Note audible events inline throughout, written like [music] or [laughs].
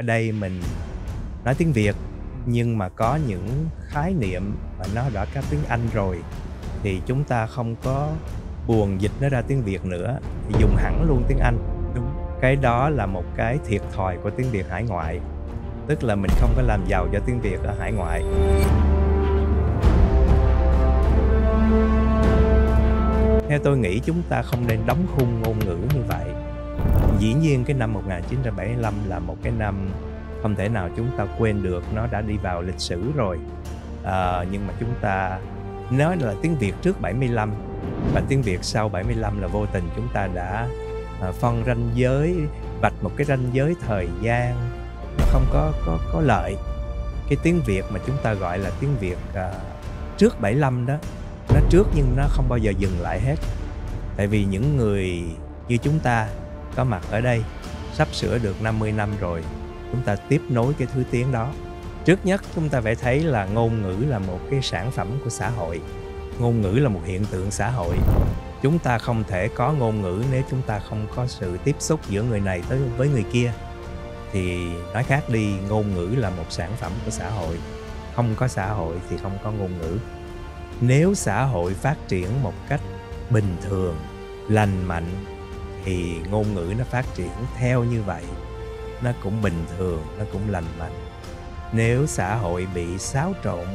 ở đây mình nói tiếng việt nhưng mà có những khái niệm mà nó đã có tiếng anh rồi thì chúng ta không có buồn dịch nó ra tiếng việt nữa thì dùng hẳn luôn tiếng anh. Đúng. Cái đó là một cái thiệt thòi của tiếng việt hải ngoại tức là mình không có làm giàu cho tiếng việt ở hải ngoại. Theo tôi nghĩ chúng ta không nên đóng khung ngôn ngữ như vậy dĩ nhiên cái năm 1975 là một cái năm không thể nào chúng ta quên được nó đã đi vào lịch sử rồi. À, nhưng mà chúng ta nói là tiếng Việt trước 75 và tiếng Việt sau 75 là vô tình chúng ta đã à, phân ranh giới vạch một cái ranh giới thời gian nó không có có có lợi. Cái tiếng Việt mà chúng ta gọi là tiếng Việt à, trước 75 đó nó trước nhưng nó không bao giờ dừng lại hết. Tại vì những người như chúng ta có mặt ở đây, sắp sửa được 50 năm rồi. Chúng ta tiếp nối cái thứ tiếng đó. Trước nhất, chúng ta phải thấy là ngôn ngữ là một cái sản phẩm của xã hội. Ngôn ngữ là một hiện tượng xã hội. Chúng ta không thể có ngôn ngữ nếu chúng ta không có sự tiếp xúc giữa người này tới với người kia. Thì nói khác đi, ngôn ngữ là một sản phẩm của xã hội. Không có xã hội thì không có ngôn ngữ. Nếu xã hội phát triển một cách bình thường, lành mạnh thì ngôn ngữ nó phát triển theo như vậy, nó cũng bình thường, nó cũng lành mạnh. Nếu xã hội bị xáo trộn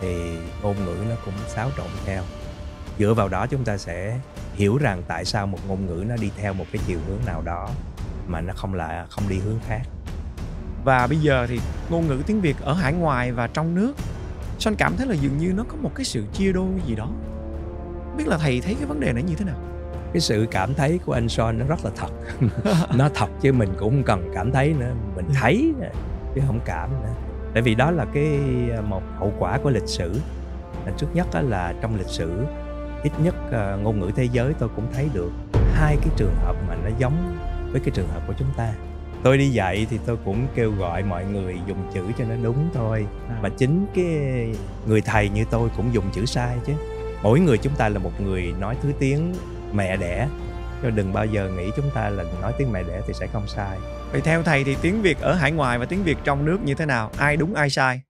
thì ngôn ngữ nó cũng xáo trộn theo. Dựa vào đó chúng ta sẽ hiểu rằng tại sao một ngôn ngữ nó đi theo một cái chiều hướng nào đó mà nó không là, không đi hướng khác. Và bây giờ thì ngôn ngữ tiếng Việt ở hải ngoại và trong nước Son cảm thấy là dường như nó có một cái sự chia đôi gì đó. Biết là thầy thấy cái vấn đề này như thế nào? Cái sự cảm thấy của anh Son nó rất là thật. [laughs] Nó thật chứ mình cũng không cần cảm thấy nữa mình thấy chứ không cảm nữa. Tại vì đó là cái à, một hậu quả của lịch sử. Trước nhất là trong lịch sử ít nhất à, ngôn ngữ thế giới tôi cũng thấy được hai cái trường hợp mà nó giống với cái trường hợp của chúng ta. Tôi đi dạy thì tôi cũng kêu gọi mọi người dùng chữ cho nó đúng thôi à. mà chính cái người thầy như tôi cũng dùng chữ sai chứ. Mỗi người chúng ta là một người nói thứ tiếng mẹ đẻ. Cho đừng bao giờ nghĩ chúng ta là nói tiếng mẹ đẻ thì sẽ không sai. Vậy theo thầy thì tiếng việt ở hải ngoại và tiếng việt trong nước như thế nào? Ai đúng ai sai?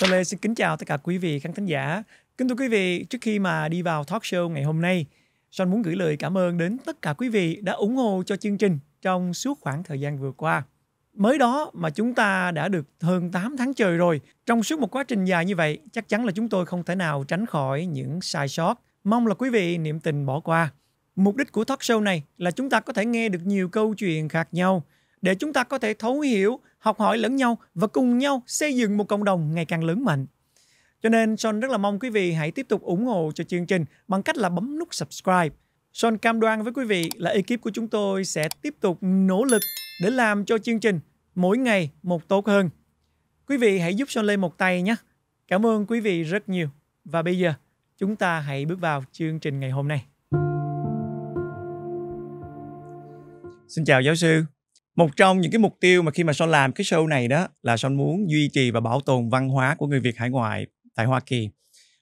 Tôi Lê xin kính chào tất cả quý vị khán thính giả. Kính thưa quý vị, trước khi mà đi vào talk show ngày hôm nay, Son muốn gửi lời cảm ơn đến tất cả quý vị đã ủng hộ cho chương trình trong suốt khoảng thời gian vừa qua. Mới đó mà chúng ta đã được hơn 8 tháng trời rồi. Trong suốt một quá trình dài như vậy, chắc chắn là chúng tôi không thể nào tránh khỏi những sai sót. Mong là quý vị niệm tình bỏ qua. Mục đích của talk show này là chúng ta có thể nghe được nhiều câu chuyện khác nhau để chúng ta có thể thấu hiểu, học hỏi lẫn nhau và cùng nhau xây dựng một cộng đồng ngày càng lớn mạnh. Cho nên Son rất là mong quý vị hãy tiếp tục ủng hộ cho chương trình bằng cách là bấm nút subscribe. Son cam đoan với quý vị là ekip của chúng tôi sẽ tiếp tục nỗ lực để làm cho chương trình mỗi ngày một tốt hơn. Quý vị hãy giúp Son lên một tay nhé. Cảm ơn quý vị rất nhiều. Và bây giờ, chúng ta hãy bước vào chương trình ngày hôm nay. Xin chào giáo sư. Một trong những cái mục tiêu mà khi mà Son làm cái show này đó là Son muốn duy trì và bảo tồn văn hóa của người Việt hải ngoại tại Hoa Kỳ.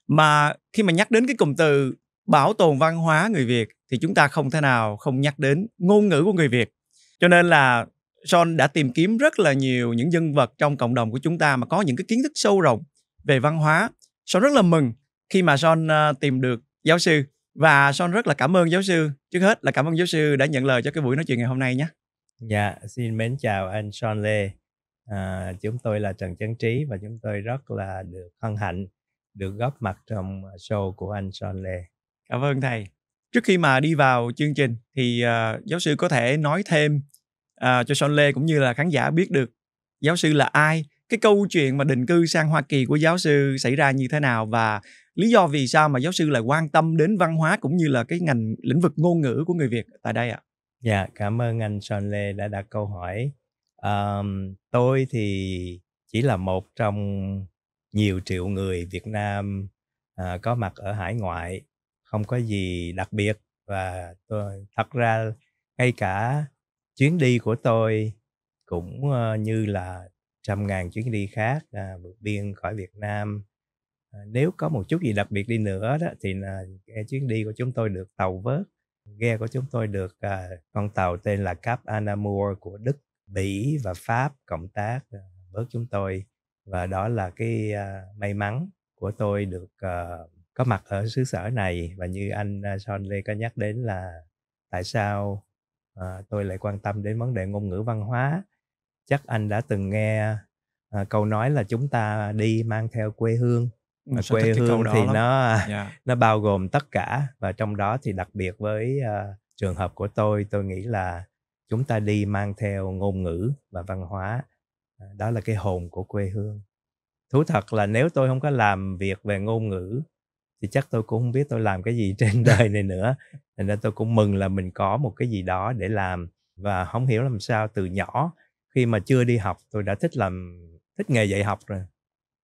Mà khi mà nhắc đến cái cụm từ bảo tồn văn hóa người Việt thì chúng ta không thể nào không nhắc đến ngôn ngữ của người Việt. Cho nên là Son đã tìm kiếm rất là nhiều những nhân vật trong cộng đồng của chúng ta mà có những cái kiến thức sâu rộng về văn hóa. Son rất là mừng khi mà Son ờ, tìm được giáo sư và Son rất là cảm ơn giáo sư. Trước hết là cảm ơn giáo sư đã nhận lời cho cái buổi nói chuyện ngày hôm nay nhé. Dạ, xin mến chào anh Son Lê. À, chúng tôi là Trần Chấn Trí và chúng tôi rất là được hân hạnh được góp mặt trong show của anh Son Lê. Cảm ơn thầy. Trước khi mà đi vào chương trình thì uh, giáo sư có thể nói thêm uh, cho Son Lê cũng như là khán giả biết được giáo sư là ai, cái câu chuyện mà định cư sang Hoa Kỳ của giáo sư xảy ra như thế nào và lý do vì sao mà giáo sư lại quan tâm đến văn hóa cũng như là cái ngành lĩnh vực ngôn ngữ của người Việt tại đây ạ. À? Dạ, cảm ơn anh Son Lê đã đặt câu hỏi. Um, tôi thì chỉ là một trong nhiều triệu người Việt Nam uh, có mặt ở hải ngoại, không có gì đặc biệt. Và tôi thật ra ngay cả chuyến đi của tôi cũng uh, như là trăm ngàn chuyến đi khác à, vượt biên khỏi Việt Nam. Uh, nếu có một chút gì đặc biệt đi nữa đó thì là chuyến đi của chúng tôi được tàu vớt ghe của chúng tôi được uh, con tàu tên là Cap Anamur của Đức Bỉ và Pháp cộng tác à, vớt chúng tôi và đó là cái à, may mắn của tôi được uh, có mặt ở xứ sở này và như anh uh, Son Lê có nhắc đến là tại sao uh, tôi lại quan tâm đến vấn đề ngôn ngữ văn hóa chắc anh đã từng nghe uh, câu nói là chúng ta đi mang theo quê hương mà quê hương thì lắm. nó yeah. Dạ. nó bao gồm tất cả và trong đó thì đặc biệt với uh, trường hợp của tôi tôi nghĩ là chúng ta đi mang theo ngôn ngữ và văn hóa. Uh, đó là cái hồn của quê hương. Thú thật là nếu tôi không có làm việc về ngôn ngữ thì chắc tôi cũng không biết tôi làm cái gì [laughs] trên đời này nữa. Thành ra tôi cũng mừng là mình có một cái gì đó để làm. Và không hiểu làm sao từ nhỏ khi mà chưa đi học tôi đã thích làm thích nghề dạy học rồi.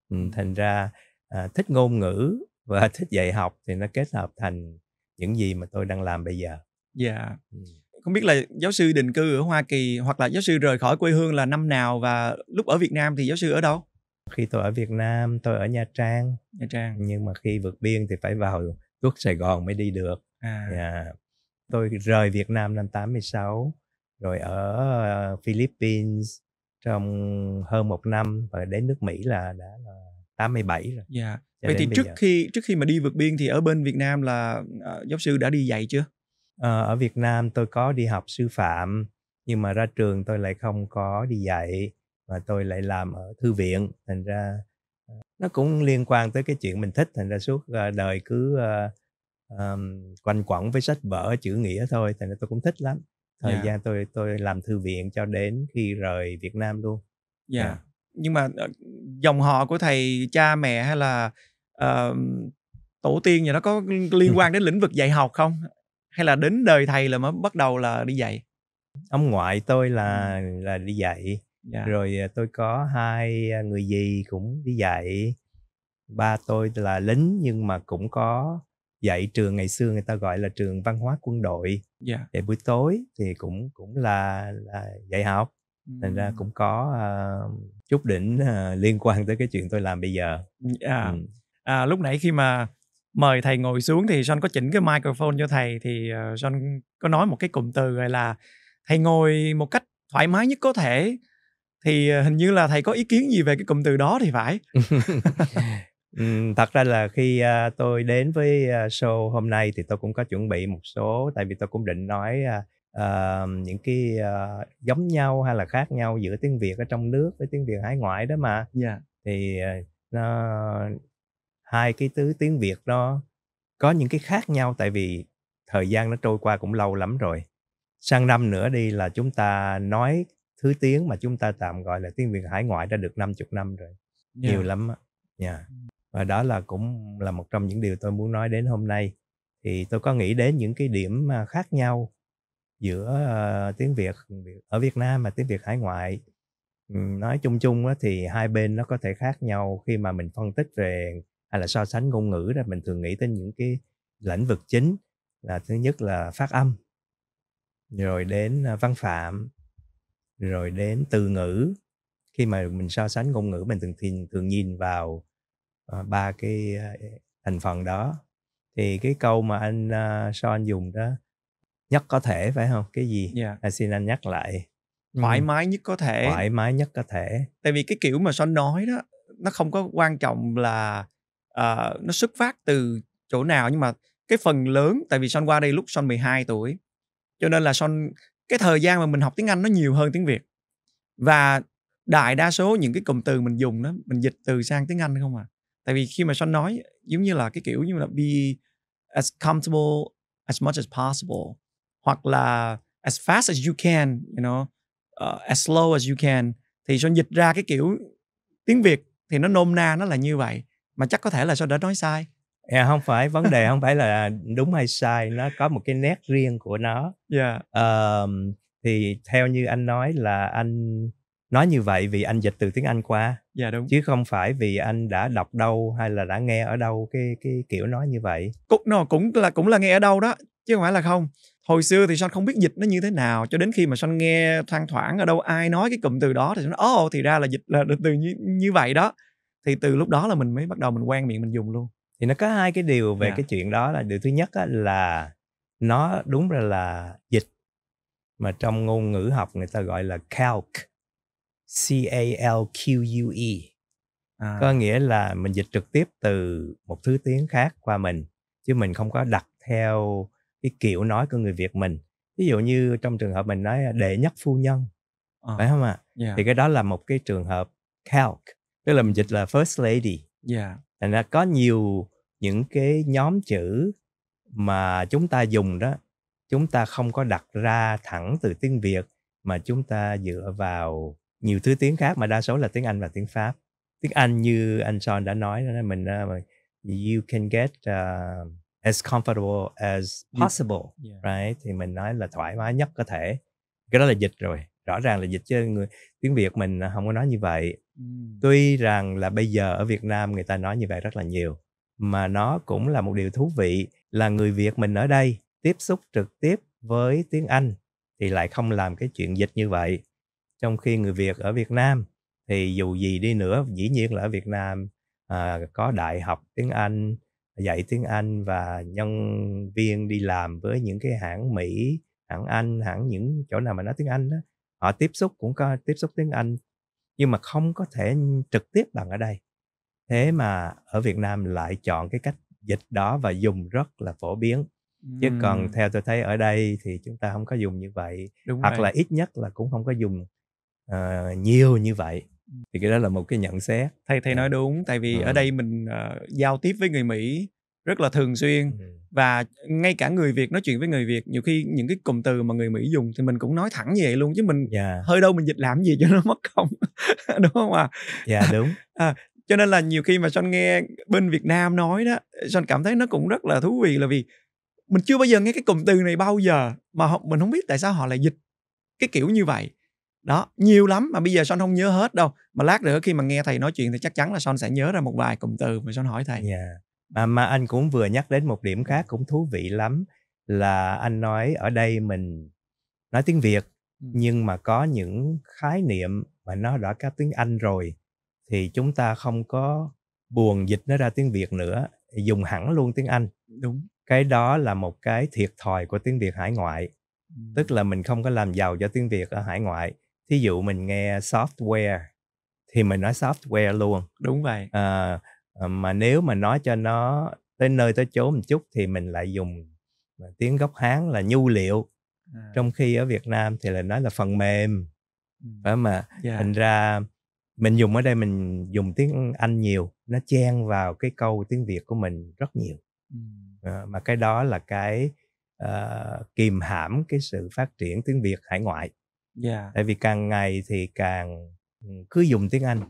Ừ, thành ra à, thích ngôn ngữ và [laughs] thích dạy học thì nó kết hợp thành những gì mà tôi đang làm bây giờ. Dạ. Yeah. ừ. Không biết là giáo sư định cư ở hoa kỳ hoặc là giáo sư rời khỏi quê hương là năm nào và lúc ở việt nam thì giáo sư ở đâu khi tôi ở Việt Nam tôi ở Nha Trang Nha Trang nhưng mà khi vượt biên thì phải vào tuốt Sài Gòn mới đi được à. yeah. Dạ. tôi rời Việt Nam năm 86 rồi ở ờ, Philippines trong hơn một năm và đến nước Mỹ là đã là 87 rồi. Dạ. Yeah. Vậy thì trước giờ. khi trước khi mà đi vượt biên thì ở bên Việt Nam là uh, giáo sư đã đi dạy chưa? Uh, ở Việt Nam tôi có đi học sư phạm nhưng mà ra trường tôi lại không có đi dạy và tôi lại làm ở thư viện thành ra ờ, nó cũng liên quan tới cái chuyện mình thích thành ra suốt ờ, đời cứ uh, um, quanh quẩn với sách vở chữ nghĩa thôi thành ra tôi cũng thích lắm thời yeah. Dạ. gian tôi tôi làm thư viện cho đến khi rời Việt Nam luôn. Dạ. Yeah. Yeah. Nhưng mà dòng họ của thầy cha mẹ hay là uh, tổ tiên gì nó có liên quan đến lĩnh vực dạy học không? Hay là đến đời thầy là mới bắt đầu là đi dạy? Ông ngoại tôi là là đi dạy yeah. Dạ. rồi à, tôi có hai à, người dì cũng đi dạy ba tôi là lính nhưng mà cũng có dạy trường ngày xưa người ta gọi là trường văn hóa quân đội yeah. Dạ. để buổi tối thì cũng cũng là là dạy học thành ra cũng có uh, chút đỉnh uh, liên quan tới cái chuyện tôi làm bây giờ à, ừ. à lúc nãy khi mà mời thầy ngồi xuống thì Son có chỉnh cái microphone cho thầy thì uh, Son có nói một cái cụm từ gọi là thầy ngồi một cách thoải mái nhất có thể thì ờ, hình như là thầy có ý kiến gì về cái cụm từ đó thì phải [laughs] thật ra là khi uh, tôi đến với uh, show hôm nay thì tôi cũng có chuẩn bị một số tại vì tôi cũng định nói uh, uh, những cái uh, giống nhau hay là khác nhau giữa tiếng việt ở trong nước với tiếng việt hải ngoại đó mà yeah. Dạ. thì uh, nó hai cái tứ tiếng việt nó có những cái khác nhau tại vì thời gian nó trôi qua cũng lâu lắm rồi sang năm nữa đi là chúng ta nói thứ tiếng mà chúng ta tạm gọi là tiếng Việt hải ngoại đã được 50 năm rồi. Yeah. Nhiều lắm á. Yeah. Và đó là cũng là một trong những điều tôi muốn nói đến hôm nay. Thì tôi có nghĩ đến những cái điểm khác nhau giữa uh, tiếng Việt ở Việt Nam và tiếng Việt hải ngoại. Nói chung chung á, thì hai bên nó có thể khác nhau khi mà mình phân tích về hay là so sánh ngôn ngữ đó mình thường nghĩ tới những cái lĩnh vực chính là thứ nhất là phát âm rồi đến văn phạm rồi đến từ ngữ khi mà mình so sánh ngôn ngữ mình thường thường, thường nhìn vào uh, ba cái uh, thành phần đó thì cái câu mà anh uh, Son dùng đó nhất có thể phải không cái gì yeah. Dạ. à, xin anh nhắc lại thoải ừ. mái nhất có thể thoải mái nhất có thể tại vì cái kiểu mà Son nói đó nó không có quan trọng là uh, nó xuất phát từ chỗ nào? Nhưng mà cái phần lớn tại vì Son qua đây lúc Son 12 tuổi cho nên là Son cái thời gian mà mình học tiếng Anh nó nhiều hơn tiếng Việt. Và đại đa số những cái cụm từ mình dùng đó mình dịch từ sang tiếng Anh không à. Tại vì khi mà son nói giống như là cái kiểu như là be as comfortable as much as possible hoặc là as fast as you can you know uh, as slow as you can. Thì son dịch ra cái kiểu tiếng Việt thì nó nôm na nó là như vậy mà chắc có thể là Sean đã nói sai. Yeah, không phải vấn đề không phải là đúng hay sai nó có một cái nét riêng của nó. Yeah. uh, thì theo như anh nói là anh nói như vậy vì anh dịch từ tiếng Anh qua. Dạ đúng. Chứ không phải vì anh đã đọc đâu hay là đã nghe ở đâu cái cái kiểu nói như vậy. Cũng nó cũng là cũng là nghe ở đâu đó chứ không phải là không. Hồi xưa thì son không biết dịch nó như thế nào cho đến khi mà son nghe thoang thoảng ở đâu ai nói cái cụm từ đó thì son nói ồ oh, thì ra là dịch là từ như như vậy đó thì từ lúc đó là mình mới bắt đầu mình quen miệng mình dùng luôn. Thì nó có hai cái điều về Dạ. cái chuyện đó là điều thứ nhất á, là nó đúng ra là dịch mà trong ngôn ngữ học người ta gọi là calc c a l q u e. À, có nghĩa là mình dịch trực tiếp từ một thứ tiếng khác qua mình chứ mình không có đặt theo cái kiểu nói của người Việt mình. Ví dụ như trong trường hợp mình nói đệ nhất phu nhân à, phải không ạ? Dạ. Thì cái đó là một cái trường hợp calc tức là mình dịch là first lady. Dạ. Thành ra có nhiều những cái nhóm chữ mà chúng ta dùng đó chúng ta không có đặt ra thẳng từ tiếng Việt mà chúng ta dựa vào nhiều thứ tiếng khác mà đa số là tiếng Anh và tiếng Pháp. Tiếng Anh như anh Son đã nói đó mình uh, you can get uh, as comfortable as possible. Dạ. Right? Thì mình nói là thoải mái nhất có thể. Cái đó là dịch rồi. Rõ ràng là dịch chứ người tiếng Việt mình không có nói như vậy tuy rằng là bây giờ ở Việt Nam người ta nói như vậy rất là nhiều mà nó cũng là một điều thú vị là người Việt mình ở đây tiếp xúc trực tiếp với tiếng Anh thì lại không làm cái chuyện dịch như vậy. Trong khi người Việt ở Việt Nam thì dù gì đi nữa dĩ nhiên là ở Việt Nam à, có đại học tiếng Anh dạy tiếng Anh và nhân viên đi làm với những cái hãng Mỹ hãng Anh hãng những chỗ nào mà nói tiếng Anh đó họ tiếp xúc cũng có tiếp xúc tiếng Anh nhưng mà không có thể trực tiếp bằng ở đây thế mà ở Việt Nam lại chọn cái cách dịch đó và dùng rất là phổ biến chứ còn ừm, theo tôi thấy ở đây thì chúng ta không có dùng như vậy đúng hoặc vậy. là ít nhất là cũng không có dùng ờ, nhiều như vậy thì cái đó là một cái nhận xét thầy thầy Dạ. nói đúng tại vì ở Ừ. đây mình ờ, giao tiếp với người Mỹ rất là thường xuyên. Và ngay cả người Việt nói chuyện với người Việt nhiều khi những cái cụm từ mà người Mỹ dùng thì mình cũng nói thẳng như vậy luôn chứ mình dạ. hơi đâu mình dịch làm gì cho [laughs] nó mất công [laughs] đúng không ạ? Dạ đúng. [laughs] Cho nên là nhiều khi mà Son nghe bên Việt Nam nói đó Son cảm thấy nó cũng rất là thú vị là vì mình chưa bao giờ nghe cái cụm từ này bao giờ mà họ, mình không biết tại sao họ lại dịch cái kiểu như vậy. Đó nhiều lắm mà bây giờ Son không nhớ hết đâu. Mà lát nữa khi mà nghe thầy nói chuyện thì chắc chắn là Son sẽ nhớ ra một vài cụm từ mà Son hỏi thầy. Dạ. Mà mà anh cũng vừa nhắc đến một điểm khác cũng thú vị lắm là anh nói ở đây mình nói tiếng Việt nhưng mà có những khái niệm mà nó đã có tiếng Anh rồi thì chúng ta không có buồn dịch nó ra tiếng Việt nữa dùng hẳn luôn tiếng Anh. Đúng. Cái đó là một cái thiệt thòi của tiếng Việt hải ngoại. Tức là mình không có làm giàu cho tiếng Việt ở hải ngoại. Thí dụ mình nghe software thì mình nói software luôn. Đúng vậy. À, mà nếu mà nói cho nó tới nơi tới chốn một chút thì mình lại dùng tiếng gốc hán là nhu liệu. À, trong khi ở Việt Nam thì là nói là phần mềm. Ừ, phải không ạ? Dạ, thành ra mình dùng ở đây mình dùng tiếng Anh nhiều nó chen vào cái câu tiếng Việt của mình rất nhiều. Ừ, à, mà cái đó là cái à, kìm hãm cái sự phát triển tiếng Việt hải ngoại. Dạ. tại vì càng ngày thì càng ừ, cứ dùng tiếng Anh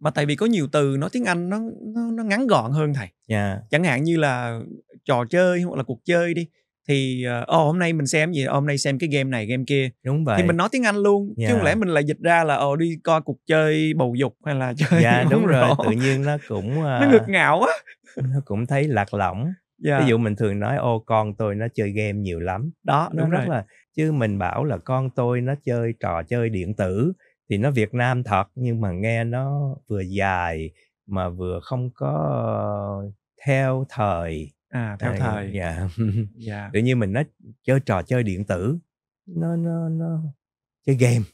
mà tại vì có nhiều từ nói tiếng Anh nó nó, nó ngắn gọn hơn thầy. Nha chẳng hạn như là trò chơi hoặc là cuộc chơi đi thì ờ, ồ hôm nay mình xem gì? Ồ, hôm nay xem cái game này game kia. Đúng vậy. thì mình nói tiếng Anh luôn chứ Dạ. không lẽ mình lại dịch ra là ồ đi coi cuộc chơi bầu dục hay là chơi dạ [laughs] bóng đúng rồi rổ. tự nhiên nó cũng à, [laughs] nó ngược ngạo á nó cũng thấy lạc lõng. Dạ. Ví dụ mình thường nói ô con tôi nó chơi game nhiều lắm. Đó nó đúng rất rồi. là chứ mình bảo là con tôi nó chơi trò chơi điện tử thì nó Việt Nam thật nhưng mà nghe nó vừa dài mà vừa không có theo thời. À theo Đây, thời. dạ. [laughs] Dạ. Tự nhiên mình nói chơi trò chơi điện tử nó nó nó chơi game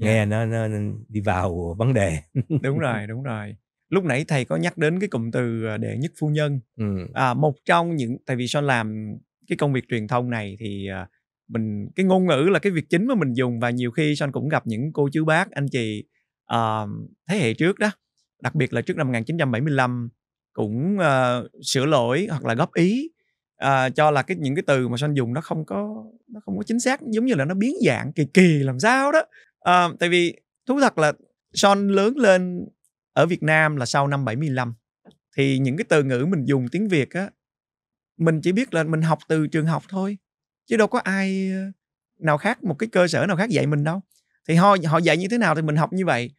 Dạ. nghe nó, nó nó đi vào vấn đề. [laughs] Đúng rồi đúng rồi. Lúc nãy thầy có nhắc đến cái cụm từ ờ, đệ nhất phu nhân. Ừ. à, một trong những tại vì son làm cái công việc truyền thông này thì à, mình cái ngôn ngữ là cái việc chính mà mình dùng và nhiều khi son cũng gặp những cô chú bác anh chị uh, thế hệ trước đó. Đặc biệt là trước năm 1975 cũng uh, sửa lỗi hoặc là góp ý uh, cho là cái những cái từ mà son dùng nó không có nó không có chính xác giống như là nó biến dạng kỳ kỳ làm sao đó. Uh, tại vì thú thật là son lớn lên ở Việt Nam là sau năm 75 thì những cái từ ngữ mình dùng tiếng Việt á mình chỉ biết là mình học từ trường học thôi chứ đâu có ai ờ, nào khác một cái cơ sở nào khác dạy mình đâu. Thì họ họ dạy như thế nào thì mình học như vậy.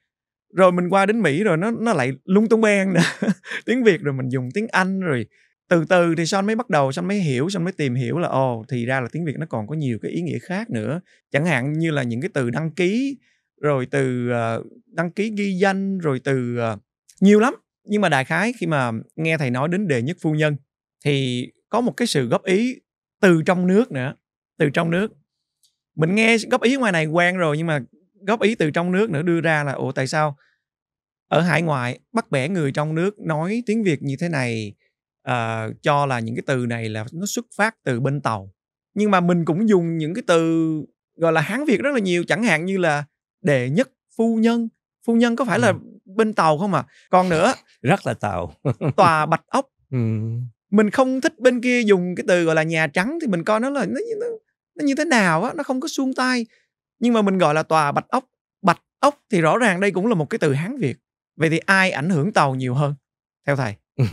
Rồi mình qua đến mỹ rồi nó nó lại lung tung beng nữa. [laughs] Tiếng việt rồi mình dùng tiếng anh rồi từ từ thì son mới bắt đầu son mới hiểu son mới tìm hiểu là ồ thì ra là tiếng việt nó còn có nhiều cái ý nghĩa khác nữa. Chẳng hạn như là những cái từ đăng ký rồi từ uh, đăng ký ghi danh rồi từ uh, nhiều lắm. Nhưng mà đại khái khi mà nghe thầy nói đến đề nhất phu nhân thì có một cái sự góp ý từ trong nước nữa từ trong nước. Mình nghe góp ý ngoài này quen rồi nhưng mà góp ý từ trong nước nữa đưa ra là ủa tại sao ở hải ngoại bắt bẻ người trong nước nói tiếng việt như thế này uh, cho là những cái từ này là nó xuất phát từ bên tàu? Nhưng mà mình cũng dùng những cái từ gọi là hán việt rất là nhiều chẳng hạn như là đệ nhất phu nhân phu nhân có phải là bên tàu không à còn nữa [laughs] rất là tàu. [laughs] tòa bạch ốc. Ừ. mình không thích bên kia dùng cái từ gọi là nhà trắng thì mình coi nó là nó, nó, nó như thế nào á nó không có suông tay nhưng mà mình gọi là tòa bạch ốc. Bạch ốc thì rõ ràng đây cũng là một cái từ hán việt. Vậy thì ai ảnh hưởng tàu nhiều hơn? Theo thầy. [laughs]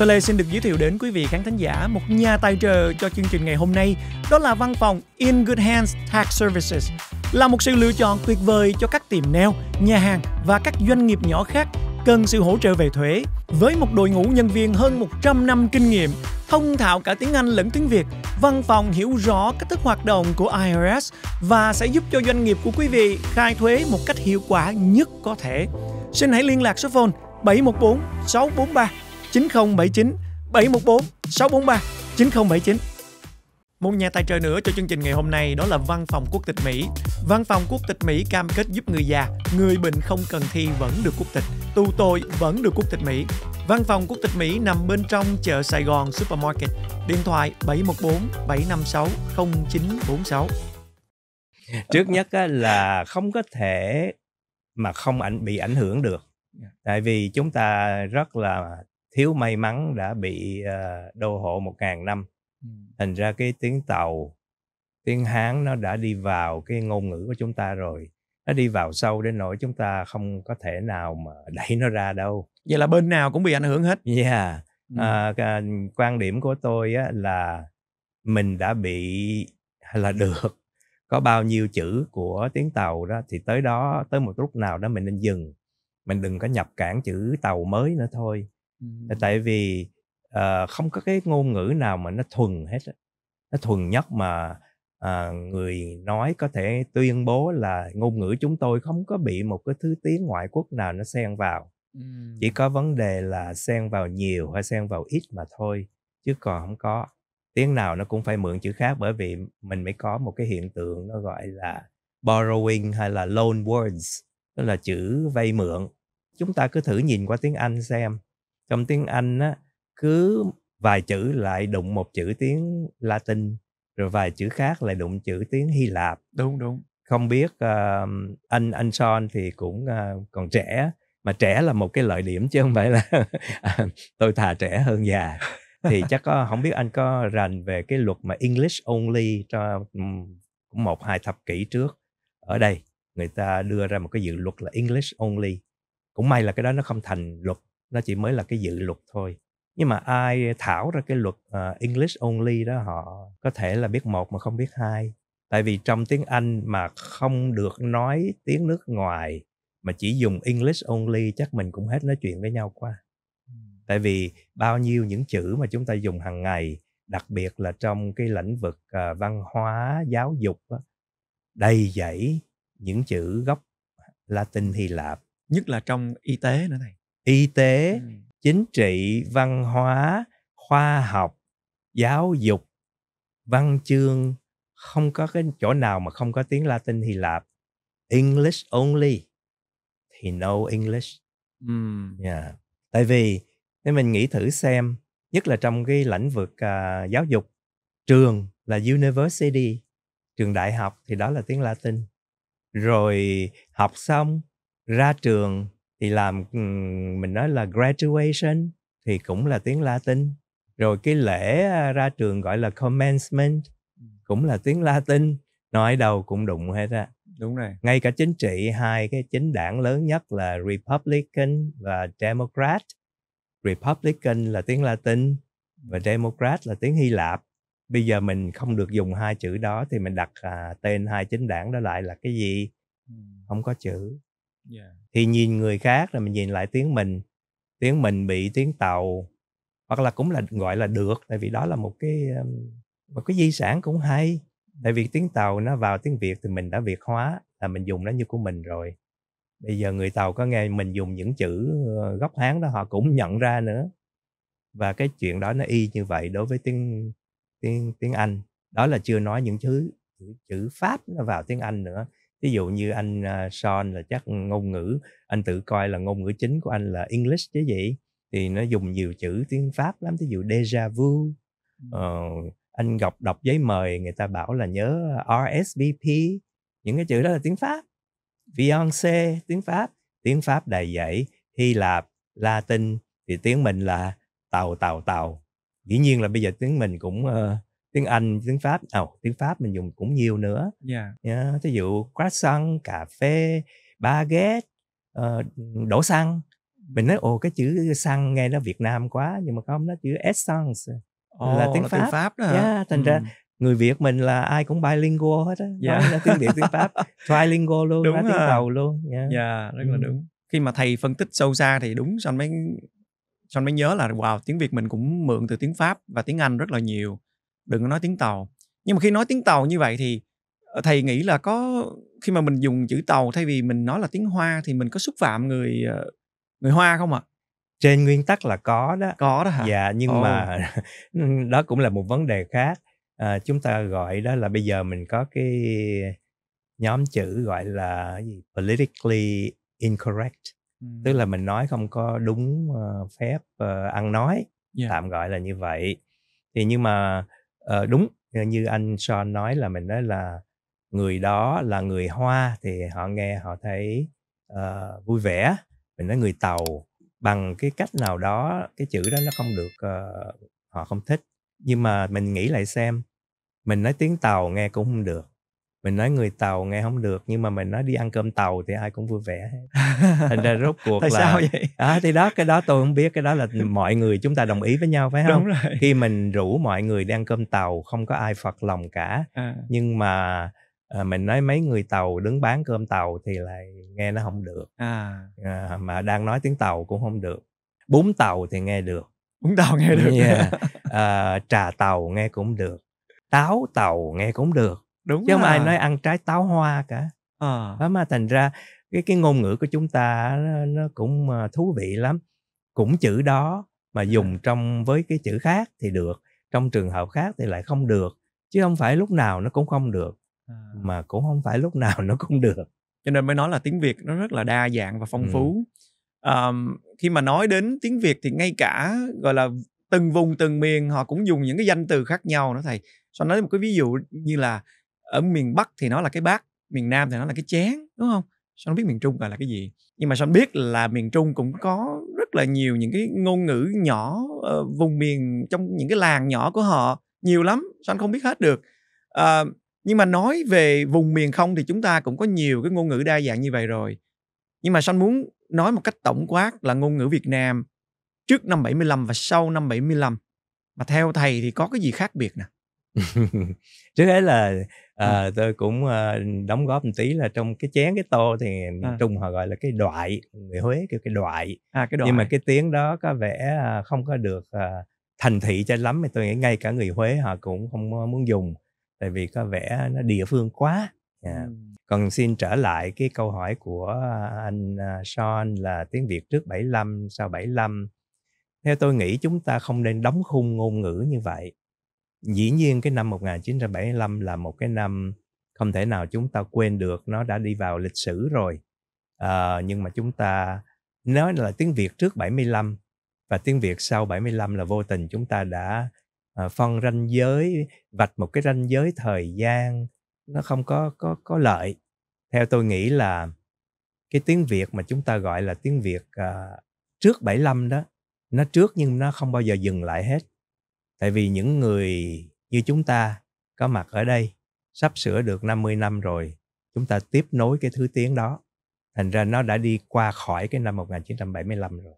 Lê xin được giới thiệu đến quý vị khán thính giả một nhà tài trợ cho chương trình ngày hôm nay, đó là văn phòng In Good Hands Tax Services, là một sự lựa chọn tuyệt vời cho các tiệm nail, nhà hàng và các doanh nghiệp nhỏ khác cần sự hỗ trợ về thuế. Với một đội ngũ nhân viên hơn 100 năm kinh nghiệm, thông thạo cả tiếng Anh lẫn tiếng Việt, văn phòng hiểu rõ cách thức hoạt động của IRS và sẽ giúp cho doanh nghiệp của quý vị khai thuế một cách hiệu quả nhất có thể. Xin hãy liên lạc số phone 714 643 9079 714 643 9079 một nhà tài trợ nữa cho chương trình ngày hôm nay đó là Văn phòng Quốc tịch Mỹ. Văn phòng Quốc tịch Mỹ cam kết giúp người già, người bệnh không cần thi vẫn được quốc tịch, tù tội vẫn được quốc tịch Mỹ. Văn phòng Quốc tịch Mỹ nằm bên trong chợ Sài Gòn Supermarket. Điện thoại 714 756 0946. Trước nhất là không có thể mà không ảnh bị ảnh hưởng được. Tại vì chúng ta rất là thiếu may mắn đã bị ờ, đô hộ một ngàn năm thành ra cái tiếng tàu tiếng hán nó đã đi vào cái ngôn ngữ của chúng ta rồi. Nó đi vào sâu đến nỗi chúng ta không có thể nào mà [laughs] đẩy nó ra đâu. Vậy là bên nào cũng bị ảnh hưởng hết. Yeah. À, cái, quan điểm của tôi á, là mình đã bị [laughs] là được. Có bao nhiêu chữ của tiếng tàu đó thì tới đó tới một lúc nào đó mình nên dừng. Mình đừng có nhập cản chữ tàu mới nữa thôi. Ừ. tại vì uh, không có cái ngôn ngữ nào mà nó thuần hết nó thuần nhất mà uh, người nói có thể tuyên bố là ngôn ngữ chúng tôi không có bị một cái thứ tiếng ngoại quốc nào nó xen vào. Uhm. chỉ có vấn đề là xen vào nhiều hay xen vào ít mà thôi chứ còn không có. Tiếng nào nó cũng phải mượn chữ khác bởi vì mình mới có một cái hiện tượng nó gọi là borrowing hay là loan words tức là chữ vay mượn. Chúng ta cứ thử nhìn qua tiếng anh xem. Trong tiếng anh á cứ vài chữ lại đụng một chữ tiếng Latin rồi vài chữ khác lại đụng chữ tiếng Hy Lạp. Đúng đúng. Không biết uh, anh anh Son thì cũng uh, còn trẻ mà trẻ là một cái lợi điểm chứ không phải là [laughs] tôi thà trẻ hơn già. Thì [laughs] chắc có không biết anh có rành về cái luật mà English only cho cũng một hai thập kỷ trước. Ở đây người ta đưa ra một cái dự luật là English only. Cũng may là cái đó nó không thành luật nó chỉ mới là cái dự luật thôi nhưng mà ai thảo ra cái luật uh, English only đó họ có thể là biết một mà không biết hai. Tại vì trong tiếng Anh mà không được nói tiếng nước ngoài mà chỉ dùng English only chắc mình cũng hết nói chuyện với nhau qua tại vì bao nhiêu những chữ mà chúng ta dùng hàng ngày đặc biệt là trong cái lĩnh vực uh, văn hóa giáo dục đó, đầy dẫy những chữ gốc Latin Hy Lạp. Nhất là trong y tế nữa này. Y tế ừ chính trị văn hóa khoa học giáo dục văn chương không có cái chỗ nào mà không có tiếng latin hy lạp english only thì no english mm. yeah. tại vì nếu mình nghĩ thử xem nhất là trong cái lĩnh vực uh, giáo dục trường là university trường đại học thì đó là tiếng latin rồi học xong ra trường thì làm mình nói là graduation thì cũng là tiếng Latin. Rồi cái lễ ra trường gọi là commencement cũng là tiếng Latin nói đầu cũng đụng hết á. Đúng rồi. Ngay cả chính trị hai cái chính đảng lớn nhất là Republican và Democrat. Republican là tiếng Latin và Democrat là tiếng Hy Lạp. Bây giờ mình không được dùng hai chữ đó thì mình đặt à, tên hai chính đảng đó lại là cái gì? Không có chữ. Yeah thì nhìn người khác rồi mình nhìn lại tiếng mình tiếng mình bị tiếng tàu hoặc là cũng là gọi là được tại vì đó là một cái một cái di sản cũng hay. Tại vì tiếng tàu nó vào tiếng việt thì mình đã việt hóa là mình dùng nó như của mình rồi. Bây giờ người tàu có nghe mình dùng những chữ ờ, gốc hán đó họ cũng nhận ra nữa. Và cái chuyện đó nó y như vậy đối với tiếng tiếng tiếng anh. Đó là chưa nói những thứ chữ, chữ pháp nó vào tiếng anh nữa ví dụ như anh uh, Sean là chắc ngôn ngữ anh tự coi là ngôn ngữ chính của anh là English chứ gì? Thì nó dùng nhiều chữ tiếng Pháp lắm ví dụ déjà vu. Uh, anh đọc đọc giấy mời người ta bảo là nhớ RSVP những cái chữ đó là tiếng Pháp. Fiancé tiếng Pháp. Tiếng Pháp đầy dãy Hy Lạp Latin thì tiếng mình là tàu tàu tàu. Dĩ nhiên là bây giờ tiếng mình cũng uh, tiếng Anh tiếng Pháp oh, tiếng Pháp mình dùng cũng nhiều nữa yeah. yeah. ví dụ croissant cà phê baguette uh, đổ xăng mình nói ồ cái chữ xăng nghe nó Việt Nam quá nhưng mà không nó chữ essence oh, là tiếng là Pháp, tiếng Pháp đó yeah, thành ừ. ra người Việt mình là ai cũng bilingual hết á yeah. nói là tiếng Việt tiếng Pháp [laughs] trilingual luôn đúng nói tiếng tàu luôn dạ yeah. yeah, rất là đúng khi mà thầy phân tích sâu xa thì đúng xong mới xong mới nhớ là wow tiếng Việt mình cũng mượn từ tiếng Pháp và tiếng Anh rất là nhiều đừng có nói tiếng tàu. Nhưng mà khi nói tiếng tàu như vậy thì ờ, thầy nghĩ là có khi mà mình dùng chữ tàu thay vì mình nói là tiếng hoa thì mình có xúc phạm người ờ, người hoa không ạ? Trên nguyên tắc là có đó. Có đó hả? Dạ nhưng oh. mà [laughs] đó cũng là một vấn đề khác. À, chúng ta gọi đó là bây giờ mình có cái nhóm chữ gọi là gì? Politically incorrect. Ừ. tức là mình nói không có đúng uh, phép uh, ăn nói yeah. tạm gọi là như vậy. Thì nhưng mà ờ, đúng ờ, như anh Sean nói là mình nói là người đó là người Hoa thì họ nghe họ thấy uh, vui vẻ. Mình nói người Tàu bằng cái cách nào đó cái chữ đó nó không được uh, họ không thích. Nhưng mà mình nghĩ lại xem mình nói tiếng tàu nghe cũng không được mình nói người tàu nghe không được nhưng mà mình nói đi ăn cơm tàu thì ai cũng vui vẻ [laughs] thành ra rốt cuộc Tại là sao vậy? À, thì đó cái đó tôi không biết cái đó là mọi người chúng ta đồng ý với nhau phải không? Đúng rồi. khi mình rủ mọi người đi ăn cơm tàu không có ai phật lòng cả. À. nhưng mà à, mình nói mấy người tàu đứng bán cơm tàu thì lại nghe nó không được. À. À, mà đang nói tiếng tàu cũng không được. Bún tàu thì nghe được. Bún tàu nghe được. Yeah. [laughs] à, trà tàu nghe cũng được. Táo tàu nghe cũng được đúng chứ không ai nói ăn trái táo hoa cả à. đó mà thành ra cái cái ngôn ngữ của chúng ta nó, nó cũng ờ, thú vị lắm cũng chữ đó mà dùng à. trong với cái chữ khác thì được trong trường hợp khác thì lại không được chứ không phải lúc nào nó cũng không được à. mà cũng không phải lúc nào nó cũng được cho nên mới nói là tiếng việt nó rất là đa dạng và phong ừ. phú um, khi mà nói đến tiếng việt thì ngay cả gọi là từng vùng từng miền họ cũng dùng những cái danh từ khác nhau nữa thầy Son nói một cái ví dụ như là ở miền Bắc thì nó là cái bát, miền Nam thì nó là cái chén, đúng không? sao nó biết miền Trung gọi là cái gì. Nhưng mà Son biết là miền Trung cũng có rất là nhiều những cái ngôn ngữ nhỏ uh, vùng miền trong những cái làng nhỏ của họ nhiều lắm. Son không biết hết được. Uh, nhưng mà nói về vùng miền không thì chúng ta cũng có nhiều cái ngôn ngữ đa dạng như vậy rồi. Nhưng mà Son muốn nói một cách tổng quát là ngôn ngữ Việt Nam trước năm 75 và sau năm 75 mà theo thầy thì có cái gì khác biệt nè trước hết là à, tôi cũng à, đóng góp một tí là trong cái chén cái tô thì à. trung họ gọi là cái đoại người huế kêu cái đoại à, cái đoại nhưng mà cái tiếng đó có vẻ à, không có được à, thành thị cho lắm thì tôi nghĩ ngay cả người huế họ cũng không muốn dùng tại vì có vẻ nó địa phương quá yeah. ừ. còn xin trở lại cái câu hỏi của anh Sean là tiếng Việt trước 75 sau 75 theo tôi nghĩ chúng ta không nên đóng khung ngôn ngữ như vậy dĩ nhiên cái năm 1975 là một cái năm không thể nào chúng ta quên được nó đã đi vào lịch sử rồi. À, nhưng mà chúng ta nói là tiếng Việt trước 75 và tiếng Việt sau 75 là vô tình chúng ta đã à, phân ranh giới vạch một cái ranh giới thời gian nó không có có có lợi. Theo tôi nghĩ là cái tiếng Việt mà chúng ta gọi là tiếng Việt à, trước 75 đó nó trước nhưng nó không bao giờ dừng lại hết tại vì những người như chúng ta có mặt ở đây sắp sửa được 50 năm rồi chúng ta tiếp nối cái thứ tiếng đó. Thành ra nó đã đi qua khỏi cái năm 1975 rồi.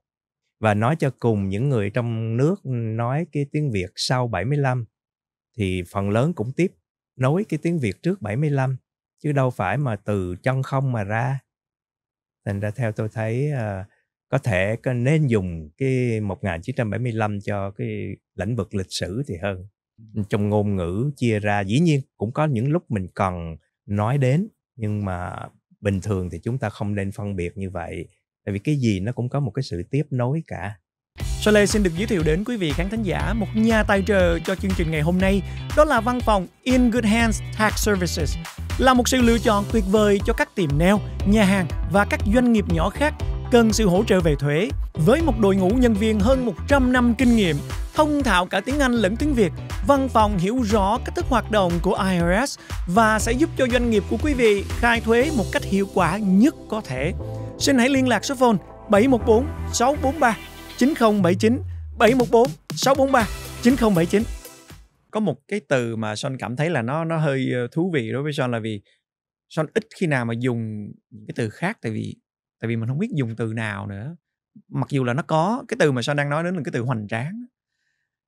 Và nói cho cùng những người trong nước nói cái tiếng Việt sau 75 thì phần lớn cũng tiếp nối cái tiếng Việt trước 75 chứ đâu phải mà từ chân không mà ra. Thành ra theo tôi thấy uh, có thể có nên dùng cái 1975 cho cái lĩnh vực lịch sử thì hơn. Trong ngôn ngữ chia ra dĩ nhiên cũng có những lúc mình cần nói đến nhưng mà bình thường thì chúng ta không nên phân biệt như vậy tại vì cái gì nó cũng có một cái sự tiếp nối cả. Lê xin được giới thiệu đến quý vị khán thính giả một nhà tài trợ cho chương trình ngày hôm nay, đó là văn phòng In Good Hands Tax Services, là một sự lựa chọn tuyệt vời cho các tiệm nail, nhà hàng và các doanh nghiệp nhỏ khác cần sự hỗ trợ về thuế. Với một đội ngũ nhân viên hơn 100 năm kinh nghiệm, thông thạo cả tiếng Anh lẫn tiếng Việt, văn phòng hiểu rõ cách thức hoạt động của IRS và sẽ giúp cho doanh nghiệp của quý vị khai thuế một cách hiệu quả nhất có thể. Xin hãy liên lạc số phone 714 643 9079 714 643 9079 có một cái từ mà Son cảm thấy là nó nó hơi ờ, thú vị đối với Son là vì Son ít khi nào mà dùng cái từ khác tại vì tại vì mình không biết dùng từ nào nữa. Mặc dù là nó có cái từ mà Son đang nói đến là cái từ hoành tráng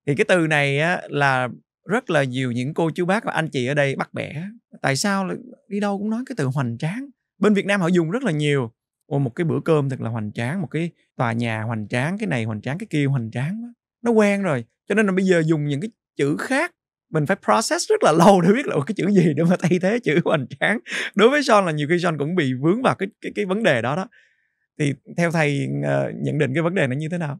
thì cái từ này á, là rất là nhiều những cô chú bác và anh chị ở đây bắt bẻ. Tại sao đi đâu cũng nói cái từ hoành tráng? Bên Việt Nam họ dùng rất là nhiều. Ồ, một cái bữa cơm thật là hoành tráng một cái tòa nhà hoành tráng cái này hoành tráng cái kia hoành tráng nó quen rồi cho nên là bây giờ dùng những cái chữ khác mình phải process rất là lâu để biết là cái chữ gì để mà thay thế chữ hoành tráng? Đối với Son là nhiều khi Son cũng bị vướng vào cái cái cái vấn đề đó đó. Thì theo thầy uh, nhận định cái vấn đề này như thế nào?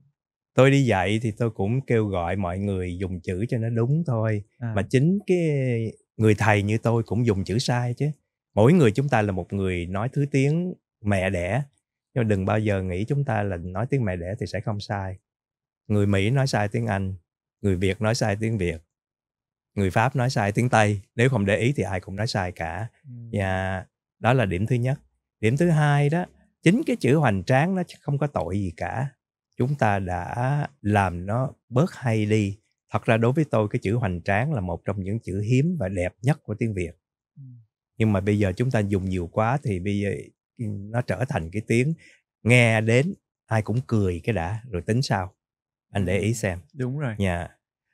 Tôi đi dạy thì tôi cũng kêu gọi mọi người dùng chữ cho nó đúng thôi à. mà chính cái người thầy như tôi cũng dùng chữ sai chứ. Mỗi người chúng ta là một người nói thứ tiếng mẹ đẻ nhưng mà đừng bao giờ nghĩ chúng ta là nói tiếng mẹ đẻ thì sẽ không sai. Người mỹ nói sai tiếng anh người việt nói sai tiếng việt người pháp nói sai tiếng tây nếu không để ý thì ai cũng nói sai cả. Và đó là điểm thứ nhất. Điểm thứ hai đó chính cái chữ hoành tráng nó không có tội gì cả. Chúng ta đã làm nó bớt hay đi. Thật ra đối với tôi cái chữ hoành tráng là một trong những chữ hiếm và đẹp nhất của tiếng việt. Nhưng mà bây giờ chúng ta dùng nhiều quá thì bây giờ nó trở thành cái tiếng nghe đến ai cũng cười cái đã rồi tính sao anh để ý xem. Đúng rồi. Nhà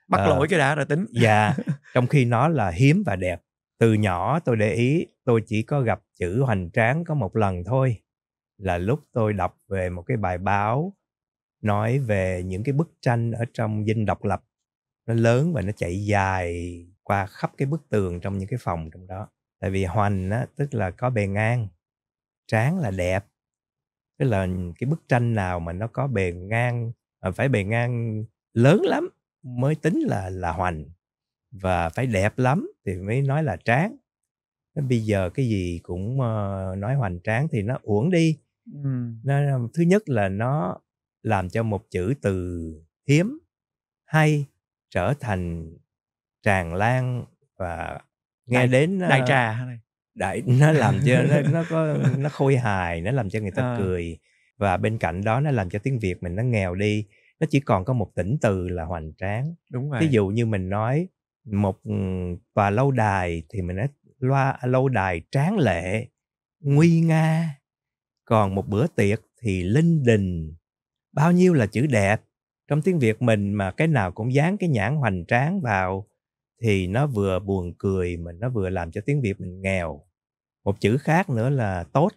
bắt uh, lỗi cái đã rồi tính. [laughs] Dạ trong khi nó là hiếm và đẹp. Từ nhỏ tôi để ý tôi chỉ có gặp chữ hoành tráng có một lần thôi. Là lúc tôi đọc về một cái bài báo nói về những cái bức tranh ở trong dinh độc lập. Nó lớn và nó chạy dài qua khắp cái bức tường trong những cái phòng trong đó. Tại vì hoành á tức là có bề ngang tráng là đẹp. Tức là cái bức tranh nào mà nó có bề ngang mà phải bề ngang lớn lắm mới tính là là hoành và phải đẹp lắm thì mới nói là tráng bây giờ cái gì cũng uh, nói hoành tráng thì nó uổng đi ừ. nó thứ nhất là nó làm cho một chữ từ hiếm hay trở thành tràn lan và nghe đại, đến đại trà này đại nó làm cho [laughs] nó nó có nó khôi hài nó làm cho người ta à. cười và bên cạnh đó nó làm cho tiếng việt mình nó nghèo đi nó chỉ còn có một tỉnh từ là hoành tráng. Đúng rồi. ví dụ như mình nói một tòa lâu đài thì mình nói loa lâu đài tráng lệ nguy nga. Còn một bữa tiệc thì linh đình. Bao nhiêu là chữ đẹp. Trong tiếng việt mình mà cái nào cũng dán cái nhãn hoành tráng vào thì nó vừa buồn cười mà nó vừa làm cho tiếng việt mình nghèo. Một chữ khác nữa là tốt.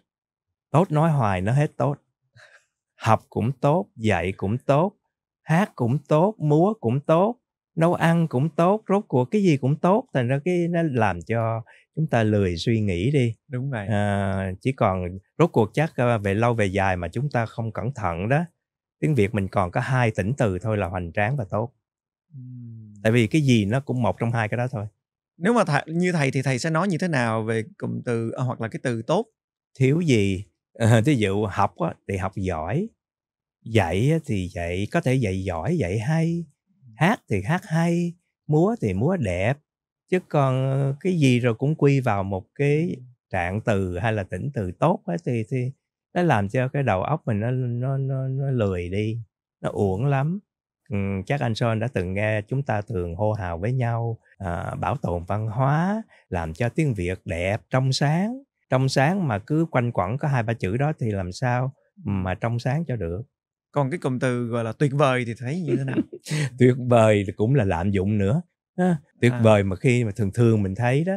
Tốt nói hoài nó hết tốt. Học cũng tốt dạy cũng tốt hát cũng tốt múa cũng tốt nấu ăn cũng tốt rốt cuộc cái gì cũng tốt thành ra cái nó làm cho chúng ta lười suy nghĩ đi. Đúng vậy. À, chỉ còn rốt cuộc chắc à, về lâu về dài mà chúng ta không cẩn thận đó tiếng việt mình còn có hai tỉnh từ thôi là hoành tráng và tốt. Uhm. tại vì cái gì nó cũng một trong hai cái đó thôi. Nếu mà thầy, như thầy thì thầy sẽ nói như thế nào về cụm từ à, hoặc là cái từ tốt? Thiếu gì? [laughs] À, ví dụ học á, thì học giỏi dạy thì dạy có thể dạy giỏi dạy hay hát thì hát hay múa thì múa đẹp chứ còn ờ, cái gì rồi cũng quy vào một cái trạng từ hay là tỉnh từ tốt ấy, thì thì nó làm cho cái đầu óc mình nó nó nó, nó lười đi nó uổng lắm. Ừ, chắc anh Son đã từng nghe chúng ta thường hô hào với nhau à, bảo tồn văn hóa làm cho tiếng Việt đẹp trong sáng trong sáng mà cứ quanh quẩn có hai ba chữ đó thì làm sao mà trong sáng cho được? Còn cái cụm từ gọi là tuyệt vời thì thấy như thế nào? [laughs] Tuyệt vời cũng là lạm dụng nữa à, tuyệt à. vời mà khi mà thường thường mình thấy đó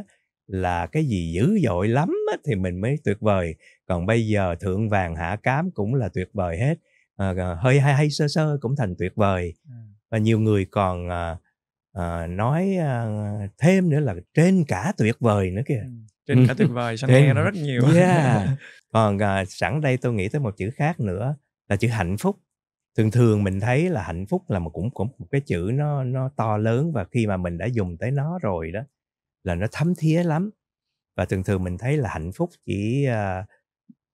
là cái gì dữ dội lắm á, thì mình mới tuyệt vời. Còn bây giờ thượng vàng hạ cám cũng là tuyệt vời hết. À, hơi hay hay sơ sơ cũng thành tuyệt vời. Ừ. và nhiều người còn à, à, nói à, thêm nữa là trên cả tuyệt vời nữa kìa. Ừ, trên cả tuyệt vời sao [laughs] nghe nó rất nhiều. Yeah. [laughs] còn à, sẵn đây tôi nghĩ tới một chữ khác nữa là chữ hạnh phúc thường thường mình thấy là hạnh phúc là một cũng cũng một cái chữ nó nó to lớn và khi mà mình đã dùng tới nó rồi đó là nó thấm thía lắm. Và thường thường mình thấy là hạnh phúc chỉ uh,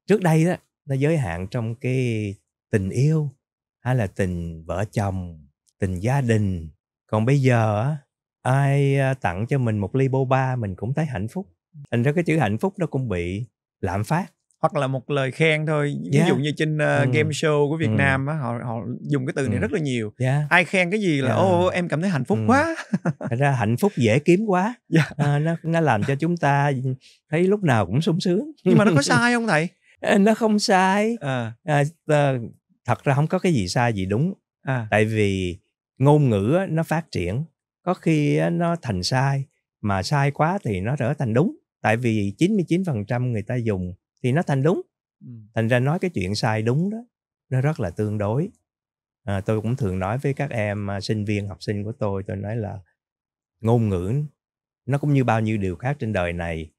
trước đây đó nó giới hạn trong cái tình yêu hay là tình vợ chồng tình gia đình. Còn bây giờ á ai à, tặng cho mình một ly boba mình cũng thấy hạnh phúc. Thành ra cái chữ hạnh phúc nó cũng bị lạm phát hoặc là một lời khen thôi ví yeah. dụ như trên uh, ừ. game show của Việt ừ. Nam á họ họ dùng cái từ này ừ. rất là nhiều yeah. ai khen cái gì là ô yeah. em cảm thấy hạnh phúc ừ. quá Thật ra hạnh phúc dễ kiếm quá yeah. [laughs] à, nó nó làm cho chúng ta thấy lúc nào cũng sung sướng nhưng mà nó có [laughs] sai không thầy nó không sai à. À, thật ra không có cái gì sai gì đúng à. tại vì ngôn ngữ nó phát triển có khi nó thành sai mà sai quá thì nó trở thành đúng tại vì 99% người ta dùng thì nó thành đúng. Thành ra nói cái chuyện sai đúng đó nó rất là tương đối. À, tôi cũng thường nói với các em à, sinh viên học sinh của tôi tôi nói là ngôn ngữ nó cũng như bao nhiêu điều khác trên đời này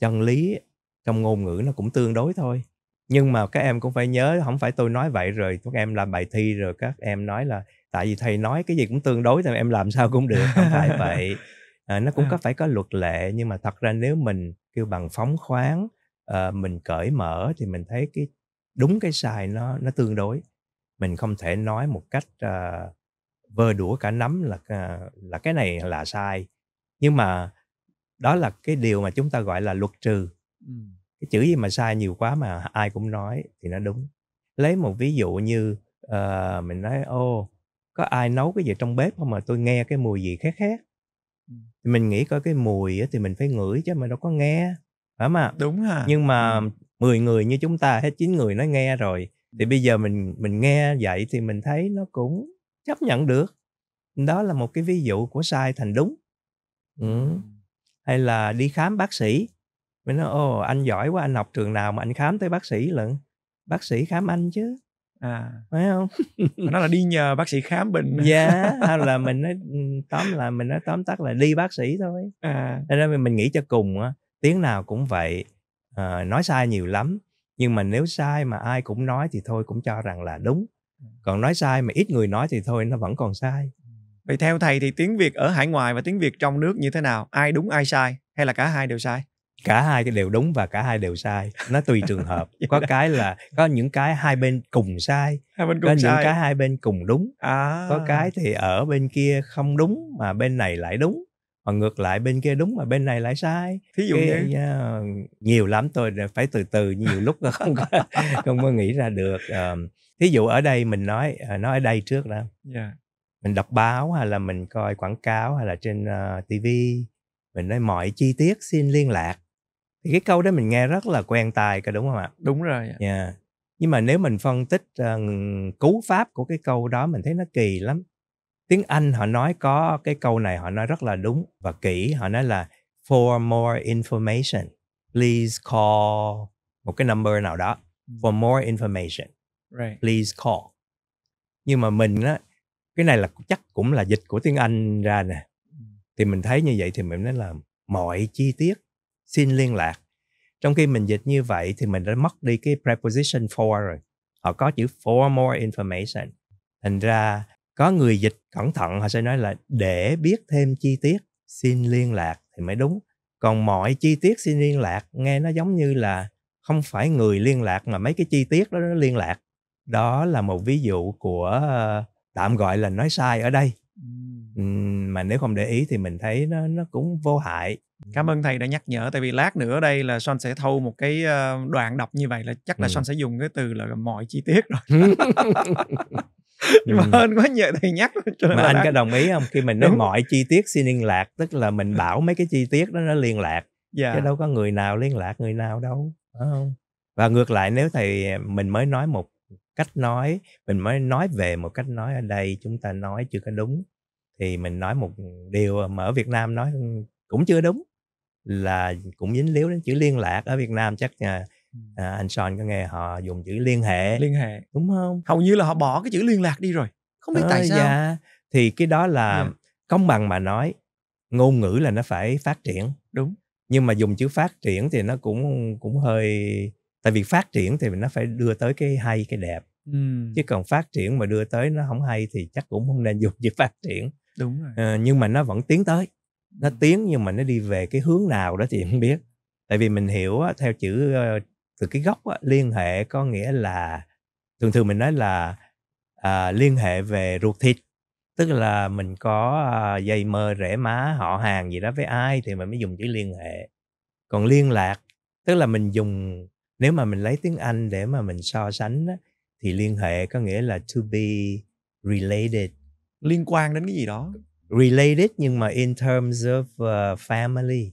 chân lý trong ngôn ngữ nó cũng tương đối thôi. Nhưng mà các em cũng phải nhớ không phải tôi nói vậy rồi các em làm bài thi rồi các em nói là tại vì thầy nói cái gì cũng tương đối thì em làm sao cũng được không phải [laughs] vậy. À, nó cũng có phải có luật lệ nhưng mà thật ra nếu mình kêu bằng phóng khoáng uh, mình cởi mở thì mình thấy cái đúng cái sai nó nó tương đối. Mình không thể nói một cách uh, vơ đũa cả nắm là uh, là cái này là sai nhưng mà đó là cái điều mà chúng ta gọi là luật trừ. Ừ. cái chữ gì mà sai nhiều quá mà ai cũng nói thì nó đúng. Lấy một ví dụ như uh, mình nói ô có ai nấu cái gì trong bếp không mà tôi nghe cái mùi gì khác khác ừ. mình nghĩ có cái mùi thì mình phải ngửi chứ mà đâu có nghe phải mà đúng ha. Nhưng mà ừ. 10 người như chúng ta hết chín người nó nghe rồi. Thì bây giờ mình mình nghe vậy thì mình thấy nó cũng chấp nhận được. Đó là một cái ví dụ của sai thành đúng. Ừ. hay là đi khám bác sĩ. Mình nói ồ anh giỏi quá anh học trường nào mà anh khám tới bác sĩ lận? Bác sĩ khám anh chứ. À. Phải không? [laughs] Nó là đi nhờ bác sĩ khám bệnh dạ yeah, hay là [laughs] mình nói ừ, tóm là mình nói tóm tắt là đi bác sĩ thôi. À. Nên mình, mình nghĩ cho cùng á tiếng nào cũng vậy à, nói sai nhiều lắm nhưng mà nếu sai mà ai cũng nói thì thôi cũng cho rằng là đúng. Còn nói sai mà ít người nói thì thôi nó vẫn còn sai. Vậy theo thầy thì tiếng việt ở hải ngoại và tiếng việt trong nước như thế nào? Ai đúng ai sai? Hay là cả hai đều sai? Cả hai cái đều đúng và cả hai đều sai nó tùy trường hợp. [laughs] Có cái là có những cái hai bên cùng sai hai bên cùng có sai. những cái hai bên cùng đúng. À. có cái thì ở bên kia không đúng mà bên này lại đúng còn ngược lại bên kia đúng mà bên này lại sai thí dụ cái, như uh, nhiều lắm tôi phải từ từ nhiều lúc [laughs] không có không có nghĩ ra được uh, thí dụ ở đây mình nói uh, nói ở đây trước đó yeah. Dạ. mình đọc báo hay là mình coi quảng cáo hay là trên uh, ờ, tv mình nói mọi chi tiết xin liên lạc thì cái câu đó mình nghe rất là quen tai có đúng không ạ đúng rồi yeah. Dạ. nhưng mà nếu mình phân tích uh, cú pháp của cái câu đó mình thấy nó kỳ lắm tiếng Anh họ nói có cái câu này họ nói rất là đúng và kỹ họ nói là for more information please call một cái number nào đó for more information right. please call. Nhưng mà mình á cái này là chắc cũng là dịch của tiếng Anh ra nè. Thì mình thấy như vậy thì mình nói là mọi chi tiết xin liên lạc. Trong khi mình dịch như vậy thì mình đã mất đi cái preposition for rồi. Họ có chữ for more information thành ra có người dịch cẩn thận họ sẽ nói là để biết thêm chi tiết xin liên lạc thì mới đúng. Còn mọi chi tiết xin liên lạc nghe nó giống như là không phải người liên lạc mà mấy cái chi tiết đó nó liên lạc. Đó là một ví dụ của tạm gọi là nói sai ở đây. Mà nếu không để ý thì mình thấy nó nó cũng vô hại. Cảm ơn thầy đã nhắc nhở tại vì lát nữa đây là son sẽ thâu một cái đoạn đọc như vậy là chắc là ừ. son sẽ dùng cái từ là mọi chi tiết rồi [laughs] [laughs] [laughs] nhưng mà [laughs] hên quá nhờ thầy nhắc cho nên mà anh đã... có đồng ý không khi mình nói Đúng. mọi chi tiết xin liên lạc tức là mình bảo mấy cái chi tiết đó nó liên lạc dạ. chứ đâu có người nào liên lạc người nào đâu không và ngược lại nếu thầy mình mới nói một cách nói mình mới nói về một cách nói ở đây chúng ta nói chưa có đúng thì mình nói một điều mà ở Việt Nam nói cũng chưa đúng là cũng dính líu đến chữ liên lạc ở Việt Nam chắc Ừ. à, anh Son có nghe họ dùng chữ liên hệ. Liên hệ. Đúng không? Hầu như là họ bỏ cái chữ liên lạc đi rồi. Không biết Ờ, tại sao. dạ. thì cái đó là Dạ. công bằng mà nói ngôn ngữ là nó phải phát triển. Đúng. Nhưng mà dùng chữ phát triển thì nó cũng cũng hơi tại vì phát triển thì nó phải đưa tới cái hay cái đẹp. Ừ. chứ còn phát triển mà đưa tới nó không hay thì chắc cũng không nên [laughs] dùng chữ phát triển. Đúng rồi. Ờ, nhưng mà nó vẫn tiến tới. Nó Ừ. tiến nhưng mà nó đi về cái hướng nào đó thì không biết. Tại vì mình hiểu theo chữ ờ, từ cái gốc á, liên hệ có nghĩa là thường thường mình nói là à, liên hệ về ruột thịt tức là mình có à, dây mơ rễ má họ hàng gì đó với ai thì mình mới dùng chữ liên hệ. Còn liên lạc tức là mình dùng nếu mà mình lấy tiếng anh để mà mình so sánh á, thì liên hệ có nghĩa là to be related. Liên quan đến cái gì đó? Related nhưng mà in terms of uh, family.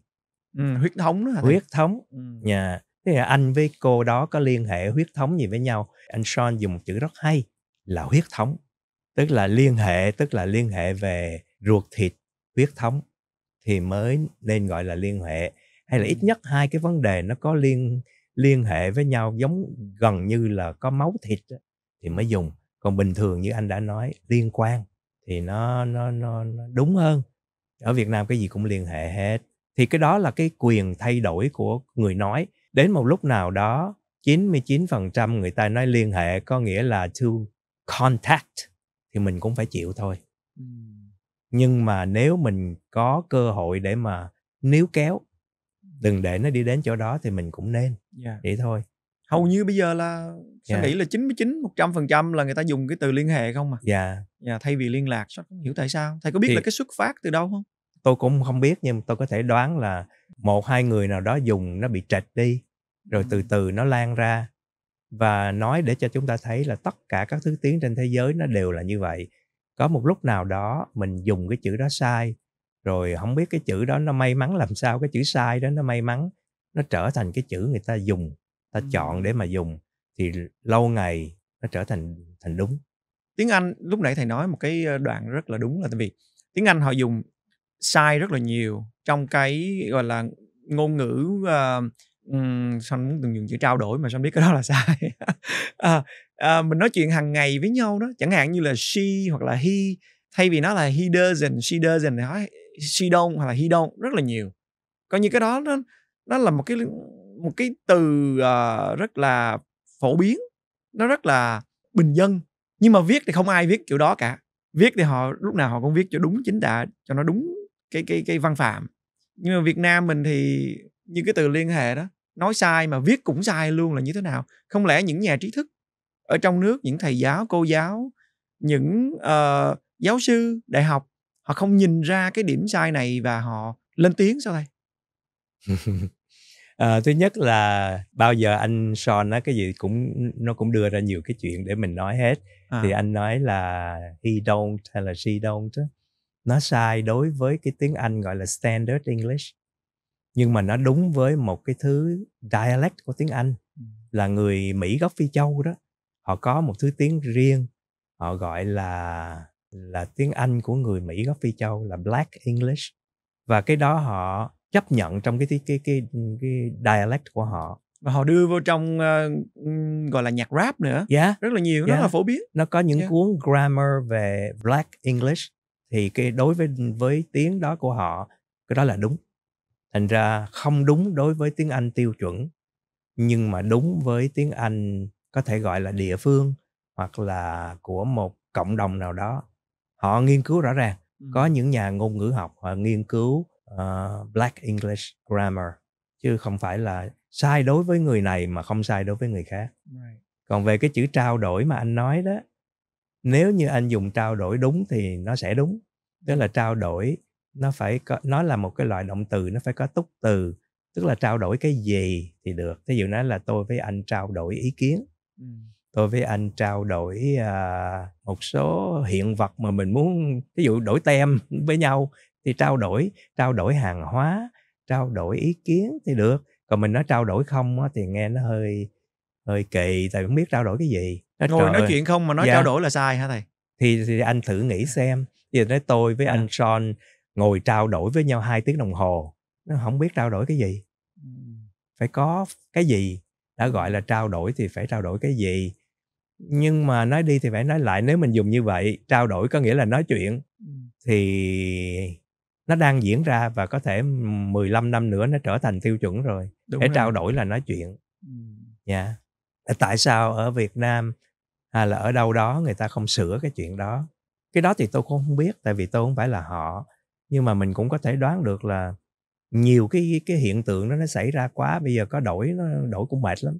Ừ, huyết thống đó hả huyết thống. Ừ. nhà thế là anh với cô đó có liên hệ huyết thống gì với nhau? Anh Sean dùng một chữ rất hay là huyết thống. Tức là liên hệ tức là liên hệ về ruột thịt huyết thống thì mới nên gọi là liên hệ. Hay là ít nhất hai cái vấn đề nó có liên liên hệ với nhau giống gần như là có máu thịt thì mới dùng. Còn bình thường như anh đã nói liên quan thì nó nó nó, nó đúng hơn. Ở Việt Nam cái gì cũng liên hệ hết. Thì cái đó là cái quyền thay đổi của người nói đến một lúc nào đó 99% người ta nói liên hệ có nghĩa là to contact thì mình cũng phải chịu thôi. Nhưng mà nếu mình có cơ hội để mà níu kéo đừng để nó đi đến chỗ đó thì mình cũng nên. Dạ. vậy thôi. Hầu như bây giờ là sao Dạ. nghĩ là 99 100% là người ta dùng cái từ liên hệ không mà và dạ, thay vì liên lạc không hiểu tại sao? Thầy có biết Thì- là cái xuất phát từ đâu không? Tôi cũng không biết nhưng tôi có thể đoán là một hai người nào đó dùng nó bị trệch đi rồi từ từ nó lan ra. Và nói để cho chúng ta thấy là tất cả các thứ tiếng trên thế giới nó đều là như vậy. Có một lúc nào đó mình dùng cái chữ đó sai rồi không biết cái chữ đó nó may mắn làm sao cái chữ sai đó nó may mắn nó trở thành cái chữ người ta dùng ta Ừ. chọn để mà dùng thì lâu ngày nó trở thành thành đúng. Tiếng Anh lúc nãy thầy nói một cái đoạn rất là đúng là tại vì tiếng Anh họ dùng sai rất là nhiều trong cái gọi là ngôn ngữ uh, um, sao muốn từng dùng chữ trao đổi mà sao biết cái đó là sai. À, [laughs] à, mình nói chuyện hàng ngày với nhau đó chẳng hạn như là she hoặc là he thay vì nó là he doesn't she doesn't thì nói she don't hoặc là he don't rất là nhiều. Coi như cái đó nó nó là một cái một cái từ uh, rất là phổ biến nó rất là bình dân nhưng mà viết thì không ai viết kiểu đó cả. Viết thì họ lúc nào họ cũng viết cho đúng chính tả cho nó đúng cái cái cái văn phạm. Nhưng mà Việt Nam mình thì như cái từ liên hệ đó nói sai mà viết cũng sai luôn là như thế nào? Không lẽ những nhà trí thức ở trong nước những thầy giáo cô giáo những ờ, giáo sư đại học họ không nhìn ra cái điểm sai này và họ lên tiếng sao thầy [laughs] Ờ, thứ nhất là bao giờ anh Sean nói cái gì cũng nó cũng đưa ra nhiều cái chuyện để mình nói hết. À, thì anh nói là he don't hay là she don't á, nó sai đối với cái tiếng Anh gọi là standard English nhưng mà nó đúng với một cái thứ dialect của tiếng Anh là người Mỹ gốc Phi Châu đó họ có một thứ tiếng riêng họ gọi là là tiếng Anh của người Mỹ gốc Phi Châu là Black English và cái đó họ chấp nhận trong cái cái cái cái, cái dialect của họ. và họ đưa vô trong ừm, gọi là nhạc rap nữa Yeah, rất là nhiều rất Yeah. là phổ biến nó có những Yeah. cuốn grammar về Black English thì cái đối với với tiếng đó của họ cái đó là đúng. Thành ra không đúng đối với tiếng Anh tiêu chuẩn nhưng mà đúng với tiếng Anh có thể gọi là địa phương hoặc là của một cộng đồng nào đó. Họ nghiên cứu rõ ràng có những nhà ngôn ngữ học họ nghiên cứu uh, Black English grammar chứ không phải là sai đối với người này mà không sai đối với người khác. Right. Còn về cái chữ trao đổi mà anh nói đó, nếu như anh dùng trao đổi đúng thì nó sẽ đúng. Tức là trao đổi nó phải có nó là một cái loại động từ nó phải có túc từ, tức là trao đổi cái gì thì được. Ví dụ nói là tôi với anh trao đổi ý kiến, Ừ. tôi với anh trao đổi à, một số hiện vật mà mình muốn ví dụ đổi tem [laughs] với nhau thì trao đổi trao đổi hàng hóa trao đổi ý kiến thì được còn mình nói trao đổi không á, thì nghe nó hơi hơi kỳ tại không biết trao đổi cái gì Nói, ngồi nói ơi, chuyện không mà nói Dạ. trao đổi là sai hả thầy thì, thì anh thử nghĩ xem giờ nói tôi với À. anh Son ngồi trao đổi với nhau hai tiếng đồng hồ. Nó không biết trao đổi cái gì. Phải có cái gì đã gọi là trao đổi thì phải trao đổi cái gì. Nhưng mà nói đi thì phải nói lại nếu mình dùng như vậy trao đổi có nghĩa là nói chuyện thì nó đang diễn ra và có thể 15 năm nữa nó trở thành tiêu chuẩn rồi. Đúng để rồi. trao đổi là nói chuyện. Dạ. Yeah. tại sao ở Việt Nam hay là ở đâu đó người ta không sửa cái chuyện đó? Cái đó thì tôi cũng không biết tại vì tôi không phải là họ nhưng mà mình cũng có thể đoán được là nhiều cái cái hiện tượng đó nó xảy ra quá bây giờ có đổi nó đổi cũng mệt lắm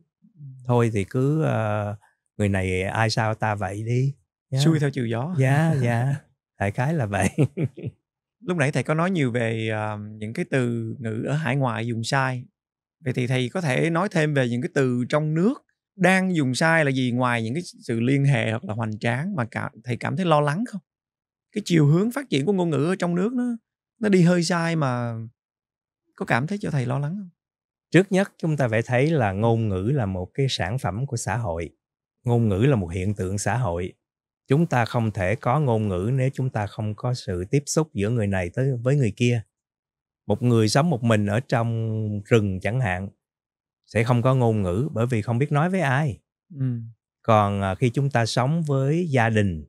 thôi thì cứ uh, người này ai sao ta vậy đi yeah. xuôi theo chiều gió dạ yeah, [laughs] dạ yeah. đại khái là vậy [laughs] lúc nãy thầy có nói nhiều về uh, những cái từ ngữ ở hải ngoại dùng sai vậy thì thầy có thể nói thêm về những cái từ trong nước đang dùng sai là gì ngoài những cái sự liên hệ hoặc là hoành tráng mà cả thầy cảm thấy lo lắng không cái chiều hướng phát triển của ngôn ngữ ở trong nước nó nó đi hơi sai mà có cảm thấy cho thầy lo lắng không? Trước nhất chúng ta phải thấy là ngôn ngữ là một cái sản phẩm của xã hội. Ngôn ngữ là một hiện tượng xã hội. Chúng ta không thể có ngôn ngữ nếu chúng ta không có sự tiếp xúc giữa người này tới với người kia. Một người sống một mình ở trong rừng chẳng hạn sẽ không có ngôn ngữ bởi vì không biết nói với ai. Ừ. còn à, khi chúng ta sống với gia đình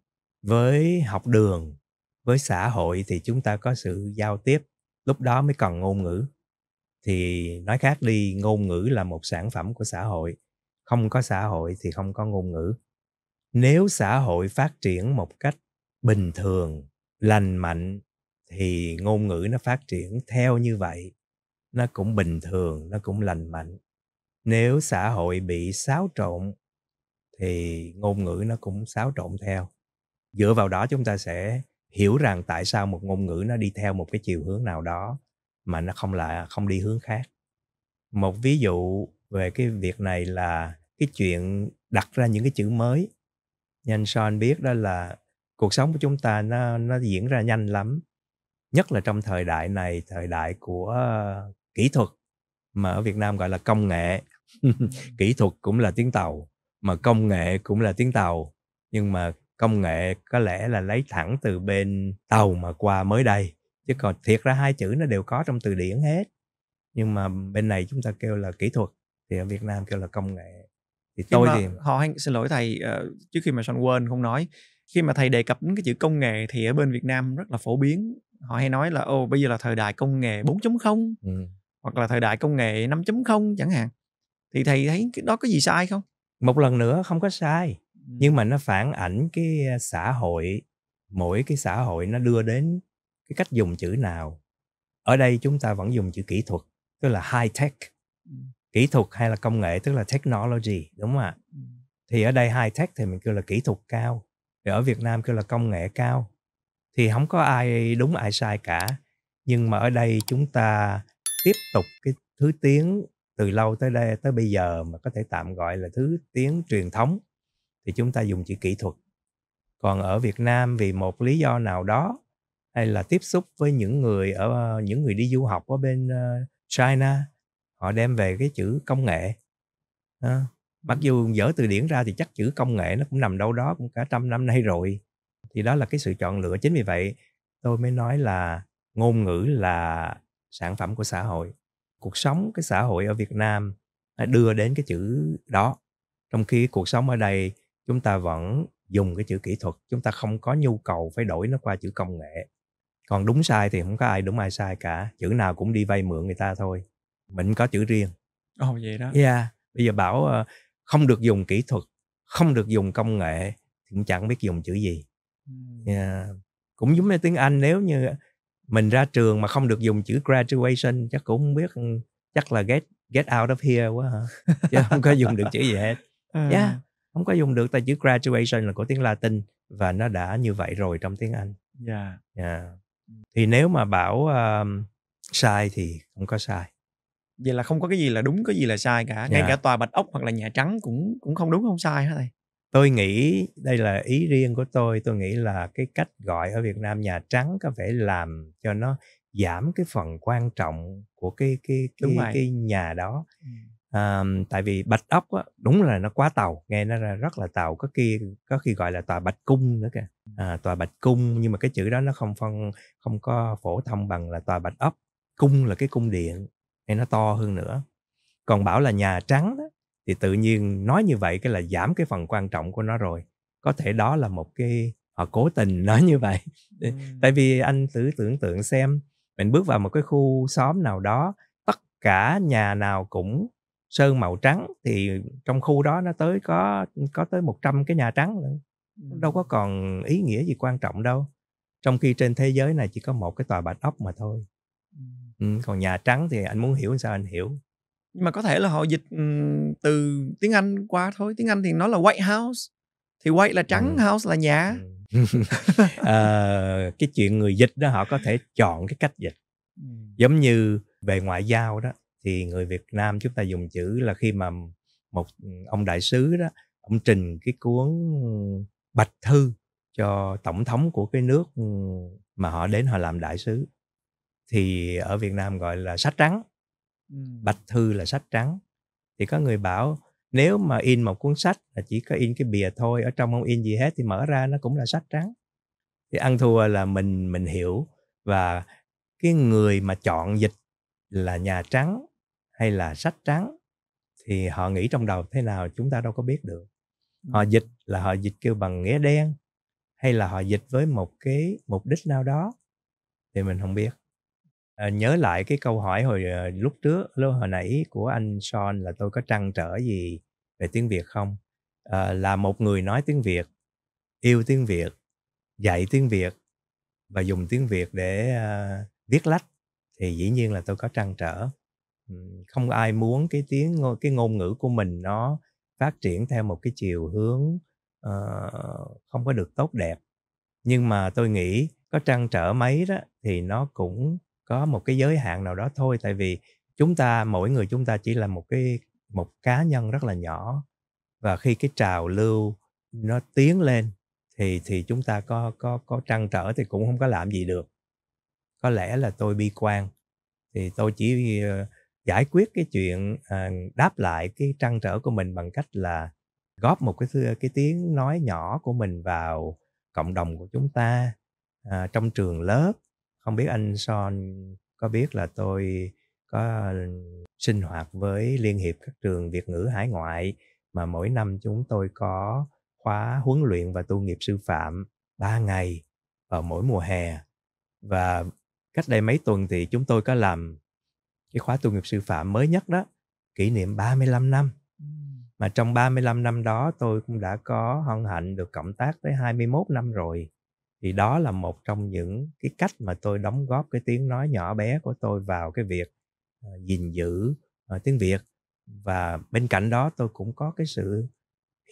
với học đường, với xã hội thì chúng ta có sự giao tiếp, lúc đó mới cần ngôn ngữ. Thì nói khác đi, ngôn ngữ là một sản phẩm của xã hội, không có xã hội thì không có ngôn ngữ. Nếu xã hội phát triển một cách bình thường, lành mạnh thì ngôn ngữ nó phát triển theo như vậy, nó cũng bình thường, nó cũng lành mạnh. Nếu xã hội bị xáo trộn thì ngôn ngữ nó cũng xáo trộn theo dựa vào đó chúng ta sẽ hiểu rằng tại sao một ngôn ngữ nó đi theo một cái chiều hướng nào đó mà nó không là, không đi hướng khác. Một ví dụ về cái việc này là cái chuyện đặt ra những cái chữ mới. Nhanh son biết đó là cuộc sống của chúng ta nó nó diễn ra nhanh lắm, nhất là trong thời đại này, thời đại của ờ, kỹ thuật, mà ở Việt Nam gọi là công nghệ. [laughs] Kỹ thuật cũng là tiếng tàu, mà công nghệ cũng là tiếng tàu. Nhưng mà công nghệ có lẽ là lấy thẳng từ bên tàu mà qua mới đây chứ còn thiệt ra hai chữ nó đều có trong từ điển hết. Nhưng mà bên này chúng ta kêu là kỹ thuật thì ở Việt Nam kêu là công nghệ. Thì khi tôi thì họ hay xin lỗi thầy uh, trước khi mà Sean quên không nói khi mà thầy đề cập đến cái chữ công nghệ thì ở bên Việt Nam rất là phổ biến. Họ hay nói là ô bây giờ là thời đại công nghệ 4.0 ừ. hoặc là thời đại công nghệ 5.0 chẳng hạn. Thì thầy thấy cái đó có gì sai không? Một lần nữa không có sai. Nhưng mà nó phản ảnh cái xã hội mỗi cái xã hội nó đưa đến cái cách dùng chữ nào. Ở đây chúng ta vẫn dùng chữ kỹ thuật tức là high tech. Kỹ thuật hay là công nghệ tức là technology đúng không ạ? Thì ở đây high tech thì mình kêu là kỹ thuật cao thì ở Việt Nam kêu là công nghệ cao. Thì không có ai đúng ai sai cả. Nhưng mà ở đây chúng ta tiếp tục cái thứ tiếng từ lâu tới đây tới bây giờ mà có thể tạm gọi là thứ tiếng truyền thống thì chúng ta dùng chữ kỹ thuật. Còn ở Việt Nam vì một lý do nào đó hay là tiếp xúc với những người ở những người đi du học ở bên ờ, China họ đem về cái chữ công nghệ. À, mặc dù dở từ điển ra thì chắc chữ công nghệ nó cũng nằm đâu đó cũng cả trăm năm nay rồi. Thì đó là cái sự chọn lựa. Chính vì vậy tôi mới nói là ngôn ngữ là sản phẩm của xã hội. Cuộc sống cái xã hội ở Việt Nam à, đưa đến cái chữ đó. Trong khi cuộc sống ở đây chúng ta vẫn dùng cái chữ kỹ thuật chúng ta không có nhu cầu phải đổi nó qua chữ công nghệ. Còn đúng sai thì không có ai đúng ai sai cả chữ nào cũng đi vay mượn người ta thôi mình có chữ riêng. Ồ oh, vậy đó. Yeah bây giờ bảo uh, không được dùng kỹ thuật không được dùng công nghệ thì cũng chẳng biết dùng chữ gì. Yeah. cũng giống như tiếng anh nếu như mình ra trường mà không được dùng chữ graduation chắc cũng không biết chắc là get get out of here quá hả? Chứ không có dùng được chữ gì hết. À. [laughs] yeah không có dùng được tại chữ graduation là của tiếng Latin và nó đã như vậy rồi trong tiếng Anh. Yeah. yeah thì nếu mà bảo uh, sai thì không có sai vậy là không có cái gì là đúng có gì là sai cả yeah. ngay dạ. cả tòa bạch ốc hoặc là nhà trắng cũng cũng không đúng không sai hả thầy tôi nghĩ đây là ý riêng của tôi tôi nghĩ là cái cách gọi ở Việt Nam nhà trắng có vẻ làm cho nó giảm cái phần quan trọng của cái cái cái cái, cái nhà đó ừ à, tại vì bạch ốc á, đúng là nó quá tàu nghe nó ra rất là tàu có khi có khi gọi là tòa bạch cung nữa kìa. À, tòa bạch cung nhưng mà cái chữ đó nó không phân không có phổ thông bằng là tòa bạch ốc. Cung là cái cung điện hay nó to hơn nữa. Còn bảo là nhà trắng đó, thì tự nhiên nói như vậy cái là giảm cái phần quan trọng của nó rồi. Có thể đó là một cái họ cố tình [laughs] nói như vậy. Ừ. tại vì anh thử tưởng tượng xem mình bước vào một cái khu xóm nào đó tất cả nhà nào cũng sơn màu trắng thì trong khu đó nó tới có có tới 100 cái nhà trắng nữa. đâu có còn ý nghĩa gì quan trọng đâu. Trong khi trên thế giới này chỉ có một cái tòa bạch ốc mà thôi. Ừ, còn nhà trắng thì anh muốn hiểu sao anh hiểu? Nhưng mà có thể là họ dịch từ tiếng Anh qua thôi. Tiếng Anh thì nó là White House thì White là trắng ừ. house là nhà. Ừ. à, cái chuyện người dịch đó họ có thể chọn cái cách dịch. Giống như về ngoại giao đó thì người Việt Nam chúng ta dùng chữ là khi mà một ông đại sứ đó ông trình cái cuốn bạch thư cho tổng thống của cái nước mà họ đến họ làm đại sứ. Thì ở Việt Nam gọi là sách trắng. Bạch thư là sách trắng. Thì có người bảo nếu mà in một cuốn sách là chỉ có in cái bìa thôi ở trong không in gì hết thì mở ra nó cũng là sách trắng. Thì ăn thua là mình mình hiểu. Và cái người mà chọn dịch là nhà trắng hay là sách trắng thì họ nghĩ trong đầu thế nào chúng ta đâu có biết được. Họ dịch là họ dịch kêu bằng nghĩa đen hay là họ dịch với một cái mục đích nào đó thì mình không biết. À, nhớ lại cái câu hỏi hồi uh, lúc trước lúc hồi nãy của anh Sean là tôi có trăn trở gì về tiếng Việt không? À, là một người nói tiếng Việt yêu tiếng Việt dạy tiếng Việt và dùng tiếng Việt để uh, viết lách thì dĩ nhiên là tôi có trăn trở không ai muốn cái tiếng cái ngôn ngữ của mình nó phát triển theo một cái chiều hướng uh, không có được tốt đẹp. Nhưng mà tôi nghĩ có trăn trở mấy đó thì nó cũng có một cái giới hạn nào đó thôi. Tại vì chúng ta mỗi người chúng ta chỉ là một cái một cá nhân rất là nhỏ. Và khi cái trào lưu nó tiến lên thì thì chúng ta có có có trăn trở thì cũng không có làm gì được. Có lẽ là tôi bi quan thì tôi chỉ uh, giải quyết cái chuyện à, đáp lại cái trăn trở của mình bằng cách là góp một cái cái tiếng nói nhỏ của mình vào cộng đồng của chúng ta à, trong trường lớp. Không biết anh son có biết là tôi có sinh hoạt với liên hiệp các trường việt ngữ hải ngoại mà mỗi năm chúng tôi có khóa huấn luyện và tu nghiệp sư phạm 3 ngày vào mỗi mùa hè. Và cách đây mấy tuần thì chúng tôi có làm cái khóa tu nghiệp sư phạm mới nhất đó kỷ niệm 35 năm. Mà trong 35 năm đó tôi cũng đã có hân hạnh được cộng tác tới 21 năm rồi. Thì đó là một trong những cái cách mà tôi đóng góp cái tiếng nói nhỏ bé của tôi vào cái việc uh, gìn giữ uh, tiếng Việt. Và bên cạnh đó tôi cũng có cái sự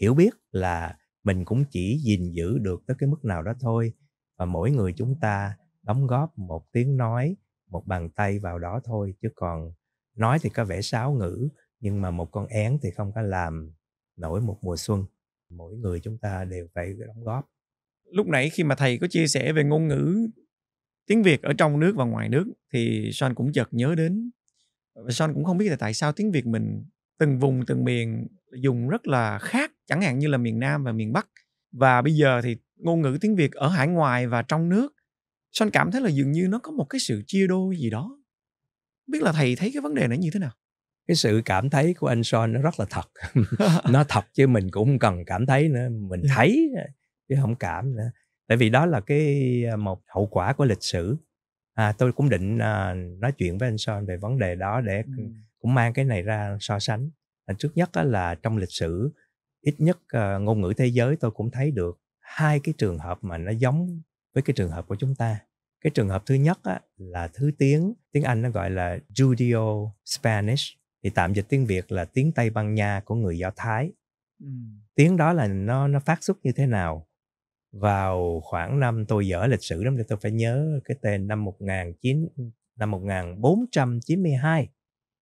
hiểu biết là mình cũng chỉ gìn giữ được tới cái mức nào đó thôi. Và mỗi người chúng ta đóng góp một tiếng nói một bàn tay vào đó thôi, chứ còn nói thì có vẻ sáo ngữ, nhưng mà một con én thì không có làm nổi một mùa xuân. Mỗi người chúng ta đều phải đóng góp. Lúc nãy khi mà thầy có chia sẻ về ngôn ngữ tiếng Việt ở trong nước và ngoài nước, thì Son cũng chợt nhớ đến, và Son cũng không biết là tại sao tiếng Việt mình từng vùng, từng miền dùng rất là khác, chẳng hạn như là miền Nam và miền Bắc. Và bây giờ thì ngôn ngữ tiếng Việt ở hải ngoại và trong nước Son cảm thấy là dường như nó có một cái sự chia đôi gì đó? Biết là thầy thấy cái vấn đề này như thế nào? Cái sự cảm thấy của anh Son nó rất là thật. [laughs] [laughs] Nó thật chứ mình cũng không cần cảm thấy nữa mình thấy chứ không cảm nữa. Tại vì đó là cái à, một hậu quả của lịch sử. À, tôi cũng định à, nói chuyện với anh Son về vấn đề đó để ừ. cũng mang cái này ra so sánh. À, trước nhất là trong lịch sử ít nhất uh, ngôn ngữ thế giới tôi cũng thấy được hai cái trường hợp mà nó giống với cái trường hợp của chúng ta cái trường hợp thứ nhất á, là thứ tiếng tiếng anh nó gọi là judeo spanish thì tạm dịch tiếng việt là tiếng tây ban nha của người do thái. Ừ. tiếng đó là nó nó phát xuất như thế nào? Vào khoảng năm tôi dở lịch sử lắm để tôi phải nhớ cái tên năm 19 năm 1492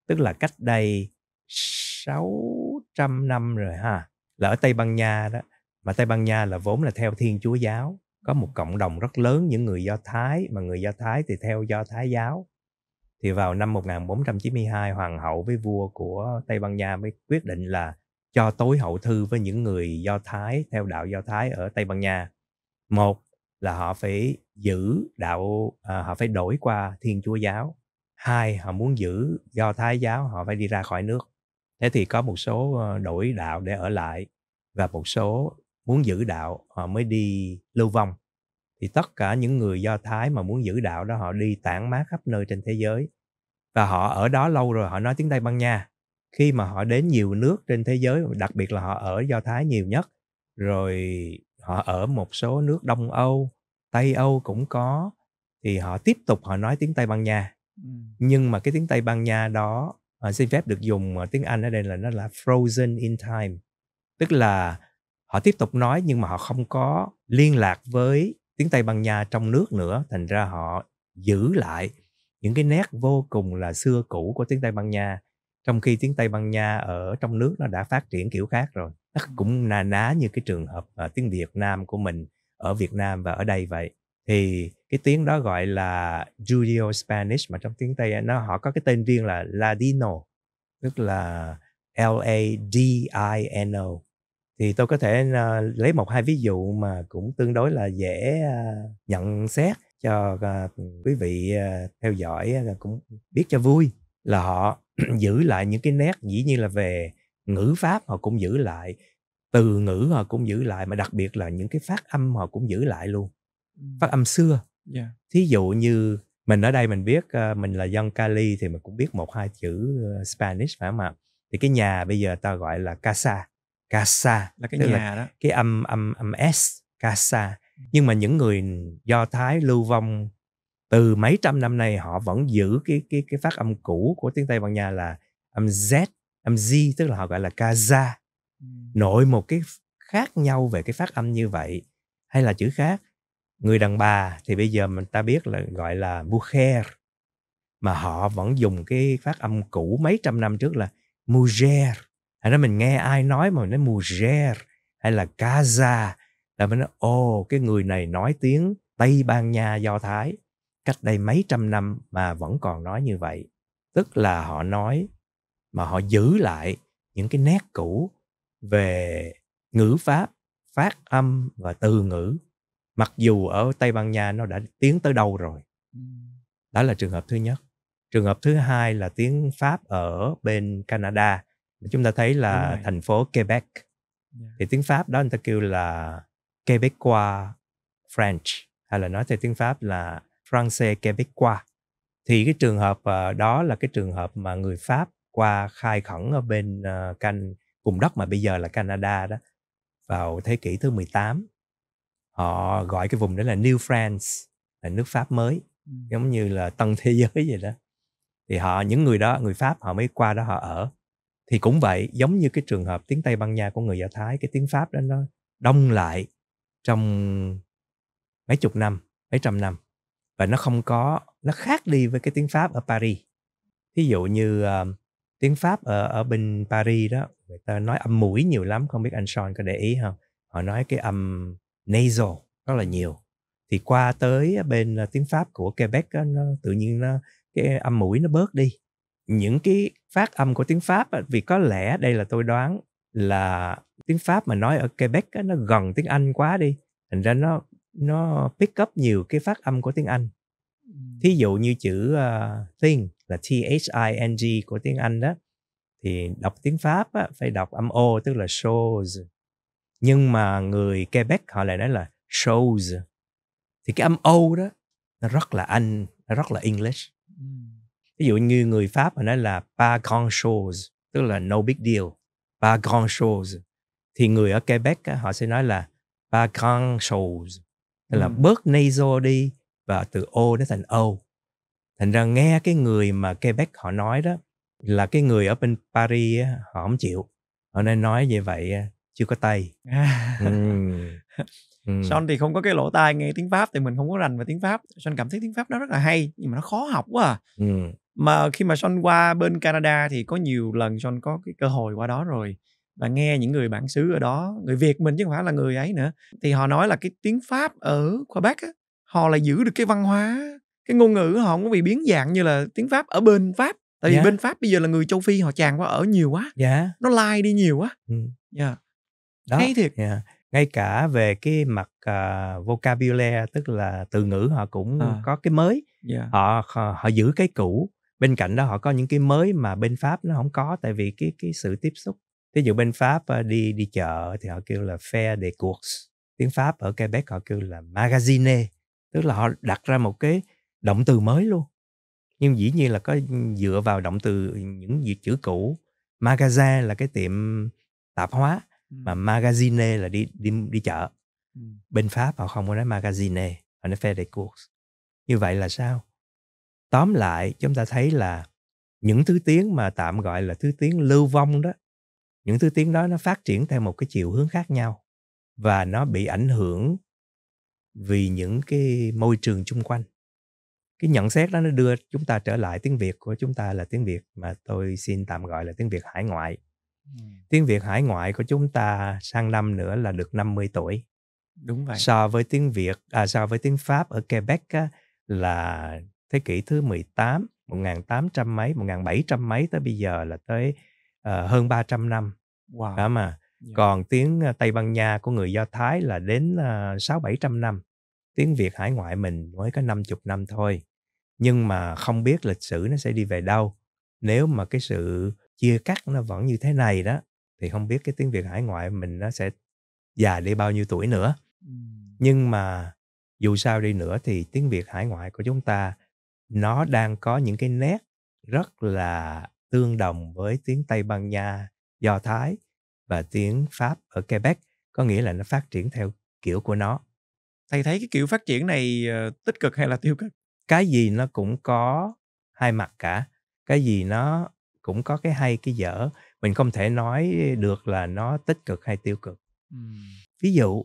tức là cách đây 600 năm rồi ha là ở Tây Ban Nha đó. Mà Tây Ban Nha là vốn là theo Thiên Chúa giáo có một cộng đồng rất lớn những người Do Thái mà người Do Thái thì theo Do Thái giáo thì vào năm 1492 hoàng hậu với vua của Tây Ban Nha mới quyết định là cho tối hậu thư với những người Do Thái theo đạo Do Thái ở Tây Ban Nha. Một là họ phải giữ đạo à, họ phải đổi qua Thiên Chúa giáo. hai họ muốn giữ do thái giáo họ phải đi ra khỏi nước thế thì có một số ờ, đổi đạo để ở lại và một số muốn giữ đạo họ mới đi lưu vong. Thì tất cả những người do thái mà muốn giữ đạo đó họ đi tản mát khắp nơi trên thế giới. Và họ ở đó lâu rồi họ nói tiếng tây ban nha. Khi mà họ đến nhiều nước trên thế giới đặc biệt là họ ở do thái nhiều nhất rồi họ ở một số nước đông âu tây âu cũng có thì họ tiếp tục họ nói tiếng tây ban nha. Ừ. nhưng mà cái tiếng tây ban nha đó họ xin phép được dùng tiếng anh ở đây là nó là frozen in time. Tức là họ tiếp tục nói nhưng mà họ không có liên lạc với tiếng tây ban nha trong nước nữa. Thành ra họ giữ lại những cái nét vô cùng là xưa cũ của tiếng tây ban nha trong khi tiếng tây ban nha ở trong nước nó đã phát triển kiểu khác rồi. Nó cũng na ná như cái trường hợp uh, tiếng việt nam của mình ở việt nam và ở đây vậy. Thì cái tiếng đó gọi là Judeo Spanish mà trong tiếng Tây nó họ có cái tên riêng là Ladino tức là L A D I N O thì tôi có thể uh, lấy một hai ví dụ mà cũng tương đối là dễ uh, nhận xét cho uh, quý vị uh, theo dõi uh, cũng biết cho vui là họ [clears throat] giữ lại những cái nét dĩ nhiên là về ngữ pháp họ cũng giữ lại từ ngữ họ cũng giữ lại mà đặc biệt là những cái phát âm họ cũng giữ lại luôn. Phát âm xưa. Yeah. thí dụ như mình ở đây mình biết uh, mình là dân Cali thì mình cũng biết một hai chữ Spanish phải không ạ? Thì cái nhà bây giờ ta gọi là casa casa là cái nhà là đó. cái âm âm âm s casa. Nhưng mà những người do thái lưu vong từ mấy trăm năm nay họ vẫn giữ cái cái cái phát âm cũ của tiếng tây ban nha là âm z âm z tức là họ gọi là casa. Nội một cái khác nhau về cái phát âm như vậy hay là chữ khác? Người đàn bà thì bây giờ mình ta biết là gọi là mujer mà họ vẫn dùng cái phát âm cũ mấy trăm năm trước là mujer hay đó mình nghe ai nói mà nói mujer hay là casa là mình nói ồ cái người này nói tiếng tây ban nha do thái. Cách đây mấy trăm năm mà vẫn còn nói như vậy. Tức là họ nói mà họ giữ lại những cái nét cũ về ngữ pháp phát âm và từ ngữ. Mặc dù ở tây ban nha nó đã tiến tới đâu rồi. Đó là trường hợp thứ nhất. Trường hợp thứ hai là tiếng pháp ở bên canada chúng ta thấy là thành phố quebec. Yeah. thì tiếng pháp đó người ta kêu là quebecois french hay là nói theo tiếng pháp là français quebecois thì cái trường hợp uh, đó là cái trường hợp mà người pháp qua khai khẩn ở bên uh, can vùng đất mà bây giờ là Canada đó vào thế kỷ thứ 18 họ gọi cái vùng đó là New France là nước Pháp mới giống như là tân thế giới vậy đó. Thì họ những người đó người Pháp họ mới qua đó họ ở thì cũng vậy giống như cái trường hợp tiếng Tây Ban Nha của người Do Thái cái tiếng Pháp đó nó đông lại trong mấy chục năm mấy trăm năm. Và nó không có nó khác đi với cái tiếng Pháp ở Paris. Ví dụ như uh, tiếng Pháp ở ở bên Paris đó người ta nói âm mũi nhiều lắm không biết anh Sean có để ý không? Họ nói cái âm nasal rất là nhiều. Thì qua tới bên ờ, tiếng Pháp của Quebec đó, nó tự nhiên nó cái âm mũi nó bớt đi những cái phát âm của tiếng Pháp vì có lẽ đây là tôi đoán là tiếng Pháp mà nói ở Quebec nó gần tiếng Anh quá đi thành ra nó nó pick up nhiều cái phát âm của tiếng Anh. Thí dụ như chữ uh, thing là t h i n g của tiếng Anh đó thì đọc tiếng Pháp á, phải đọc âm o tức là shows. Nhưng mà người Quebec họ lại nói là shows. Thì cái âm o đó nó rất là anh nó rất là English ví dụ như người Pháp họ nói là pas grand chose tức là no big deal. Pas grand chose thì người ở Quebec họ sẽ nói là pas grand chose tức là bớt nasal đi và từ O nó thành O. Thành ra nghe cái người mà Quebec họ nói đó là cái người ở bên Paris họ không chịu. Họ nên nói như vậy chưa có tay. À. ừ. [laughs] Son thì không có cái lỗ tai nghe tiếng Pháp thì mình không có rành về tiếng Pháp. Son cảm thấy tiếng Pháp nó rất là hay nhưng mà nó khó học quá à. ừ. Mà khi mà Son qua bên Canada thì có nhiều lần Son có cái cơ hội qua đó rồi và nghe những người bản xứ ở đó người Việt mình chứ không phải là người ấy nữa thì họ nói là cái tiếng Pháp ở Quebec á, họ lại giữ được cái văn hóa cái ngôn ngữ họ không có bị biến dạng như là tiếng Pháp ở bên Pháp tại vì yeah. Dạ. bên Pháp bây giờ là người châu Phi họ tràn qua ở nhiều quá yeah. Dạ. nó lai đi nhiều quá ừ. yeah. Đó. hay thiệt yeah. ngay cả về cái mặt uh, vocabulary tức là từ ngữ họ cũng à. có cái mới yeah. Dạ. họ, họ họ giữ cái cũ bên cạnh đó họ có những cái mới mà bên pháp nó không có tại vì cái cái sự tiếp xúc. Ví dụ bên pháp ờ, đi đi chợ thì họ kêu là fair de course tiếng pháp ở quebec họ kêu là magazine. Tức là họ đặt ra một cái động từ mới luôn. Nhưng dĩ nhiên là có dựa vào động từ những chữ cũ. Magasin là cái tiệm tạp hóa mà magazine là đi đi đi chợ. Bên pháp họ không có nói magazine họ nói fair de course như vậy là sao tóm lại chúng ta thấy là những thứ tiếng mà tạm gọi là thứ tiếng lưu vong đó những thứ tiếng đó nó phát triển theo một cái chiều hướng khác nhau và nó bị ảnh hưởng vì những cái môi trường chung quanh. Cái nhận xét đó nó đưa chúng ta trở lại tiếng việt của chúng ta là tiếng việt mà tôi xin tạm gọi là tiếng việt hải ngoại. Ừ. tiếng việt hải ngoại của chúng ta sang năm nữa là được 50 tuổi. Đúng vậy. So với tiếng việt à so với tiếng pháp ở quebec á, là thế kỷ thứ 18 1800 mấy 1700 mấy tới bây giờ là tới uh, hơn 300 năm. Wow. đó mà yeah. còn tiếng ờ, Tây Ban Nha của người Do Thái là đến uh, 6 700 năm. Tiếng Việt hải ngoại mình mới có 50 năm thôi. Nhưng mà không biết lịch sử nó sẽ đi về đâu. Nếu mà cái sự chia cắt nó vẫn như thế này đó thì không biết cái tiếng Việt hải ngoại mình nó sẽ già đi bao nhiêu tuổi nữa. Nhưng mà dù sao đi nữa thì tiếng Việt hải ngoại của chúng ta nó đang có những cái nét rất là tương đồng với tiếng Tây Ban Nha, Do Thái và tiếng Pháp ở Quebec, có nghĩa là nó phát triển theo kiểu của nó. Thầy thấy cái kiểu phát triển này uh, tích cực hay là tiêu cực? Cái gì nó cũng có hai mặt cả. Cái gì nó cũng có cái hay cái dở. Mình không thể nói được là nó tích cực hay tiêu cực. Ví dụ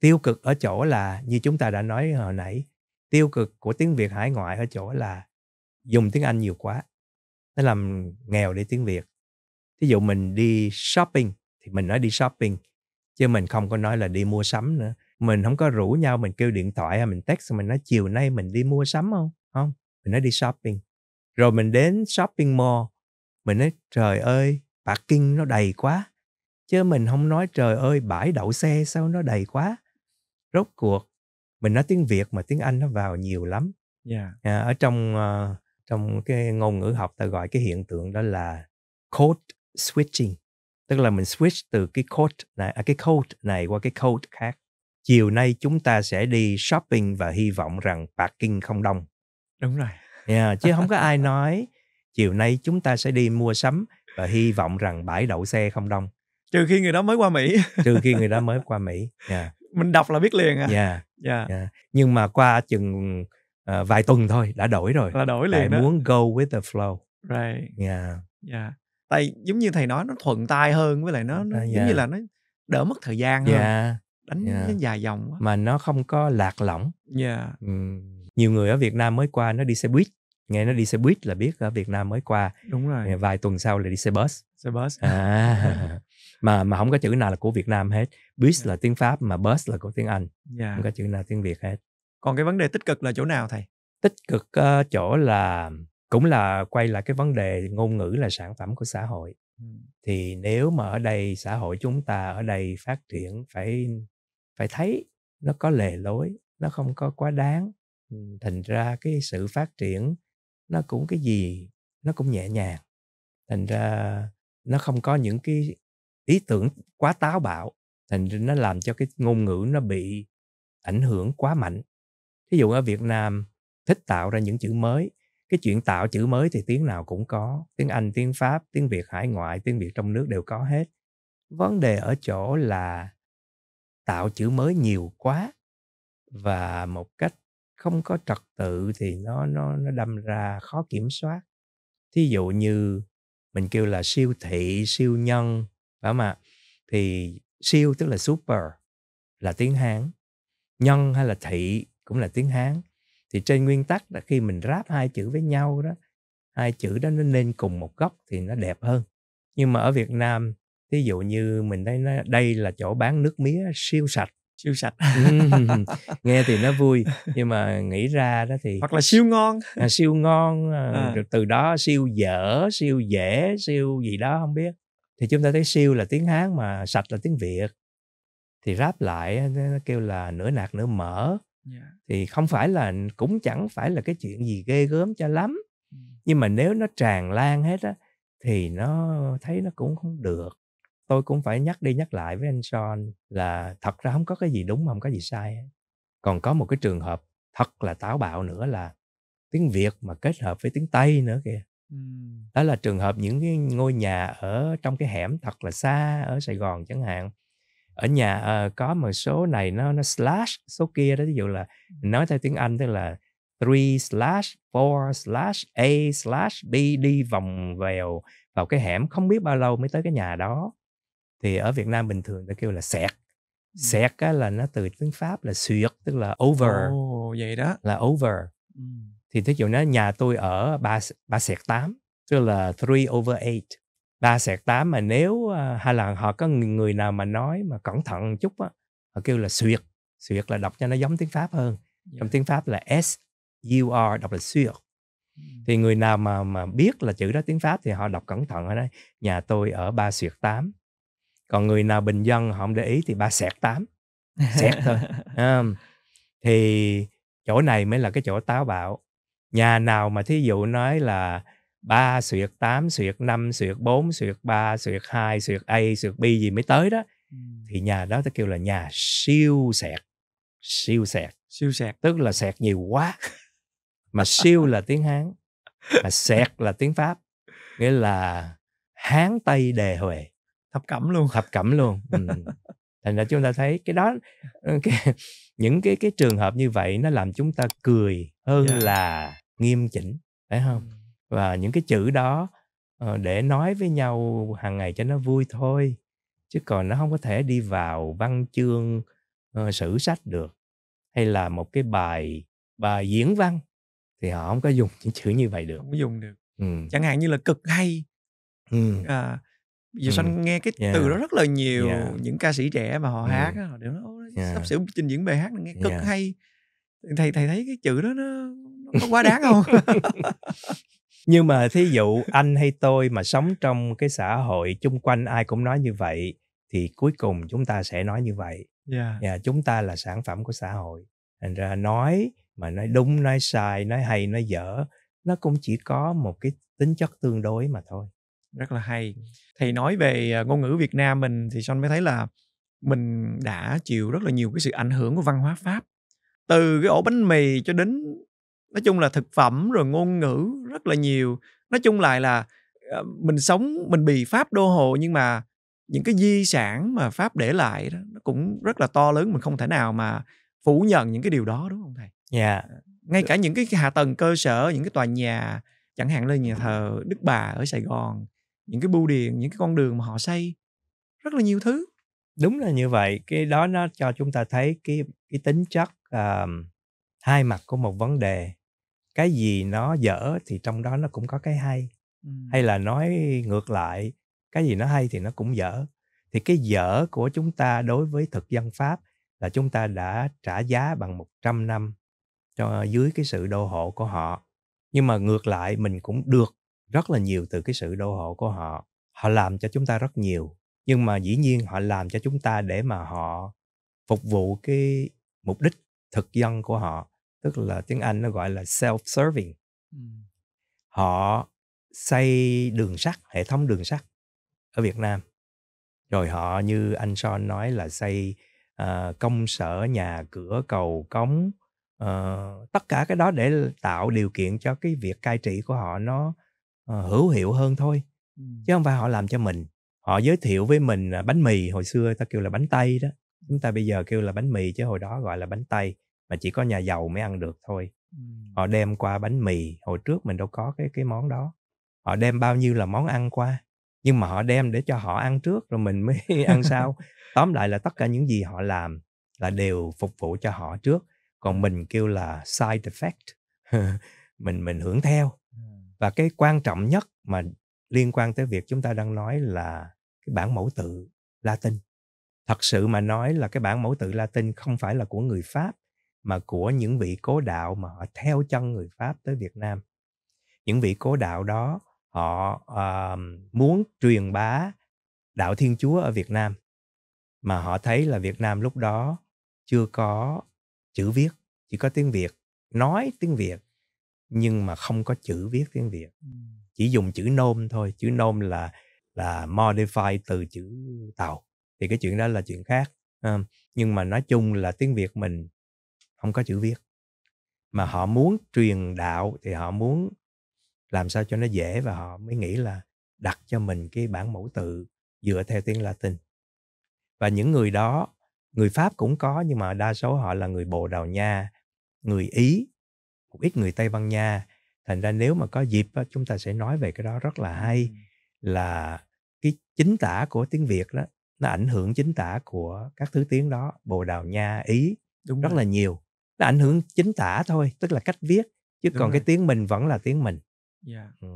tiêu cực ở chỗ là như chúng ta đã nói hồi nãy tiêu cực của tiếng việt hải ngoại ở chỗ là dùng tiếng anh nhiều quá, nó làm nghèo đi tiếng việt. Ví dụ mình đi shopping thì mình nói đi shopping, chứ mình không có nói là đi mua sắm nữa. Mình không có rủ nhau mình kêu điện thoại hay mình text mình nói chiều nay mình đi mua sắm không? Không, mình nói đi shopping. Rồi mình đến shopping mall, mình nói, trời ơi, parking nó đầy quá. Chứ mình không nói, trời ơi, bãi đậu xe sao nó đầy quá. Rốt cuộc mình nói tiếng Việt mà tiếng Anh nó vào nhiều lắm. Yeah. À, ở trong uh, trong cái ngôn ngữ học ta gọi cái hiện tượng đó là code switching. Tức là mình switch từ cái code này à, cái code này qua cái code khác. Chiều nay chúng ta sẽ đi shopping và hy vọng rằng parking không đông. Đúng rồi. Yeah, chứ không có ai [laughs] nói chiều nay chúng ta sẽ đi mua sắm và hy vọng rằng bãi đậu xe không đông. Trừ khi người đó mới qua Mỹ. Trừ khi người đó [laughs] mới qua Mỹ. Yeah mình đọc là biết liền à dạ yeah. yeah. nhưng mà qua chừng uh, vài tuần thôi đã đổi rồi là đổi liền đó. muốn go with the flow right yeah yeah tại giống như thầy nói nó thuận tay hơn với lại nó, nó yeah. giống như là nó đỡ mất thời gian hơn yeah. đánh yeah. nó dài dòng quá. mà nó không có lạc lõng yeah. uhm. nhiều người ở Việt Nam mới qua nó đi xe buýt nghe nó đi xe buýt là biết ở Việt Nam mới qua đúng rồi vài tuần sau là đi xe bus xe bus à, [laughs] mà mà không có chữ nào là của Việt Nam hết bus yeah. là tiếng Pháp mà bus là của tiếng Anh yeah. không có chữ nào tiếng Việt hết còn cái vấn đề tích cực là chỗ nào thầy tích cực uh, chỗ là cũng là quay lại cái vấn đề ngôn ngữ là sản phẩm của xã hội ừ. thì nếu mà ở đây xã hội chúng ta ở đây phát triển phải phải thấy nó có lề lối nó không có quá đáng thành ra cái sự phát triển nó cũng cái gì nó cũng nhẹ nhàng thành ra nó không có những cái ý tưởng quá táo bạo, thành ra nó làm cho cái ngôn ngữ nó bị ảnh hưởng quá mạnh. Ví dụ ở việt nam, thích tạo ra những chữ mới, cái chuyện tạo chữ mới thì tiếng nào cũng có, tiếng anh, tiếng pháp, tiếng việt hải ngoại, tiếng việt trong nước đều có hết. Vấn đề ở chỗ là tạo chữ mới nhiều quá và một cách không có trật tự thì nó nó nó đâm ra khó kiểm soát. Thí dụ như mình kêu là siêu thị, siêu nhân phải không ạ thì siêu tức là super là tiếng hán. Nhân hay là thị cũng là tiếng hán. Thì trên nguyên tắc là khi mình ráp hai chữ với nhau đó hai chữ đó nó nên cùng một góc thì nó đẹp hơn. Nhưng mà ở việt nam ví dụ như mình đây đây là chỗ bán nước mía siêu sạch. Siêu sạch. [laughs] Nghe thì nó vui nhưng mà nghĩ ra đó thì hoặc là siêu ngon. À, siêu ngon à. à. từ đó siêu dở siêu dễ siêu gì đó không biết thì chúng ta thấy siêu là tiếng hán mà sạch là tiếng việt. Thì ráp lại nó kêu là nửa nạc nửa mỡ. Yeah. thì không phải là cũng chẳng phải là cái chuyện gì ghê gớm cho lắm. Nhưng mà nếu nó tràn lan hết á thì nó thấy nó cũng không được. Tôi cũng phải nhắc đi nhắc lại với anh Sean là thật ra không có cái gì đúng không có gì sai hết. còn có một cái trường hợp thật là táo bạo nữa là tiếng Việt mà kết hợp với tiếng Tây nữa kìa đó là trường hợp những cái ngôi nhà ở trong cái hẻm thật là xa ở Sài Gòn chẳng hạn. Ở nhà uh, có một số này nó nó slash số kia đó ví dụ là nói theo tiếng Anh tức là 3 slash 4 slash A slash B đi vòng vèo vào cái hẻm không biết bao lâu mới tới cái nhà đó. Thì ở Việt Nam bình thường ta kêu là sẹt. Sẹt á, là nó từ tiếng Pháp là suyệt tức là over. Ồ, vậy đó. Là over. Thì thí dụ nói nhà tôi ở ba ba sẹt tám tức là 3 over 8 ba sẹt tám mà nếu hay là họ có người, nào mà nói mà cẩn thận một chút á họ kêu là suyệt. Suyệt là đọc cho nó giống tiếng Pháp hơn. Yeah. trong tiếng Pháp là S U R đọc là suyệt. Thì người nào mà mà biết là chữ đó tiếng Pháp thì họ đọc cẩn thận ở đây nhà tôi ở ba suyệt tám. Còn người nào bình dân họ không để ý thì ba sẹt tám. Sẹt thôi. [laughs] Um, thì chỗ này mới là cái chỗ táo bạo nhà nào mà thí dụ nói là ba suyệt tám suyệt năm suyệt bốn suyệt ba suyệt hai suyệt A suyệt B gì mới tới đó thì nhà đó ta kêu là nhà siêu sẹt siêu sẹt siêu sẹt tức là sẹt nhiều quá mà siêu là tiếng hán mà sẹt là tiếng pháp. Nghĩa là hán tây đề huệ. Thập cẩm luôn. Thập cẩm luôn ừ. thành ra chúng ta thấy cái đó cái, [laughs] những cái cái trường hợp như vậy nó làm chúng ta cười hơn yeah. là nghiêm chỉnh phải không và những cái chữ đó uh, để nói với nhau hàng ngày cho nó vui thôi chứ còn nó không có thể đi vào văn chương uh, sử sách được hay là một cái bài bài diễn văn thì họ không có dùng những chữ như vậy được không có dùng được ừ. chẳng hạn như là cực hay ừ. à, giờ ừ. sanh nghe cái yeah. từ đó rất là nhiều yeah. những ca sĩ trẻ mà họ ừ. hát họ đều nói yeah. sắp sửa trình diễn bài hát nghe cực yeah. hay thầy thầy thấy cái chữ đó nó có quá đáng không? [laughs] Nhưng mà thí dụ anh hay tôi mà sống trong cái xã hội chung quanh ai cũng nói như vậy thì cuối cùng chúng ta sẽ nói như vậy. Yeah. Yeah, chúng ta là sản phẩm của xã hội. Thành ra nói mà nói đúng nói sai nói hay nói dở nó cũng chỉ có một cái tính chất tương đối mà thôi. Rất là hay. Thầy nói về à, ngôn ngữ Việt Nam mình thì Son mới thấy là mình đã chịu rất là nhiều cái sự ảnh hưởng của văn hóa Pháp. Từ cái ổ bánh mì cho đến nói chung là thực phẩm rồi ngôn ngữ rất là nhiều nói chung lại là à, mình sống mình bị Pháp đô hộ nhưng mà những cái di sản mà Pháp để lại đó nó cũng rất là to lớn mình không thể nào mà phủ nhận những cái điều đó đúng không thầy? Dạ. Yeah. Ngay cả những cái hạ tầng cơ sở, những cái tòa nhà chẳng hạn là nhà thờ Đức Bà ở Sài Gòn những cái bưu điện những cái con đường mà họ xây rất là nhiều thứ đúng là như vậy cái đó nó cho chúng ta thấy cái cái tính chất uh, hai mặt của một vấn đề cái gì nó dở thì trong đó nó cũng có cái hay. Ừ. hay là nói ngược lại cái gì nó hay thì nó cũng dở. Thì cái dở của chúng ta đối với thực dân pháp là chúng ta đã trả giá bằng 100 năm cho dưới cái sự đô hộ của họ. Nhưng mà ngược lại mình cũng được rất là nhiều từ cái sự đô hộ của họ. Họ làm cho chúng ta rất nhiều. Nhưng mà dĩ nhiên họ làm cho chúng ta để mà họ phục vụ cái mục đích thực dân của họ tức là tiếng anh nó gọi là self-serving. Ừ. họ xây đường sắt hệ thống đường sắt ở việt nam. Rồi họ như anh son nói là xây uh, công sở nhà cửa cầu cống uh, tất cả cái đó để tạo điều kiện cho cái việc cai trị của họ nó uh, hữu hiệu hơn thôi. Ừ. chứ không phải họ làm cho mình. Họ giới thiệu với mình là bánh mì hồi xưa ta kêu là bánh tây đó. Chúng ta bây giờ kêu là bánh mì chứ hồi đó gọi là bánh tây mà chỉ có nhà giàu mới ăn được thôi. Ừ. họ đem qua bánh mì hồi trước mình đâu có cái cái món đó. Họ đem bao nhiêu là món ăn qua nhưng mà họ đem để cho họ ăn trước rồi mình mới [laughs] ăn sau. Tóm lại là tất cả những gì họ làm là đều phục vụ cho họ trước. Còn mình kêu là side effect. [laughs] Mình mình hưởng theo. Và cái quan trọng nhất mà liên quan tới việc chúng ta đang nói là cái bản mẫu tự Latin. Thật sự mà nói là cái bản mẫu tự Latin không phải là của người Pháp mà của những vị cố đạo mà họ theo chân người Pháp tới Việt Nam. Những vị cố đạo đó họ uh, muốn truyền bá đạo Thiên Chúa ở Việt Nam mà họ thấy là Việt Nam lúc đó chưa có chữ viết chỉ có tiếng Việt nói tiếng Việt nhưng mà không có chữ viết tiếng việt. Chỉ dùng chữ nôm thôi chữ nôm là là modify từ chữ tàu thì cái chuyện đó là chuyện khác à, nhưng mà nói chung là tiếng việt mình không có chữ viết. Mà họ muốn truyền đạo thì họ muốn làm sao cho nó dễ và họ mới nghĩ là đặt cho mình cái bản mẫu tự dựa theo tiếng Latin. Và những người đó người Pháp cũng có nhưng mà đa số họ là người Bồ Đào Nha người Ý một ít người Tây Ban Nha. Thành ra nếu mà có dịp chúng ta sẽ nói về cái đó rất là hay là cái chính tả của tiếng Việt đó nó ảnh hưởng chính tả của các thứ tiếng đó Bồ Đào Nha Ý đúng rất rồi. là nhiều nó ảnh hưởng chính tả thôi tức là cách viết chứ Đúng còn cái rồi. tiếng mình vẫn là tiếng mình Dạ. ừ.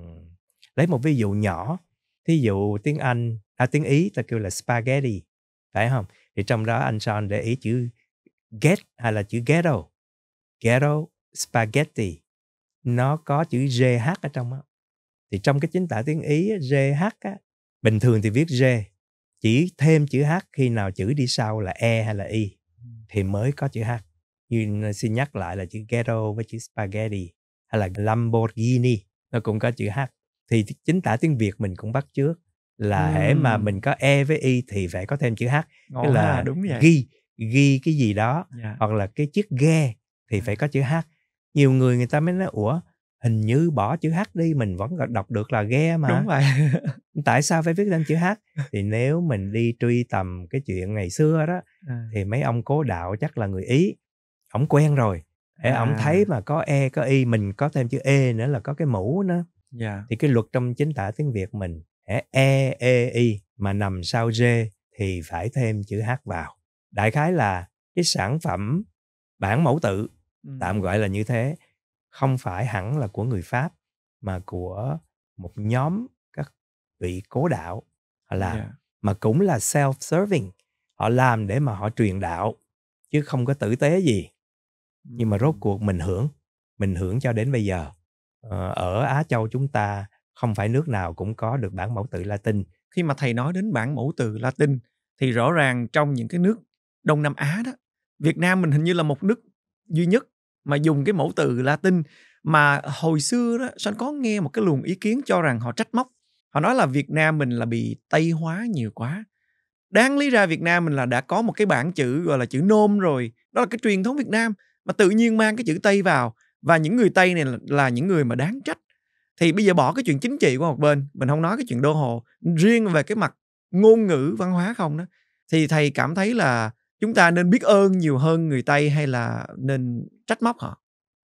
lấy một ví dụ nhỏ thí dụ tiếng Anh à tiếng Ý ta kêu là spaghetti phải không thì trong đó anh Son để ý chữ get hay là chữ ghetto ghetto spaghetti nó có chữ GH ở trong đó thì trong cái chính tả tiếng Ý GH á, bình thường thì viết G chỉ thêm chữ H khi nào chữ đi sau là E hay là Y thì mới có chữ H như xin nhắc lại là chữ ghetto với chữ spaghetti hay là Lamborghini nó cũng có chữ H thì chính tả tiếng Việt mình cũng bắt trước là hễ mà mình có E với Y thì phải có thêm chữ H Ngon tức là ha, đúng vậy. ghi ghi cái gì đó Dạ. hoặc là cái chiếc ghe thì phải có chữ H nhiều người người ta mới nói ủa hình như bỏ chữ H đi mình vẫn đọc được là ghe mà Đúng vậy. tại sao phải viết lên chữ H thì nếu mình đi truy tầm cái chuyện ngày xưa đó À. thì mấy ông cố đạo chắc là người Ý ổng quen rồi để ổng À. thấy mà có e có y mình có thêm chữ e nữa là có cái mũ nữa Dạ. thì cái luật trong chính tả tiếng Việt mình e e y mà nằm sau g thì phải thêm chữ h vào đại khái là cái sản phẩm bản mẫu tự Ừ. tạm gọi là như thế không phải hẳn là của người Pháp mà của một nhóm các vị cố đạo họ làm Dạ. mà cũng là self-serving họ làm để mà họ truyền đạo chứ không có tử tế gì nhưng mà rốt cuộc mình hưởng mình hưởng cho đến bây giờ. Ờ, ở Á Châu chúng ta không phải nước nào cũng có được bản mẫu tự Latin. Khi mà thầy nói đến bản mẫu từ Latin thì rõ ràng trong những cái nước Đông Nam Á đó Việt Nam mình hình như là một nước duy nhất mà dùng cái mẫu từ Latin mà hồi xưa đó Son có nghe một cái luồng ý kiến cho rằng họ trách móc? Họ nói là Việt Nam mình là bị Tây hóa nhiều quá. Đáng lý ra Việt Nam mình là đã có một cái bảng chữ gọi là chữ nôm rồi đó là cái truyền thống Việt Nam mà tự nhiên mang cái chữ Tây vào và những người Tây này là, là những người mà đáng trách. Thì bây giờ bỏ cái chuyện chính trị qua một bên mình không nói cái chuyện đô hộ riêng về cái mặt ngôn ngữ văn hóa không đó thì thầy cảm thấy là chúng ta nên biết ơn nhiều hơn người Tây hay là nên trách móc họ?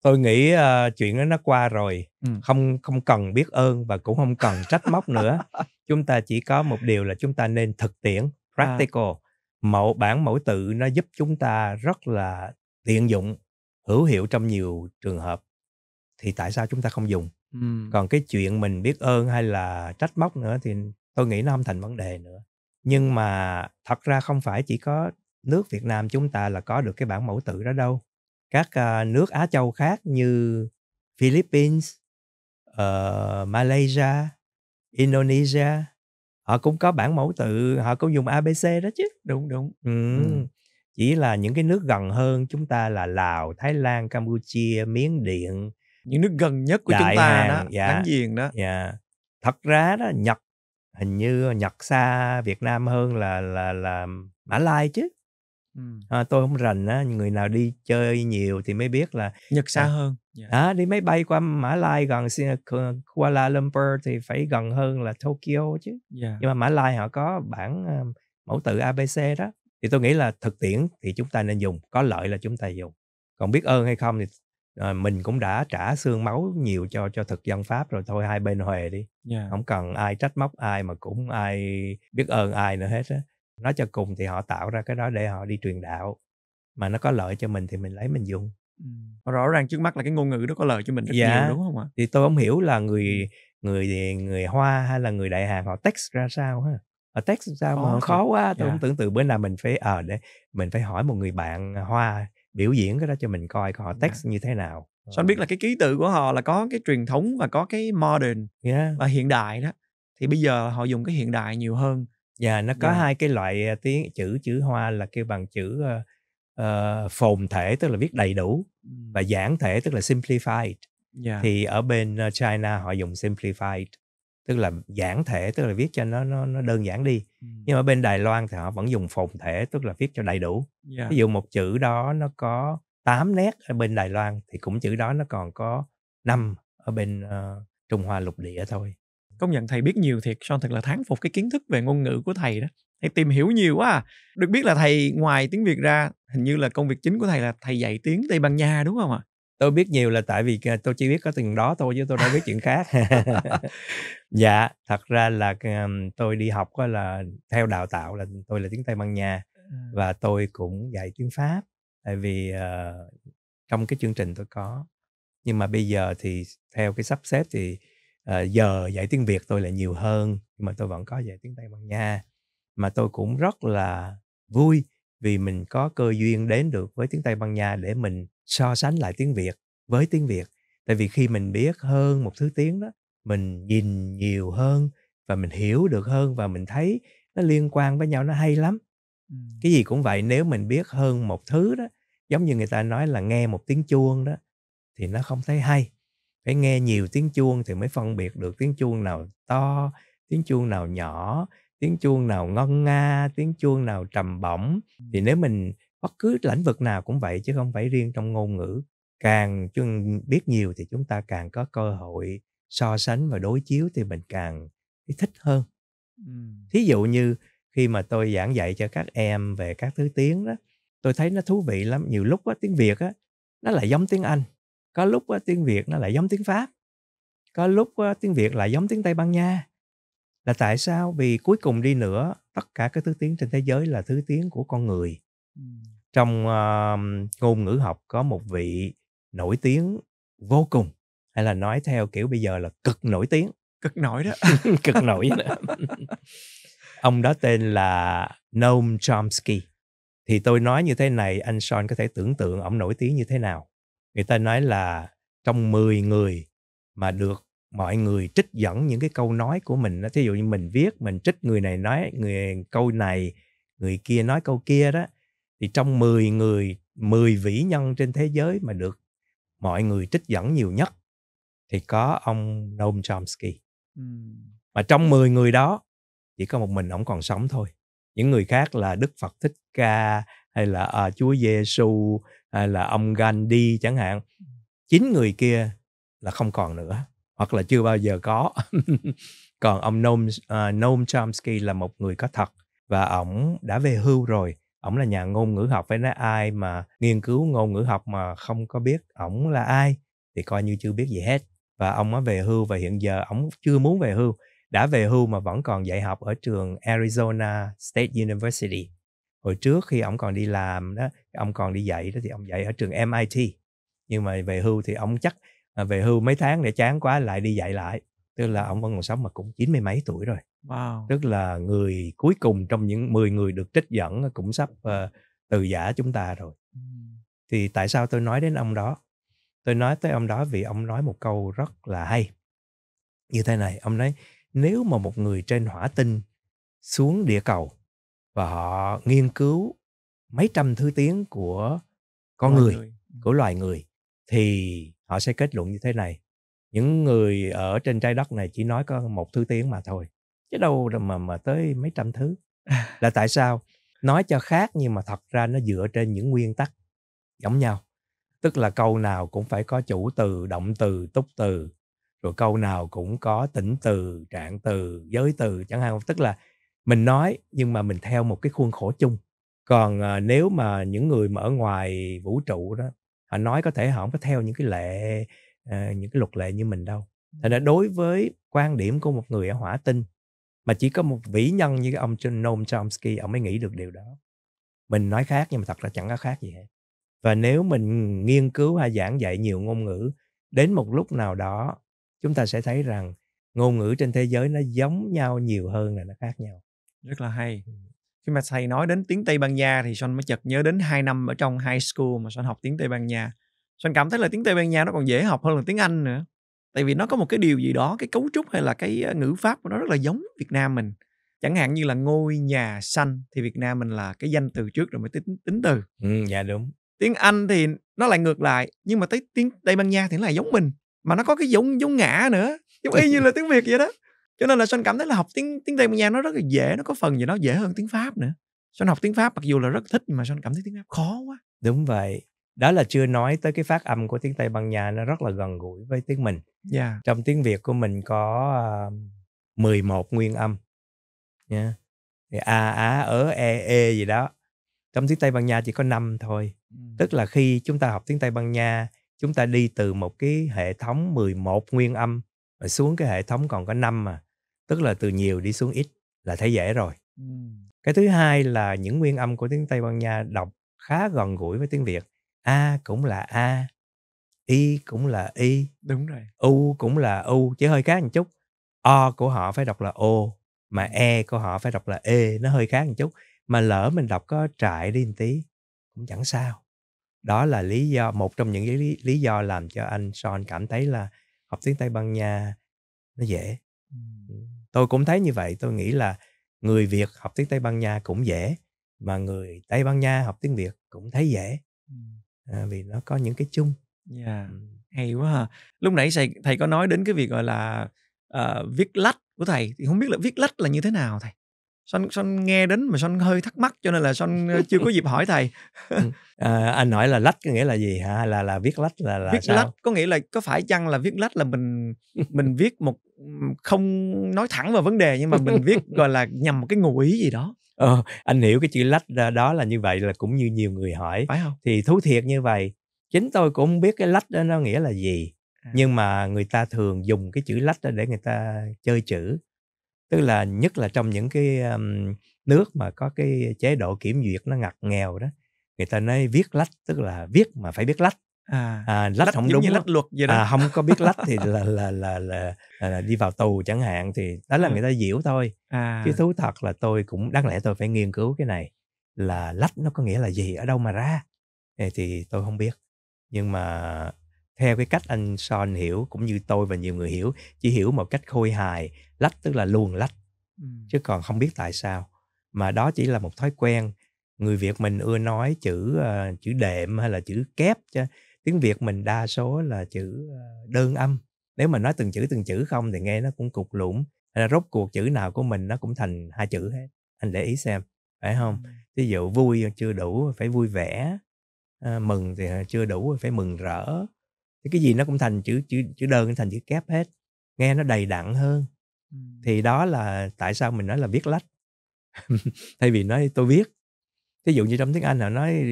Tôi nghĩ ờ, chuyện đó nó qua rồi. Ừ. không không cần biết ơn và cũng không cần trách móc nữa. Chúng ta chỉ có một điều là chúng ta nên thực tiễn practical. Mẫu bản mẫu tự nó giúp chúng ta rất là tiện dụng hữu hiệu trong nhiều trường hợp thì tại sao chúng ta không dùng ừ. còn cái chuyện mình biết ơn hay là trách móc nữa thì tôi nghĩ nó không thành vấn đề nữa nhưng mà thật ra không phải chỉ có nước Việt Nam chúng ta là có được cái bản mẫu tự đó đâu các à, nước Á Châu khác như Philippines, ờ, Malaysia, Indonesia họ cũng có bản mẫu tự họ cũng dùng ABC đó chứ đúng đúng ừ. Ừ. chỉ là những cái nước gần hơn chúng ta là Lào, Thái Lan, Campuchia, Miến Điện những nước gần nhất của Đại chúng ta Hàn, đó dạ. láng giềng đó Dạ. Thật ra đó Nhật hình như Nhật xa Việt Nam hơn là là là Mã Lai chứ. ừ. À, tôi không rành á, người nào đi chơi nhiều thì mới biết là Nhật xa À. hơn dạ. à, đi máy bay qua Mã Lai gần Kuala Lumpur thì phải gần hơn là Tokyo chứ. Dạ. Nhưng mà Mã Lai họ có bản ờ, mẫu tự ABC đó. Thì tôi nghĩ là thực tiễn thì chúng ta nên dùng, có lợi là chúng ta dùng. Còn biết ơn hay không thì ờ, mình cũng đã trả xương máu nhiều cho cho thực dân Pháp rồi thôi hai bên huề đi Dạ. không cần ai trách móc ai mà cũng ai biết ơn ai nữa hết á nói cho cùng thì họ tạo ra cái đó để họ đi truyền đạo mà nó có lợi cho mình thì mình lấy mình dùng Ừ. Rõ ràng trước mắt là cái ngôn ngữ đó có lợi cho mình rất Dạ. nhiều đúng không ạ thì tôi không hiểu là người người người hoa hay là người đại hàn họ text ra sao ha họ text sao mà Khó quá tôi Dạ. không tưởng từ bữa nào mình phải ở để mình phải hỏi một người bạn hoa biểu diễn cái đó cho mình coi họ text như thế nào Son biết là cái ký tự của họ là có cái truyền thống và có cái modern yeah. và hiện đại đó thì bây giờ họ dùng cái hiện đại nhiều hơn Dạ, nó có Dạ. hai cái loại ờ, tiếng chữ chữ hoa là kêu bằng chữ ờ, ờ, phồn thể tức là viết đầy đủ và giản thể tức là simplified. Dạ. thì ở bên ờ, China họ dùng simplified tức là giản thể tức là viết cho nó nó nó đơn giản đi Ừ. nhưng mà ở bên Đài Loan thì họ vẫn dùng phồn thể tức là viết cho đầy đủ Dạ. ví dụ một chữ đó nó có 8 nét ở bên Đài Loan thì cũng chữ đó nó còn có 5 ở bên ờ, Trung Hoa lục địa thôi công nhận thầy biết nhiều thiệt son thật là thán phục cái kiến thức về ngôn ngữ của thầy đó thầy tìm hiểu nhiều quá à. được biết là thầy ngoài tiếng việt ra hình như là công việc chính của thầy là thầy dạy tiếng tây ban nha đúng không ạ tôi biết nhiều là tại vì ờ, tôi chỉ biết có từng đó thôi chứ tôi đâu biết chuyện khác. [laughs] Dạ thật ra là ừm, tôi đi học là theo đào tạo là tôi là tiếng Tây Ban Nha và tôi cũng dạy tiếng Pháp. Tại vì ờ, trong cái chương trình tôi có. Nhưng mà bây giờ thì theo cái sắp xếp thì ờ, giờ dạy tiếng Việt tôi là nhiều hơn nhưng mà tôi vẫn có dạy tiếng Tây Ban Nha. Mà tôi cũng rất là vui vì mình có cơ duyên đến được với tiếng Tây Ban Nha để mình so sánh lại tiếng Việt với tiếng Việt. Tại vì khi mình biết hơn một thứ tiếng đó mình nhìn nhiều hơn và mình hiểu được hơn và mình thấy nó liên quan với nhau nó hay lắm. Ừ. cái gì cũng vậy nếu mình biết hơn một thứ đó giống như người ta nói là nghe một tiếng chuông đó thì nó không thấy hay. Phải nghe nhiều tiếng chuông thì mới phân biệt được tiếng chuông nào to tiếng chuông nào nhỏ tiếng chuông nào ngân nga tiếng chuông nào trầm bổng. Thì nếu mình bất cứ lĩnh vực nào cũng vậy chứ không phải riêng trong ngôn ngữ. Càng chúng biết nhiều thì chúng ta càng có cơ hội so sánh và đối chiếu thì mình càng thích hơn. Thí dụ như khi mà tôi giảng dạy cho các em về các thứ tiếng đó tôi thấy nó thú vị lắm. Nhiều lúc á, tiếng việt á, nó lại giống tiếng anh. Có lúc á, tiếng việt nó lại giống tiếng pháp. Có lúc á, tiếng việt lại giống tiếng tây ban nha. Là tại sao? Vì cuối cùng đi nữa tất cả các thứ tiếng trên thế giới là thứ tiếng của con người. Trong ờ, ngôn ngữ học có một vị nổi tiếng vô cùng hay là nói theo kiểu bây giờ là cực nổi tiếng. Cực nổi đó. [laughs] Cực nổi nữa. [laughs] ông đó tên là Noam Chomsky. Thì tôi nói như thế này anh Sean có thể tưởng tượng ông nổi tiếng như thế nào. Người ta nói là trong 10 người mà được mọi người trích dẫn những cái câu nói của mình đó, thí dụ như mình viết mình trích người này nói người câu này người kia nói câu kia đó thì trong 10 người 10 vĩ nhân trên thế giới mà được mọi người trích dẫn nhiều nhất thì có ông Noam Chomsky. Ừ. mà trong 10 người đó chỉ có một mình ổng còn sống thôi. Những người khác là Đức Phật Thích Ca hay là à, Chúa Giêsu hay là ông Gandhi chẳng hạn. Chín người kia là không còn nữa hoặc là chưa bao giờ có. [laughs] Còn ông Noam, uh, Noam Chomsky là một người có thật và ổng đã về hưu rồi ổng là nhà ngôn ngữ học phải nói ai mà nghiên cứu ngôn ngữ học mà không có biết ổng là ai, thì coi như chưa biết gì hết. Và ông á về hưu và hiện giờ ổng chưa muốn về hưu, đã về hưu mà vẫn còn dạy học ở trường Arizona State University. Hồi trước khi ổng còn đi làm đó ông còn đi dạy đó thì ông dạy ở trường MIT nhưng mà về hưu thì ông chắc à, về hưu mấy tháng để chán quá lại đi dạy lại tức là ông vẫn còn sống mà cũng chín mươi mấy tuổi rồi. Wow. Tức là người cuối cùng trong những 10 người được trích dẫn cũng sắp uh, từ giả chúng ta rồi. Thì tại sao tôi nói đến ông đó? Tôi nói tới ông đó vì ông nói một câu rất là hay. Như thế này ông nói nếu mà một người trên hỏa tinh xuống địa cầu và họ nghiên cứu mấy trăm thứ tiếng của con Loài người của loài người thì họ sẽ kết luận như thế này những người ở trên trái đất này chỉ nói có một thứ tiếng mà thôi chứ đâu mà mà tới mấy trăm thứ. Là tại sao? Nói cho khác nhưng mà thật ra nó dựa trên những nguyên tắc giống nhau. Tức là câu nào cũng phải có chủ từ động từ túc từ rồi câu nào cũng có tĩnh từ trạng từ giới từ chẳng hạn. Tức là mình nói nhưng mà mình theo một cái khuôn khổ chung. Còn à, nếu mà những người mà ở ngoài vũ trụ đó họ nói có thể họ không có theo những cái lệ à, những cái luật lệ như mình đâu. Thành ra đối với quan điểm của một người ở hỏa tinh mà chỉ có một vĩ nhân như cái ông Noam Chomsky ông mới nghĩ được điều đó. Mình nói khác nhưng mà thật ra chẳng có khác gì hết. Và nếu mình nghiên cứu hay giảng dạy nhiều ngôn ngữ đến một lúc nào đó chúng ta sẽ thấy rằng ngôn ngữ trên thế giới nó giống nhau nhiều hơn là nó khác nhau. Rất là hay. Khi mà thầy nói đến tiếng Tây Ban Nha thì Son mới chợt nhớ đến 2 năm ở trong high school mà Son học tiếng Tây Ban Nha Son cảm thấy là tiếng Tây Ban Nha nó còn dễ học hơn là tiếng Anh nữa? Tại vì nó có một cái điều gì đó cái cấu trúc hay là cái ờ, ngữ pháp của nó rất là giống Việt Nam mình. Chẳng hạn như là ngôi nhà xanh thì Việt Nam mình là cái danh từ trước rồi mới tính tính từ. Ừ, dạ đúng. Tiếng Anh thì nó lại ngược lại nhưng mà tới tiếng Tây Ban Nha thì nó lại giống mình mà nó có cái giống giống ngã nữa giống y như là tiếng việt vậy đó. Cho nên là son cảm thấy là học tiếng tiếng tây ban nha nó rất là dễ nó có phần gì đó dễ hơn tiếng pháp nữa. Son học tiếng pháp mặc dù là rất thích nhưng mà son cảm thấy tiếng pháp khó quá? Đúng vậy đó là chưa nói tới cái phát âm của tiếng tây ban nha nó rất là gần gũi với tiếng mình. Yeah. trong tiếng việt của mình có uh, 11 nguyên âm nha thì a á ớ e e gì đó. Trong tiếng tây ban nha chỉ có năm thôi. Ừ. tức là khi chúng ta học tiếng tây ban nha chúng ta đi từ một cái hệ thống 11 nguyên âm rồi xuống cái hệ thống còn có năm mà. Tức là từ nhiều đi xuống ít là thấy dễ rồi. Ừ. cái thứ hai là những nguyên âm của tiếng tây ban nha đọc khá gần gũi với tiếng việt a cũng là a y cũng là y đúng rồi. U cũng là u chỉ hơi khác một chút. O của họ phải đọc là o mà e của họ phải đọc là e nó hơi khác một chút. Mà lỡ mình đọc có trại đi một tí cũng chẳng sao. Đó là lý do một trong những lý, lý do làm cho anh Son cảm thấy là học tiếng Tây Ban Nha nó dễ. Ừ. tôi cũng thấy như vậy tôi nghĩ là người Việt học tiếng Tây Ban Nha cũng dễ mà người Tây Ban Nha học tiếng Việt cũng thấy dễ à, vì nó có những cái chung. Yeah. Dạ, hay quá ha. Lúc nãy thầy thầy có nói đến cái việc gọi là uh, viết lách của thầy thì không biết là viết lách là như thế nào thầy? Son son nghe đến mà son hơi thắc mắc cho nên là son ờ, chưa có dịp hỏi thầy. [laughs] À, anh hỏi là lách có nghĩa là gì hả? Là là viết lách là là viết sao? lách có nghĩa là có phải chăng là viết lách là mình mình viết một không nói thẳng vào vấn đề nhưng mà mình viết gọi là nhằm một cái ngụ ý gì đó ờ, anh hiểu cái chữ lách đó là như vậy là cũng như nhiều người hỏi. Phải không? Thì thú thiệt như vậy chính tôi cũng không biết cái lách đó nó nghĩa là gì à. nhưng mà người ta thường dùng cái chữ lách đó để người ta chơi chữ. Tức là nhất là trong những cái um, nước mà có cái chế độ kiểm duyệt nó ngặt nghèo đó người ta nói viết lách tức là viết mà phải biết lách à, à lách, lách không đúng như lách luật vậy đó. À, [laughs] không có biết lách thì là là, là là là đi vào tù chẳng hạn thì đó là à. người ta diễu thôi. À. chứ thú thật là tôi cũng đáng lẽ tôi phải nghiên cứu cái này là lách nó có nghĩa là gì ở đâu mà ra? Thì tôi không biết. Nhưng mà theo cái cách anh Son hiểu cũng như tôi và nhiều người hiểu chỉ hiểu một cách khôi hài lách tức là luồn lách. Ừ. chứ còn không biết tại sao. Mà đó chỉ là một thói quen. Người Việt mình ưa nói chữ uh, chữ đệm hay là chữ kép cho tiếng Việt mình đa số là chữ uh, đơn âm. Nếu mà nói từng chữ từng chữ không thì nghe nó cũng cục lũng. Hay là rốt cuộc chữ nào của mình nó cũng thành hai chữ hết. Anh để ý xem phải không? Ví dụ vui chưa đủ phải vui vẻ à, mừng thì chưa đủ phải mừng rỡ. Thì cái gì nó cũng thành chữ chữ chữ đơn thành chữ kép hết. Nghe nó đầy đặn hơn. Thì đó là tại sao mình nói là viết lách. [laughs] Thay vì nói tôi viết. Ví dụ như trong tiếng anh họ nói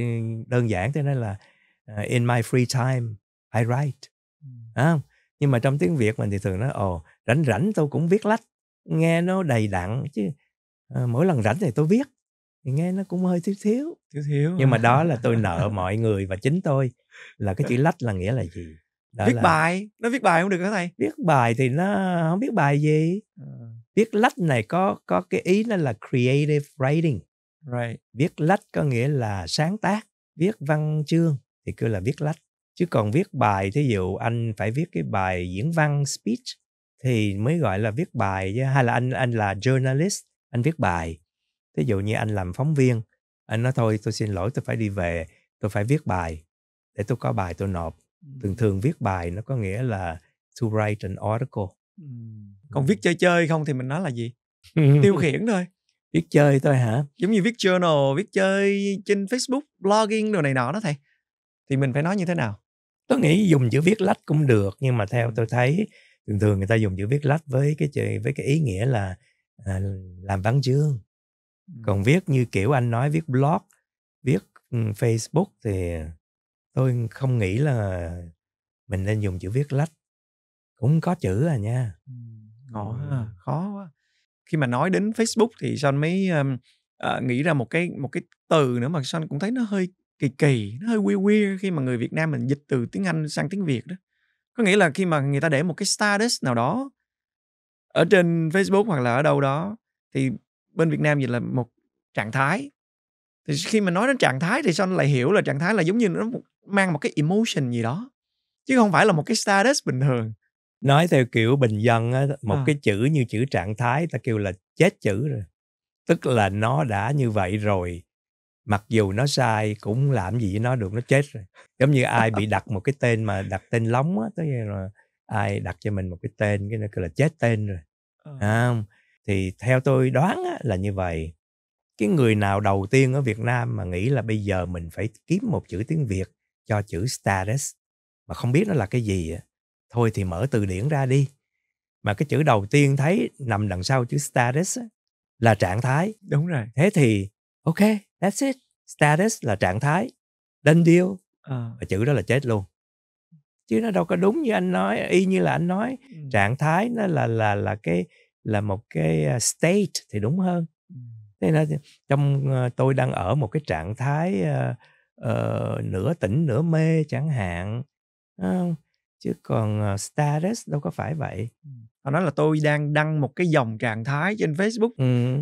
đơn giản thế nói là uh, in my free time I write. À, nhưng mà trong tiếng việt mình thì thường nói ồ rảnh rảnh tôi cũng viết lách nghe nó đầy đặn chứ uh, mỗi lần rảnh thì tôi viết. Thì nghe nó cũng hơi thiếu thiếu. Thiếu thiếu nhưng mà đó là tôi nợ [laughs] mọi người và chính tôi là cái chữ lách là nghĩa là gì? Đó viết là... bài nó viết bài không được hả thầy? Viết bài thì nó không biết bài gì. À. viết lách này có có cái ý nó là creative writing. Right. viết lách có nghĩa là sáng tác viết văn chương thì cứ là viết lách. Chứ còn viết bài thí dụ anh phải viết cái bài diễn văn speech thì mới gọi là viết bài chứ. Hay là anh anh là journalist anh viết bài. Thí dụ như anh làm phóng viên anh nói thôi tôi xin lỗi tôi phải đi về tôi phải viết bài để tôi có bài tôi nộp. Thường thường viết bài nó có nghĩa là to write an article. Còn viết chơi chơi không thì mình nói là gì? Tiêu [laughs] khiển thôi. Viết chơi thôi hả? Giống như viết journal viết chơi trên facebook blogging đồ này nọ đó thầy thì mình phải nói như thế nào? Tôi nghĩ dùng chữ viết lách cũng được nhưng mà theo tôi thấy thường thường người ta dùng chữ viết lách với cái với cái ý nghĩa là à, làm văn chương. Còn viết như kiểu anh nói viết blog viết facebook thì tôi không nghĩ là mình nên dùng chữ viết lách. Cũng có chữ à nha. Ngộ ha khó quá. Khi mà nói đến Facebook thì Son mới um, uh, nghĩ ra một cái một cái từ nữa mà Son cũng thấy nó hơi kỳ kỳ nó hơi weird weird khi mà người Việt Nam mình dịch từ tiếng Anh sang tiếng Việt đó. Có nghĩa là khi mà người ta để một cái status nào đó ở trên Facebook hoặc là ở đâu đó thì bên Việt Nam dịch là một trạng thái. Thì khi mà nói đến trạng thái thì Son lại hiểu là trạng thái là giống như nó mang một cái emotion gì đó chứ không phải là một cái status bình thường. Nói theo kiểu bình dân á một à. cái chữ như chữ trạng thái ta kêu là chết chữ rồi. Tức là nó đã như vậy rồi mặc dù nó sai cũng làm gì với nó được nó chết rồi. Giống như ai bị đặt một cái tên mà đặt tên lóng á tới là ai đặt cho mình một cái tên cái nó kêu là chết tên rồi. À, không? Thì theo tôi đoán á, là như vậy. Cái người nào đầu tiên ở Việt Nam mà nghĩ là bây giờ mình phải kiếm một chữ tiếng Việt cho chữ status mà không biết nó là cái gì á thôi thì mở từ điển ra đi. Mà cái chữ đầu tiên thấy nằm đằng sau chữ status á, là trạng thái. Đúng rồi. Thế thì ok that's it status là trạng thái done deal Ờ. và chữ đó là chết luôn chứ nó đâu có đúng như anh nói y như là anh nói Ừ. trạng thái nó là là là cái là một cái uh, state thì đúng hơn Ừ. thế nên trong uh, tôi đang ở một cái trạng thái uh, uh, nửa tỉnh nửa mê chẳng hạn không? chứ còn uh, status đâu có phải vậy họ nói là tôi đang đăng một cái dòng trạng thái trên Facebook ừ.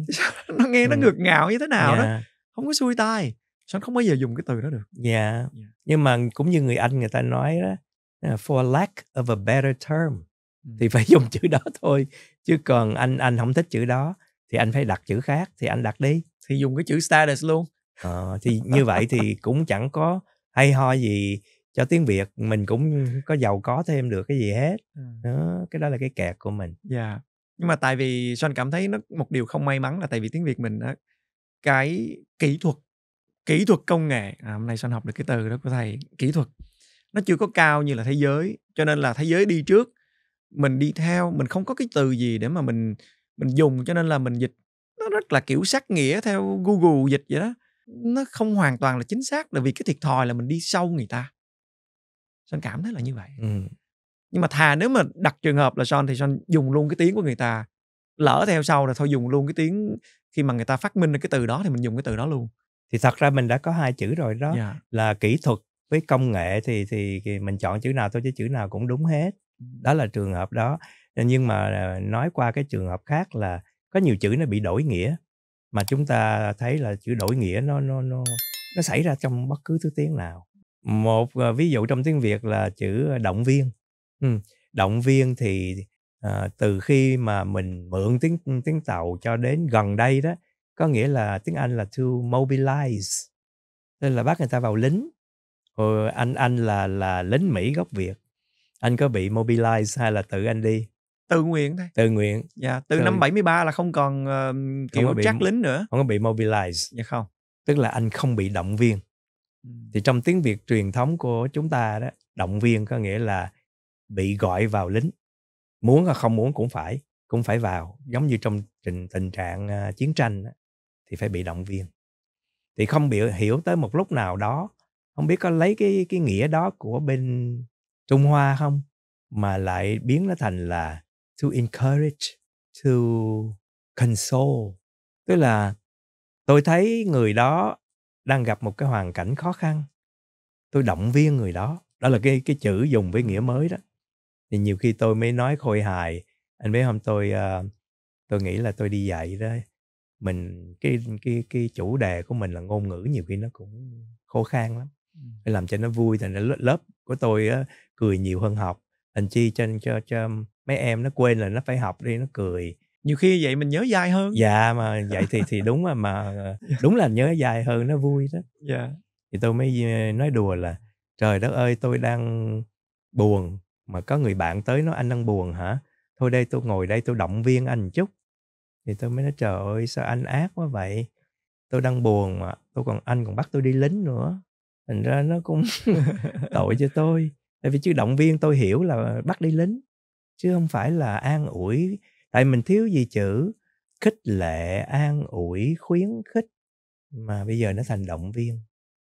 [laughs] nó nghe nó Ừ. ngược ngạo như thế nào đó yeah, không có xuôi tai sao không bao giờ dùng cái từ đó được yeah. Yeah. nhưng mà cũng như người anh người ta nói đó uh, for lack of a better term Ừ. thì phải [laughs] dùng chữ đó thôi chứ còn anh anh không thích chữ đó thì anh phải đặt chữ khác thì anh đặt đi thì dùng cái chữ status luôn Ờ, thì như vậy thì cũng chẳng có hay ho gì cho tiếng Việt mình cũng có giàu có thêm được cái gì hết đó, cái đó là cái kẹt của mình Dạ. Nhưng mà tại vì Son cảm thấy nó một điều không may mắn là tại vì tiếng Việt mình á cái kỹ thuật kỹ thuật công nghệ. À, hôm nay Son học được cái từ đó của thầy? Kỹ thuật. Nó chưa có cao như là thế giới cho nên là thế giới đi trước mình đi theo mình không có cái từ gì để mà mình mình dùng cho nên là mình dịch. Nó rất là kiểu sát nghĩa theo Google dịch vậy đó. Nó không hoàn toàn là chính xác là vì cái thiệt thòi là mình đi sâu người ta. Son cảm thấy là như vậy? Ừ. nhưng mà thà nếu mà đặt trường hợp là son thì son dùng luôn cái tiếng của người ta lỡ theo sau là thôi dùng luôn cái tiếng khi mà người ta phát minh ra cái từ đó thì mình dùng cái từ đó luôn thì thật ra mình đã có hai chữ rồi đó Dạ. là kỹ thuật với công nghệ thì thì mình chọn chữ nào thôi chứ chữ nào cũng đúng hết đó là trường hợp đó nhưng mà à, nói qua cái trường hợp khác là có nhiều chữ nó bị đổi nghĩa mà chúng ta thấy là chữ đổi nghĩa nó nó nó nó xảy ra trong bất cứ thứ tiếng nào một à, ví dụ trong tiếng việt là chữ động viên ừ. động viên thì à, từ khi mà mình mượn tiếng tiếng tàu cho đến gần đây đó có nghĩa là tiếng anh là to mobilize nên là bắt người ta vào lính. Rồi anh anh là là lính mỹ gốc việt. Anh có bị mobilize hay là tự anh đi? Tự nguyện thôi. Tự nguyện. Dạ từ Rồi. năm 73 là không còn ờ, kiểu có bị- chắc lính nữa. không có bị mobilize. Dạ không. Tức là anh không bị động viên. Thì trong tiếng việt truyền thống của chúng ta đó động viên có nghĩa là bị gọi vào lính muốn hay không muốn cũng phải cũng phải vào. Giống như trong tình tình trạng à, chiến tranh thì phải bị động viên. Thì không bị hiểu tới một lúc nào đó, không biết có lấy cái cái nghĩa đó của bên Trung Hoa không, mà lại biến nó thành là to encourage, to console. Tức là tôi thấy người đó đang gặp một cái hoàn cảnh khó khăn, tôi động viên người đó. Đó là cái cái chữ dùng với nghĩa mới đó thì nhiều khi tôi mới nói khôi hài anh biết không tôi ờ, tôi nghĩ là tôi đi dạy đó mình cái cái cái chủ đề của mình là ngôn ngữ nhiều khi nó cũng khô khan lắm. Phải làm cho nó vui thành ra lớp, của tôi á, cười nhiều hơn học. Thành chi cho cho cho mấy em nó quên là nó phải học đi nó cười. Nhiều khi vậy mình nhớ dai hơn. Dạ mà vậy thì thì đúng mà mà [laughs] đúng là nhớ dài hơn nó vui đó. Dạ. Thì tôi mới ờ, nói đùa là trời đất ơi tôi đang buồn mà có người bạn tới nói anh đang buồn hả? Thôi đây tôi ngồi đây tôi động viên anh một chút. Thì tôi mới nói, trời ơi, sao anh ác quá vậy? Tôi đang buồn mà, tôi còn, anh còn bắt tôi đi lính nữa. Thành ra nó cũng [laughs] tội cho tôi. Tại vì chứ động viên tôi hiểu là bắt đi lính, chứ không phải là an ủi. Tại mình thiếu gì chữ? Khích lệ, an ủi, khuyến khích. Mà bây giờ nó thành động viên.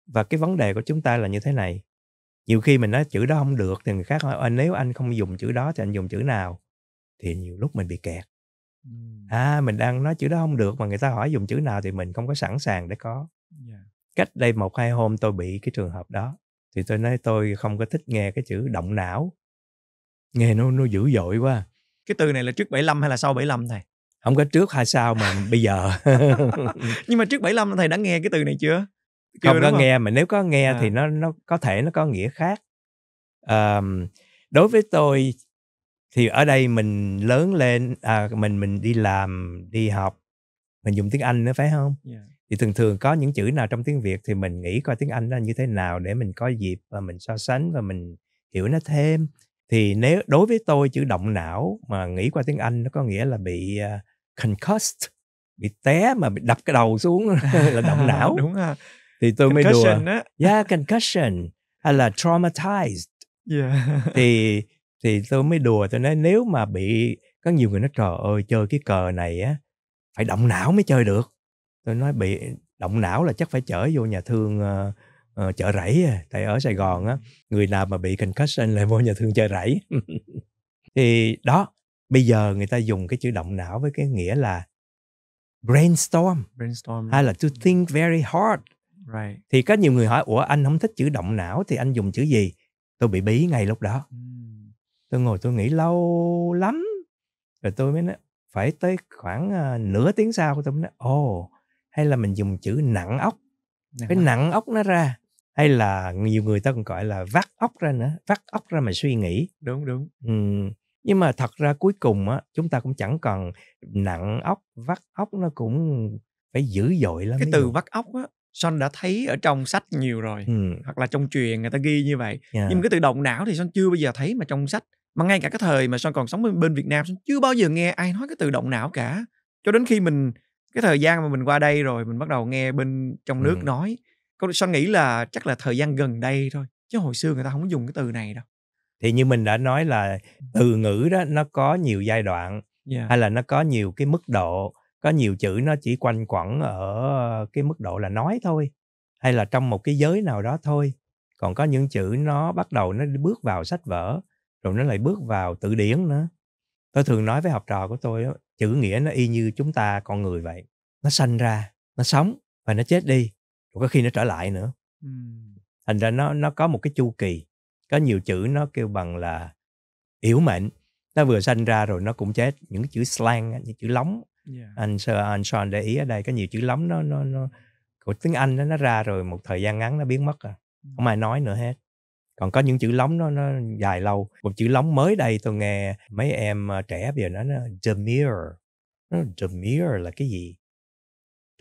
Và cái vấn đề của chúng ta là như thế này nhiều khi mình nói chữ đó không được thì người khác hỏi "Ờ, nếu anh không dùng chữ đó thì anh dùng chữ nào? Thì nhiều lúc mình bị kẹt. À mình đang nói chữ đó không được mà người ta hỏi dùng chữ nào thì mình không có sẵn sàng để có. Dạ. cách đây một hai hôm tôi bị cái trường hợp đó thì tôi nói tôi không có thích nghe cái chữ động não. Nghe nó nó dữ dội quá. Cái từ này là trước 75 hay là sau 75 thầy? Không có trước hay sau mà bây giờ. [laughs] Nhưng mà trước 75 thầy đã nghe cái từ này chưa Không có nghe mà nếu có nghe À. thì nó nó có thể nó có nghĩa khác. Ờm, đối với tôi thì ở đây mình lớn lên à, mình mình đi làm đi học mình dùng tiếng Anh nữa phải không? Dạ. thì thường thường có những chữ nào trong tiếng Việt thì mình nghĩ coi tiếng Anh nó như thế nào để mình có dịp và mình so sánh và mình hiểu nó thêm. Thì nếu đối với tôi chữ động não mà nghĩ qua tiếng Anh nó có nghĩa là bị uh, concussed bị té mà bị đập cái đầu xuống [laughs] [laughs] là động não. Đúng ha thì tôi mới đùa. Á. Yeah concussion. Hay là traumatized. Yeah. thì thì tôi mới đùa. Tôi nói nếu mà bị có nhiều người nói trời ơi chơi cái cờ này á phải động não mới chơi được. Tôi nói bị động não là chắc phải chở vô nhà thương uh, uh, chợ rẫy à. Tại ở Sài Gòn á người nào mà bị concussion lại vô nhà thương chợ rẫy. [laughs] Thì đó bây giờ người ta dùng cái chữ động não với cái nghĩa là brainstorm, brainstorm. Hay là to think very hard right. thì có nhiều người hỏi ủa anh không thích chữ động não thì anh dùng chữ gì tôi bị bí ngay lúc đó mm. tôi ngồi tôi nghĩ lâu lắm rồi tôi mới nói phải tới khoảng uh, nửa tiếng sau tôi mới nói ồ oh, hay là mình dùng chữ nặng ốc nặng phải nặng ốc nó ra hay là nhiều người ta còn gọi là vắt ốc ra nữa vắt ốc ra mà suy nghĩ đúng đúng ừ. nhưng mà thật ra cuối cùng á chúng ta cũng chẳng cần nặng ốc vắt ốc nó cũng phải dữ dội lắm cái từ vắt ốc á Son đã thấy ở trong sách nhiều rồi ừ. hoặc là trong truyền người ta ghi như vậy yeah. nhưng mà cái từ động não thì Son chưa bao giờ thấy mà trong sách mà ngay cả cái thời mà Son còn sống bên, bên Việt Nam Son chưa bao giờ nghe ai nói cái từ động não cả cho đến khi mình cái thời gian mà mình qua đây rồi mình bắt đầu nghe bên trong nước ừ. nói Son nghĩ là chắc là thời gian gần đây thôi chứ hồi xưa người ta không có dùng cái từ này đâu thì như mình đã nói là từ ngữ đó nó có nhiều giai đoạn yeah. hay là nó có nhiều cái mức độ có nhiều chữ nó chỉ quanh quẩn ở cái mức độ là nói thôi hay là trong một cái giới nào đó thôi. Còn có những chữ nó bắt đầu nó bước vào sách vở rồi nó lại bước vào từ điển nữa. Tôi thường nói với học trò của tôi chữ nghĩa nó y như chúng ta con người vậy. Nó sanh ra nó sống và nó chết đi rồi có khi nó trở lại nữa. Thành ra nó nó có một cái chu kỳ có nhiều chữ nó kêu bằng là yếu mệnh. Nó vừa sanh ra rồi nó cũng chết. Những chữ slang những chữ lóng yeah. anh sơ anh Sean để ý ở đây có nhiều chữ lóng nó nó nó của tiếng Anh đó, nó ra rồi một thời gian ngắn nó biến mất à không ai nói nữa hết. Còn có những chữ lóng nó nó dài lâu một chữ lóng mới đây tôi nghe mấy em ờ, trẻ bây giờ nó nó demure nó demure là cái gì?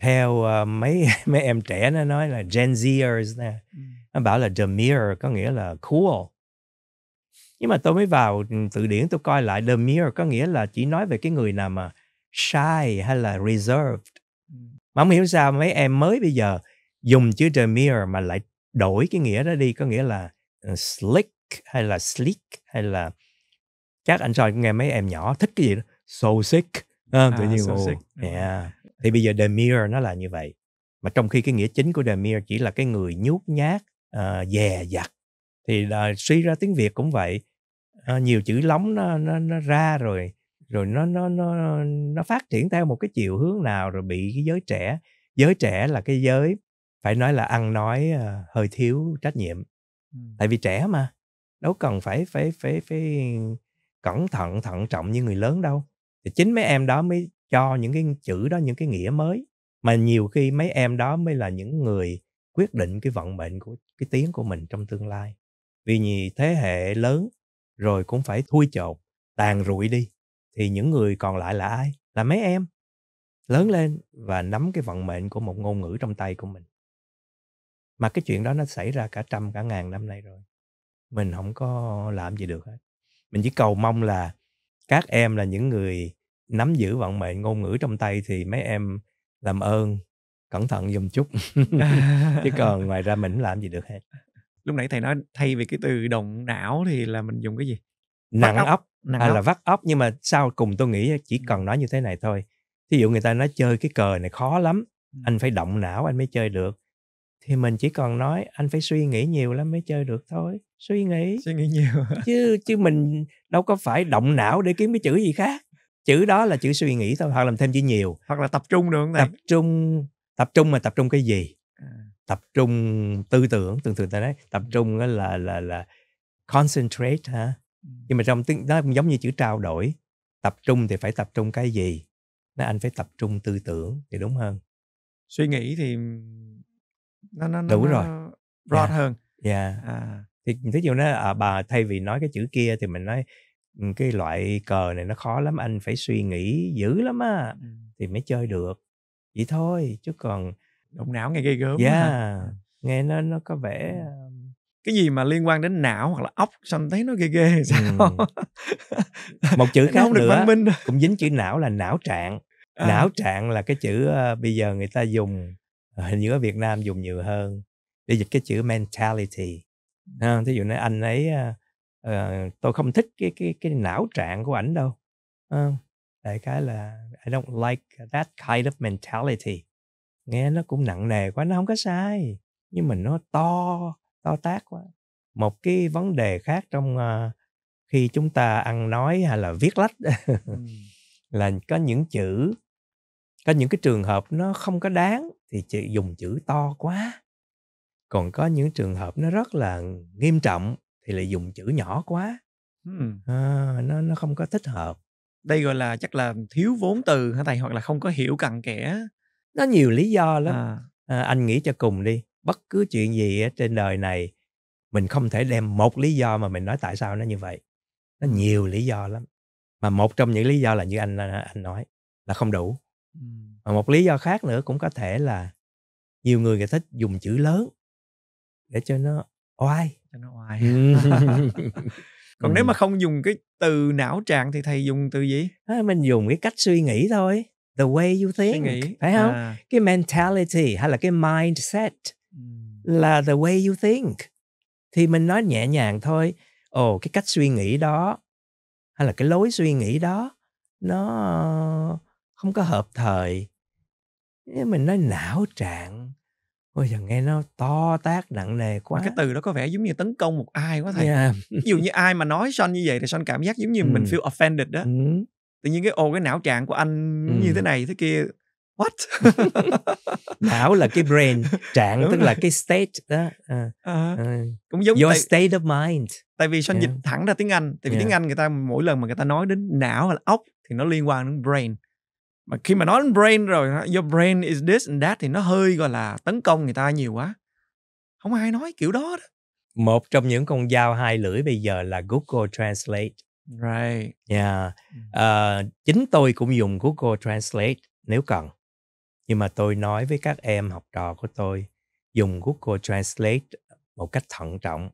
Theo uh, mấy [laughs] mấy em trẻ nó nói là Gen Zers nè nó bảo là demure có nghĩa là cool. Nhưng mà tôi mới vào ừ, từ điển tôi coi lại demure có nghĩa là chỉ nói về cái người nào mà shy hay là reserved mà không hiểu sao mấy em mới bây giờ dùng chữ demure mà lại đổi cái nghĩa đó đi có nghĩa là uh, slick hay là slick hay là chắc anh soi nghe mấy em nhỏ thích cái gì đó so sick à, tự nhiên so sick. Yeah. thì bây giờ demure nó là như vậy mà trong khi cái nghĩa chính của demure chỉ là cái người nhút nhát uh, dè dặt thì uh, suy ra tiếng việt cũng vậy uh, nhiều chữ lóng nó, nó nó ra rồi rồi nó nó nó nó phát triển theo một cái chiều hướng nào rồi bị cái giới trẻ giới trẻ là cái giới phải nói là ăn nói uh, hơi thiếu trách nhiệm. Ừ. tại vì trẻ mà đâu cần phải phải phải phải cẩn thận thận trọng như người lớn đâu. Thì chính mấy em đó mới cho những cái chữ đó những cái nghĩa mới. Mà nhiều khi mấy em đó mới là những người quyết định cái vận mệnh của cái tiếng của mình trong tương lai. Vì nhiều thế hệ lớn rồi cũng phải thui chột tàn rụi đi thì những người còn lại là ai? Là mấy em? Lớn lên và nắm cái vận mệnh của một ngôn ngữ trong tay của mình. Mà cái chuyện đó nó xảy ra cả trăm cả ngàn năm nay rồi. Mình không có làm gì được hết. Mình chỉ cầu mong là các em là những người nắm giữ vận mệnh ngôn ngữ trong tay thì mấy em làm ơn cẩn thận dùng chút. [laughs] Chứ còn [laughs] ngoài ra mình không làm gì được hết. Lúc nãy thầy nói thay vì cái từ động não thì là mình dùng cái gì nặng ốc, ốc nặng hay ốc. là vắt ốc nhưng mà sau cùng tôi nghĩ chỉ cần nói như thế này thôi. Ví dụ người ta nói chơi cái cờ này khó lắm anh phải động não anh mới chơi được. Thì mình chỉ còn nói anh phải suy nghĩ nhiều lắm mới chơi được thôi suy nghĩ. Suy nghĩ nhiều chứ chứ mình đâu có phải động não để kiếm cái chữ gì khác. Chữ đó là chữ suy nghĩ thôi hoặc làm thêm chữ nhiều. Hoặc là tập trung được không tập trung tập trung mà tập trung cái gì? À. tập trung tư tưởng thường thường ta nói tập trung là là là concentrate hả nhưng mà trong tiếng nó giống như chữ trao đổi tập trung thì phải tập trung cái gì nó anh phải tập trung tư tưởng thì đúng hơn suy nghĩ thì nó nó đủ nó rồi broad yeah. hơn dạ yeah. à. thì ví dụ nó à, bà thay vì nói cái chữ kia thì mình nói cái loại cờ này nó khó lắm anh phải suy nghĩ dữ lắm á ừ. thì mới chơi được vậy thôi chứ còn động não nghe ghê gớm yeah. nghe nó nó có vẻ cái gì mà liên quan đến não hoặc là óc xong thấy nó ghê ghê sao? Ừ. [laughs] một chữ khác không được nữa văn minh cũng dính chữ não là não trạng. À, não trạng là cái chữ ờ, bây giờ người ta dùng ờ, hình như ở Việt Nam dùng nhiều hơn. Để dịch cái chữ mentality. À, thí dụ nói anh ấy ờ, tôi không thích cái cái cái não trạng của ảnh đâu. À, đại cái là I don't like that kind of mentality. Nghe nó cũng nặng nề quá nó không có sai nhưng mà nó to to tác quá. Một cái vấn đề khác trong ờ, khi chúng ta ăn nói hay là viết lách ừ. [laughs] là có những chữ có những cái trường hợp nó không có đáng thì chị dùng chữ to quá. Còn có những trường hợp nó rất là nghiêm trọng thì lại dùng chữ nhỏ quá. Ừ. à, nó nó không có thích hợp. Đây gọi là chắc là thiếu vốn từ hả thầy? Hoặc là không có hiểu cặn kẽ. Nó nhiều lý do lắm. À, à, anh nghĩ cho cùng đi bất cứ chuyện gì ở trên đời này mình không thể đem một lý do mà mình nói tại sao nó như vậy. Nó nhiều lý do lắm. Mà một trong những lý do là như anh anh nói là không đủ. Ừ. mà một lý do khác nữa cũng có thể là nhiều người người thích dùng chữ lớn để cho nó oai. Cho nó oai. Ừ. [laughs] còn nếu mà không dùng cái từ não trạng thì thầy dùng từ gì? À, mình dùng cái cách suy nghĩ thôi. The way you suy think nghĩ. phải không? À, cái mentality hay là cái mindset ừ. Là the way you think thì mình nói nhẹ nhàng thôi ồ cái cách suy nghĩ đó hay là cái lối suy nghĩ đó nó không có hợp thời Nếu mình nói não trạng ôi giờ nghe nó to tác nặng nề quá cái từ đó có vẻ giống như tấn công một ai quá thầy Yeah. ví dụ như ai mà nói son như vậy thì son cảm giác giống như mình Ừ. feel offended đó Ừ. tự nhiên cái ồ cái não trạng của anh Ừ. như thế này thế kia what? [laughs] Não là cái brain trạng Đúng tức rồi. là cái state đó. À, à, à, cũng giống your tại, state of mind. tại vì son Yeah. dịch thẳng ra tiếng anh? Tại vì Yeah. tiếng anh người ta mỗi lần mà người ta nói đến não hay là óc thì nó liên quan đến brain. Mà khi mà nói đến brain rồi your brain is this and that thì nó hơi gọi là tấn công người ta nhiều quá. Không ai nói kiểu đó đó. Một trong những con dao hai lưỡi bây giờ là Google Translate. Right. Yeah. Ờ, chính tôi cũng dùng Google Translate nếu cần. Nhưng mà tôi nói với các em học trò của tôi dùng Google Translate một cách thận trọng.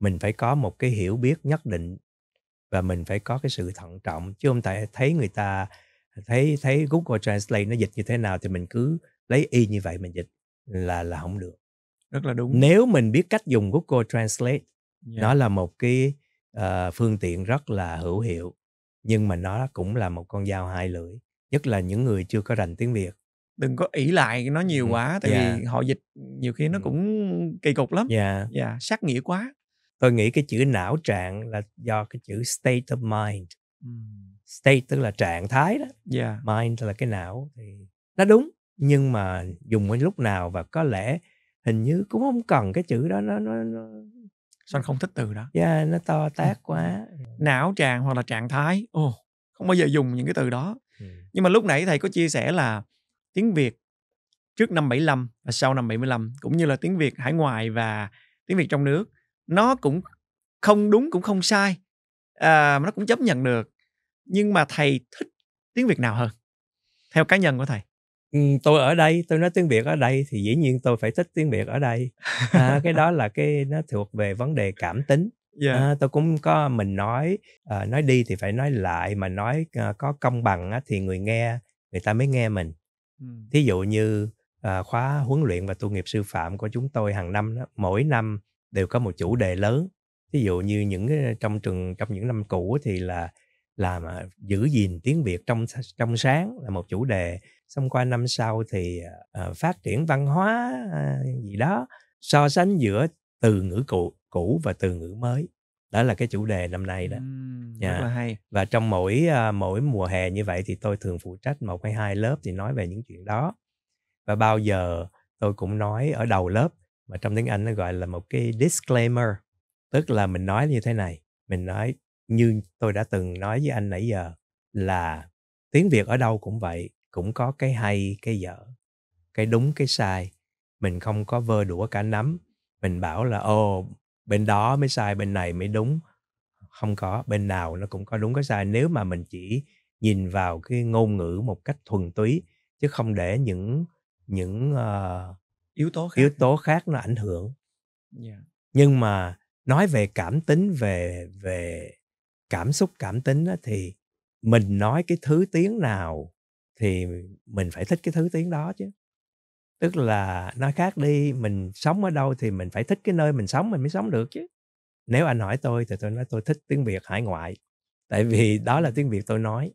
Mình phải có một cái hiểu biết nhất định và mình phải có cái sự thận trọng chứ không thể thấy người ta thấy thấy Google Translate nó dịch như thế nào thì mình cứ lấy y như vậy mình dịch là là không được. rất là đúng Nếu mình biết cách dùng Google Translate Yeah. nó là một cái ờ, phương tiện rất là hữu hiệu nhưng mà nó cũng là một con dao hai lưỡi nhất là những người chưa có rành tiếng việt đừng có ỷ lại nó nhiều quá tại Yeah. vì họ dịch nhiều khi nó cũng kỳ cục lắm. Yeah. dạ sát nghĩa quá. Tôi nghĩ cái chữ não trạng là do cái chữ state of mind. State tức là trạng thái đó. Dạ mind là cái não thì nó đúng nhưng mà dùng đến lúc nào và có lẽ hình như cũng không cần cái chữ đó nó nó nó son không thích từ đó? Yeah, nó to tác quá. Não trạng hoặc là trạng thái. Ồ không bao giờ dùng những cái từ đó. Nhưng mà lúc nãy thầy có chia sẻ là tiếng Việt trước năm 75 và sau năm 75 cũng như là tiếng Việt hải ngoại và tiếng Việt trong nước. Nó cũng không đúng cũng không sai à, nó cũng chấp nhận được nhưng mà thầy thích tiếng Việt nào hơn? Theo cá nhân của thầy. Ừ, tôi ở đây tôi nói tiếng việt ở đây thì dĩ nhiên tôi phải thích tiếng việt ở đây. À, cái đó là cái nó thuộc về vấn đề cảm tính. Dạ. À, tôi cũng có mình nói à, nói đi thì phải nói lại mà nói à, có công bằng á, thì người nghe người ta mới nghe mình thí dụ như à, khóa huấn luyện và tu nghiệp sư phạm của chúng tôi hàng năm đó, mỗi năm đều có một chủ đề lớn. Thí dụ như những ờ, trong trường trong những năm cũ thì là làm giữ gìn tiếng việt trong trong sáng là một chủ đề. Xong qua năm sau thì à, phát triển văn hóa à, gì đó so sánh giữa từ ngữ cũ cũ và từ ngữ mới đó là cái chủ đề năm nay đó. Ừm, Dạ. rất là hay. Và trong mỗi à, mỗi mùa hè như vậy thì tôi thường phụ trách một hay hai lớp thì nói về những chuyện đó. Và bao giờ tôi cũng nói ở đầu lớp mà trong tiếng Anh nó gọi là một cái disclaimer tức là mình nói như thế này mình nói như tôi đã từng nói với anh nãy giờ là tiếng Việt ở đâu cũng vậy cũng có cái hay cái dở cái đúng cái sai. Mình không có vơ đũa cả nắm. Mình bảo là ồ bên đó mới sai bên này mới đúng. Không có bên nào nó cũng có đúng có sai nếu mà mình chỉ nhìn vào cái ngôn ngữ một cách thuần túy chứ không để những những ờ, yếu tố khác yếu tố khác nó ảnh hưởng. Dạ. nhưng mà nói về cảm tính về về cảm xúc cảm tính á, thì mình nói cái thứ tiếng nào thì mình phải thích cái thứ tiếng đó chứ tức là nói khác đi mình sống ở đâu thì mình phải thích cái nơi mình sống mình mới sống được chứ. Nếu anh hỏi tôi thì tôi nói tôi thích tiếng việt hải ngoại tại vì đó là tiếng việt tôi nói.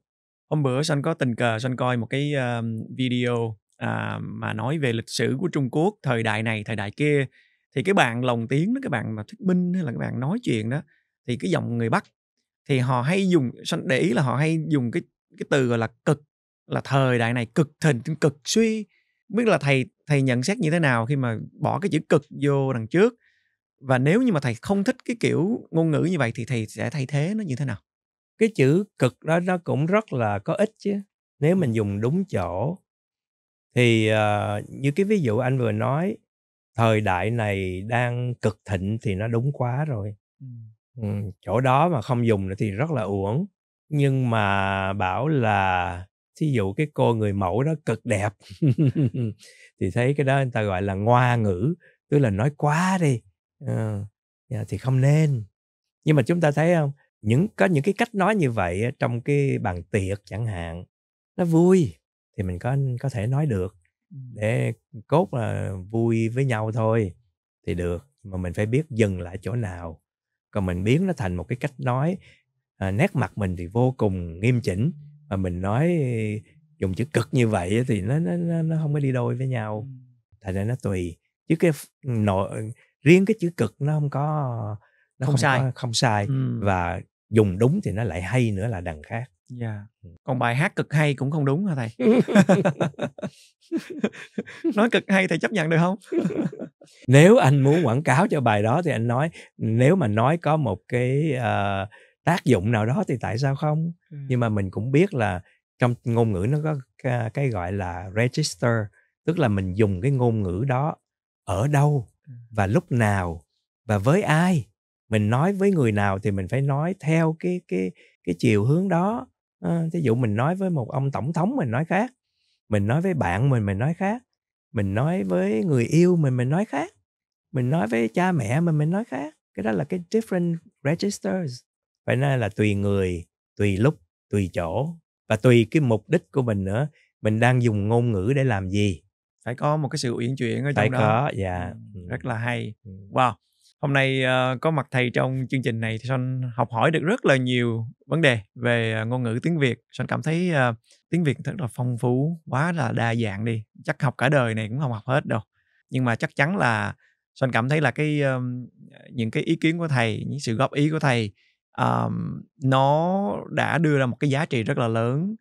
Hôm bữa sanh có tình cờ sanh coi một cái um, video uh, mà nói về lịch sử của Trung Quốc thời đại này thời đại kia. Thì cái bạn lồng tiếng đó cái bạn mà thuyết minh hay là cái bạn nói chuyện đó thì cái giọng người Bắc thì họ hay dùng sanh để ý là họ hay dùng cái cái từ gọi là cực là thời đại này cực thịnh cực suy biết là thầy thầy nhận xét như thế nào khi mà bỏ cái chữ cực vô đằng trước? Và nếu như mà thầy không thích cái kiểu ngôn ngữ như vậy thì thầy sẽ thay thế nó như thế nào? Cái chữ cực đó nó cũng rất là có ích chứ. Nếu mình dùng đúng chỗ thì uh, như cái ví dụ anh vừa nói thời đại này đang cực thịnh thì nó đúng quá rồi. Ừ. Ừ, chỗ đó mà không dùng nữa thì rất là uổng. Nhưng mà bảo là thí dụ cái cô người mẫu đó cực đẹp. [laughs] Thì thấy cái đó người ta gọi là ngoa ngữ tức là nói quá đi. Uh, thì không nên. Nhưng mà chúng ta thấy không những có những cái cách nói như vậy trong cái bàn tiệc chẳng hạn nó vui thì mình có có thể nói được. Để cốt là vui với nhau thôi thì được mà mình phải biết dừng lại chỗ nào. Còn mình biến nó thành một cái cách nói à, nét mặt mình thì vô cùng nghiêm chỉnh mà mình nói dùng chữ cực như vậy thì nó nó nó không có đi đôi với nhau. Thành ra nó tùy. Chứ cái nội riêng cái chữ cực nó không có nó không, không sai. có, không sai. Ừ. và dùng đúng thì nó lại hay nữa là đằng khác. Yeah. Dạ. còn bài hát cực hay cũng không đúng hả thầy? [laughs] Nói cực hay thầy chấp nhận được không? Nếu anh muốn quảng cáo cho bài đó thì anh nói nếu mà nói có một cái uh, tác dụng nào đó thì tại sao không? Ừ. nhưng mà mình cũng biết là trong ngôn ngữ nó có cái, cái gọi là register tức là mình dùng cái ngôn ngữ đó ở đâu và lúc nào và với ai. Mình nói với người nào thì mình phải nói theo cái cái cái chiều hướng đó. À, ví dụ mình nói với một ông tổng thống mình nói khác mình nói với bạn mình mình nói khác mình nói với người yêu mình mình nói khác mình nói với cha mẹ mình mình nói khác. Cái đó là cái different registers phải nói là tùy người tùy lúc tùy chỗ. Và tùy cái mục đích của mình nữa mình đang dùng ngôn ngữ để làm gì. Phải có một cái sự uyển chuyển ở trong phải đó. phải có dạ. Ừ, rất là hay. Wow. Hôm nay uh, có mặt thầy trong chương trình này thì son học hỏi được rất là nhiều vấn đề về uh, ngôn ngữ tiếng việt. Son cảm thấy uh, tiếng việt thật là phong phú quá là đa dạng đi. Chắc học cả đời này cũng không học hết đâu. Nhưng mà chắc chắn là son cảm thấy là cái uh, những cái ý kiến của thầy những sự góp ý của thầy um, nó đã đưa ra một cái giá trị rất là lớn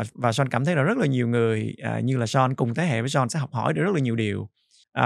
uh, và son cảm thấy là rất là nhiều người uh, như là son cùng thế hệ với son sẽ học hỏi được rất là nhiều điều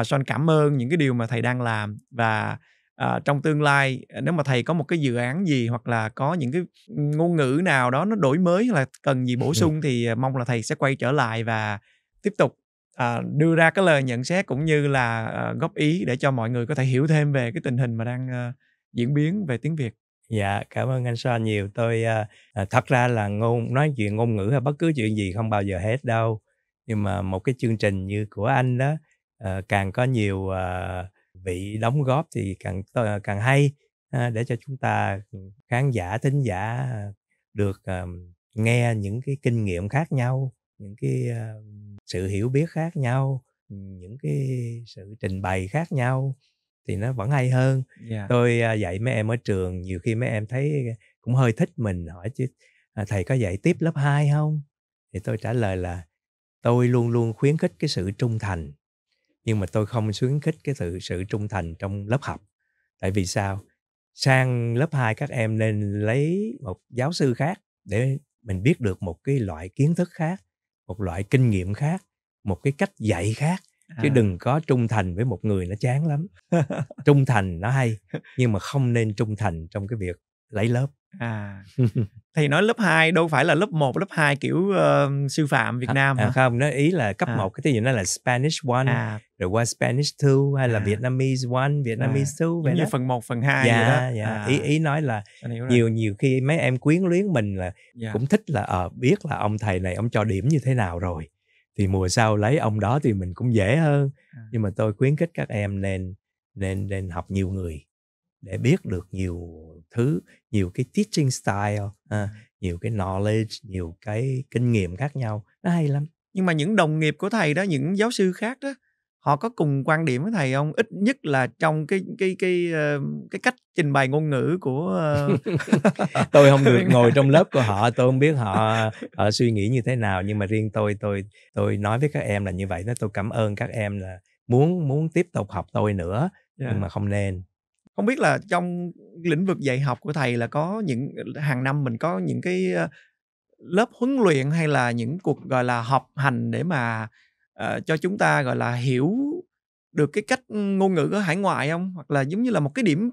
uh, son cảm ơn những cái điều mà thầy đang làm và à, trong tương lai nếu mà thầy có một cái dự án gì hoặc là có những cái ngôn ngữ nào đó nó đổi mới là cần gì bổ [laughs] sung thì mong là thầy sẽ quay trở lại và tiếp tục à, đưa ra cái lời nhận xét cũng như là à, góp ý để cho mọi người có thể hiểu thêm về cái tình hình mà đang à, diễn biến về tiếng Việt. Dạ, cảm ơn anh Son nhiều. Tôi à, à, thật ra là ngôn nói chuyện ngôn ngữ hay bất cứ chuyện gì không bao giờ hết đâu. Nhưng mà một cái chương trình như của anh đó à, càng có nhiều à, vị đóng góp thì càng à, càng hay à, để cho chúng ta ừ, khán giả thính giả được uh, nghe những cái kinh nghiệm khác nhau những cái uh, sự hiểu biết khác nhau ừ, những cái sự trình bày khác nhau thì nó vẫn hay hơn. Yeah. Dạ. tôi uh, dạy mấy em ở trường nhiều khi mấy em thấy cũng hơi thích mình hỏi chứ à, thầy có dạy tiếp lớp 2 không? Thì tôi trả lời là tôi luôn luôn khuyến khích cái sự trung thành. Nhưng mà tôi không khuyến khích cái sự sự trung thành trong lớp học. Tại vì sao? Sang lớp 2 các em nên lấy một giáo sư khác để mình biết được một cái loại kiến thức khác một loại kinh nghiệm khác một cái cách dạy khác à. chứ đừng có trung thành với một người nó chán lắm [laughs] trung thành nó hay nhưng mà không nên trung thành trong cái việc lấy lớp à [laughs] thì nói lớp 2 đâu phải là lớp 1 lớp 2 kiểu uh, sư phạm Việt à, Nam à, không nó ý là cấp à. 1 cái dụ nó là Spanish one à. rồi qua Spanish two hay là à. Vietnamese one Vietnamese à. two vậy như phần 1 phần 2 dạ, đó. dạ. À. ý ý nói là nhiều nhiều khi mấy em quyến luyến mình là dạ. cũng thích là ờ uh, biết là ông thầy này ông cho điểm như thế nào rồi thì mùa sau lấy ông đó thì mình cũng dễ hơn. À. nhưng mà tôi khuyến khích các em nên nên nên học nhiều người để biết được nhiều thứ nhiều cái teaching style à, nhiều cái knowledge nhiều cái kinh nghiệm khác nhau. Nó hay lắm. Nhưng mà những đồng nghiệp của thầy đó những giáo sư khác đó họ có cùng quan điểm với thầy không ít nhất là trong cái cái cái ờ, cái cách trình bày ngôn ngữ của uh... [laughs] tôi không được [laughs] ngồi trong lớp của họ tôi không biết họ họ suy nghĩ như thế nào nhưng mà riêng tôi tôi tôi nói với các em là như vậy đó tôi cảm ơn các em là muốn muốn tiếp tục học tôi nữa yeah. nhưng dạ. mà không nên không biết là trong lĩnh vực dạy học của thầy là có những hàng năm mình có những cái lớp huấn luyện hay là những cuộc gọi là học hành để mà uh, cho chúng ta gọi là hiểu được cái cách ngôn ngữ ở hải ngoại không? Hoặc là giống như là một cái điểm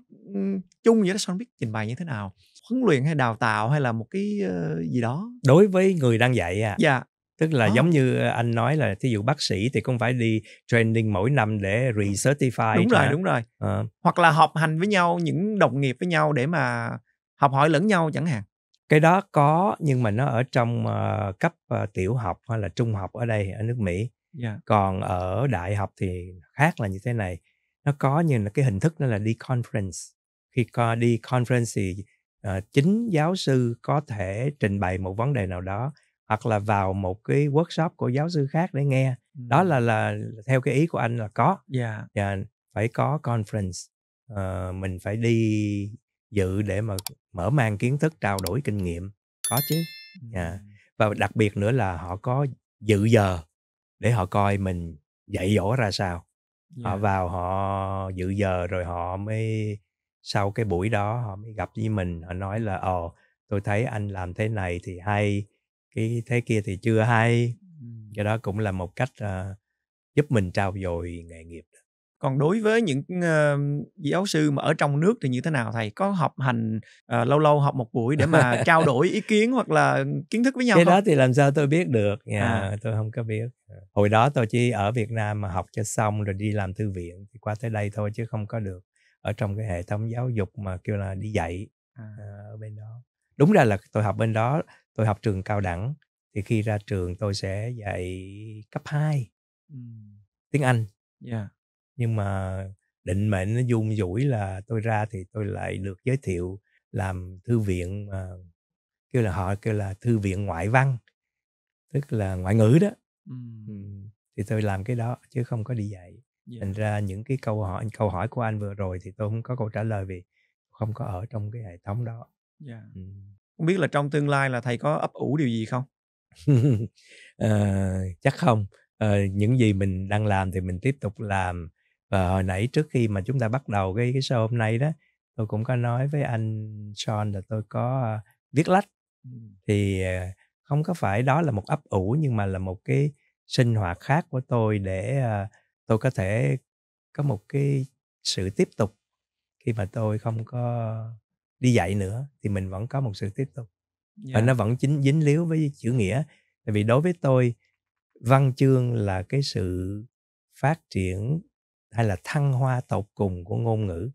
chung vậy đó sao không biết trình bày như thế nào? Huấn luyện hay đào tạo hay là một cái uh, gì đó? Đối với người đang dạy à dạ tức là oh. giống như anh nói là thí dụ bác sĩ thì cũng phải đi training mỗi năm để recertify đúng rồi đúng rồi. à. hoặc là học hành với nhau những đồng nghiệp với nhau để mà học hỏi lẫn nhau chẳng hạn. Cái đó có nhưng mà nó ở trong uh, cấp uh, tiểu học hay là trung học ở đây ở nước Mỹ yeah. Dạ. còn ở đại học thì khác là như thế này nó có như là cái hình thức nó là đi conference khi co đi conference thì uh, chính giáo sư có thể trình bày một vấn đề nào đó hoặc là vào một cái workshop của giáo sư khác để nghe đó là là theo cái ý của anh là có yeah. yeah, phải có conference uh, mình phải đi dự để mà mở mang kiến thức trao đổi kinh nghiệm có chứ yeah. và đặc biệt nữa là họ có dự giờ để họ coi mình dạy dỗ ra sao. Yeah. họ vào họ dự giờ rồi họ mới sau cái buổi đó họ mới gặp với mình họ nói là ồ tôi thấy anh làm thế này thì hay cái thế kia thì chưa hay. Cái đó cũng là một cách uh, giúp mình trao dồi nghề nghiệp còn đối với những uh, giáo sư mà ở trong nước thì như thế nào thầy có học hành uh, lâu lâu học một buổi để mà [laughs] trao đổi ý kiến hoặc là kiến thức với nhau cái không? đó thì làm sao tôi biết được yeah, à. tôi không có biết hồi đó tôi chỉ ở Việt Nam mà học cho xong rồi đi làm thư viện thì qua tới đây thôi chứ không có được ở trong cái hệ thống giáo dục mà kêu là đi dạy à. uh, ở bên đó đúng ra là tôi học bên đó tôi học trường cao đẳng thì khi ra trường tôi sẽ dạy cấp 2 ừ. tiếng Anh yeah. Nhưng mà định mệnh nó dung dũi là tôi ra thì tôi lại được giới thiệu làm thư viện mà kêu là họ kêu là thư viện ngoại văn tức là ngoại ngữ đó ừ. Ừ. thì tôi làm cái đó chứ không có đi dạy yeah. Thành ra những cái câu hỏi câu hỏi của anh vừa rồi thì tôi không có câu trả lời vì không có ở trong cái hệ thống đó yeah. Ừ không biết là trong tương lai là thầy có ấp ủ điều gì không à, [laughs] chắc không à, những gì mình đang làm thì mình tiếp tục làm và hồi nãy trước khi mà chúng ta bắt đầu cái cái show hôm nay đó tôi cũng có nói với anh Sean là tôi có uh, viết lách thì uh, không có phải đó là một ấp ủ nhưng mà là một cái sinh hoạt khác của tôi để uh, tôi có thể có một cái sự tiếp tục khi mà tôi không có đi dạy nữa thì mình vẫn có một sự tiếp tục yeah. và dạ. nó vẫn chính dính líu với chữ nghĩa tại vì đối với tôi văn chương là cái sự phát triển hay là thăng hoa tột cùng của ngôn ngữ.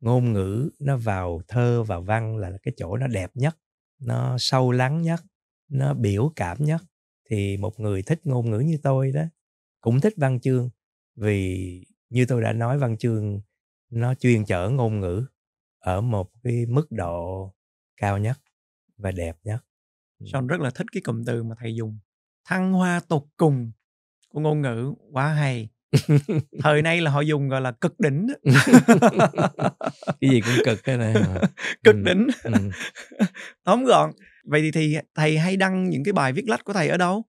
Ngôn ngữ nó vào thơ và văn là cái chỗ nó đẹp nhất, nó sâu lắng nhất, nó biểu cảm nhất. Thì một người thích ngôn ngữ như tôi đó, cũng thích văn chương, vì như tôi đã nói, văn chương nó chuyên chở ngôn ngữ ở một cái mức độ cao nhất và đẹp nhất. Son rất là thích cái cụm từ mà thầy dùng. Thăng hoa tột cùng của ngôn ngữ, quá hay. [laughs] thời nay là họ dùng gọi là cực đỉnh [laughs] cái gì cũng cực cái này [laughs] cực ừ. đỉnh ừ. tóm gọn vậy thì, thì thầy hay đăng những cái bài viết lách của thầy ở đâu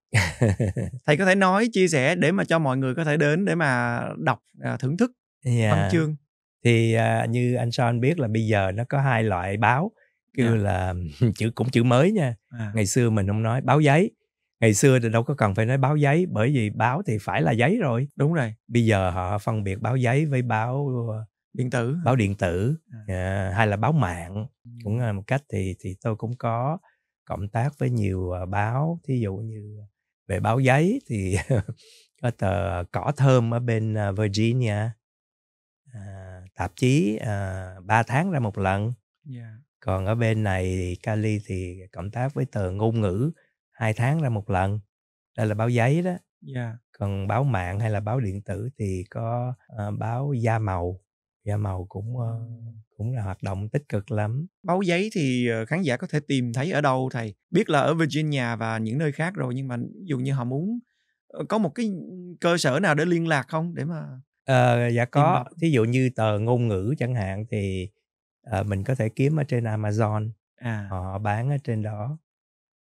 thầy có thể nói chia sẻ để mà cho mọi người có thể đến để mà đọc à, thưởng thức yeah. văn chương thì à, như anh Son biết là bây giờ nó có hai loại báo kêu yeah. Dạ. là chữ cũng chữ mới nha à. ngày xưa mình không nói báo giấy ngày xưa thì đâu có cần phải nói báo giấy bởi vì báo thì phải là giấy rồi đúng rồi bây giờ họ phân biệt báo giấy với báo ờ, điện tử báo điện tử à. À, hay là báo mạng ừ. cũng là một cách thì thì tôi cũng có cộng tác với nhiều ờ, báo thí dụ như về báo giấy thì [laughs] có tờ cỏ thơm ở bên ờ, Virginia à, tạp chí à, 3 tháng ra một lần yeah. Dạ. còn ở bên này thì Cali thì cộng tác với tờ ngôn ngữ hai tháng ra một lần. Đây là báo giấy đó. Yeah. Còn báo mạng hay là báo điện tử thì có uh, báo da màu. Da màu cũng ờ, cũng là hoạt động tích cực lắm. Báo giấy thì ờ, khán giả có thể tìm thấy ở đâu thầy? Biết là ở Virginia và những nơi khác rồi nhưng mà ví dụ như họ muốn có một cái cơ sở nào để liên lạc không? Để mà Ờ, dạ có. thí dụ như tờ ngôn ngữ chẳng hạn thì ờ, mình có thể kiếm ở trên Amazon. À. Họ bán ở trên đó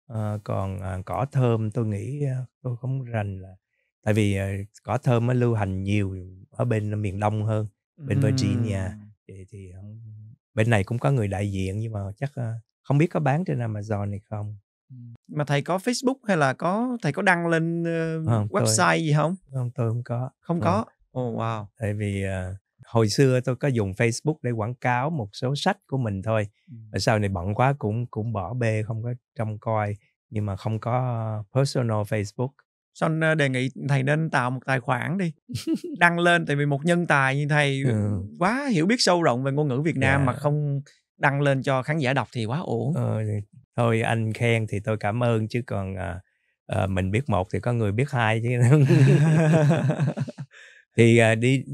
Ờ, còn ờ, cỏ thơm tôi nghĩ ờ, tôi không rành là tại vì ờ, cỏ thơm nó lưu hành nhiều ở bên miền đông hơn bên Virginia. ừm. thì thì không bên này cũng có người đại diện nhưng mà chắc ờ, không biết có bán trên Amazon hay không mà thầy có Facebook hay là có thầy có đăng lên ờ, Không, tôi- website gì không không tôi không có không Ờ. có ồ wow tại vì ờ, hồi xưa tôi có dùng Facebook để quảng cáo một số sách của mình thôi. Ở sau này bận quá cũng cũng bỏ bê không có trông coi nhưng mà không có personal Facebook. Son ờ, đề nghị thầy nên tạo một tài khoản đi đăng lên? Tại vì một nhân tài như thầy [laughs] Ừ. quá hiểu biết sâu rộng về ngôn ngữ Việt Nam Dạ. mà không đăng lên cho khán giả đọc thì quá ổn Ờ, thôi anh khen thì tôi cảm ơn chứ còn à, ờ, mình biết một thì có người biết hai chứ [laughs] [laughs] thì à, đi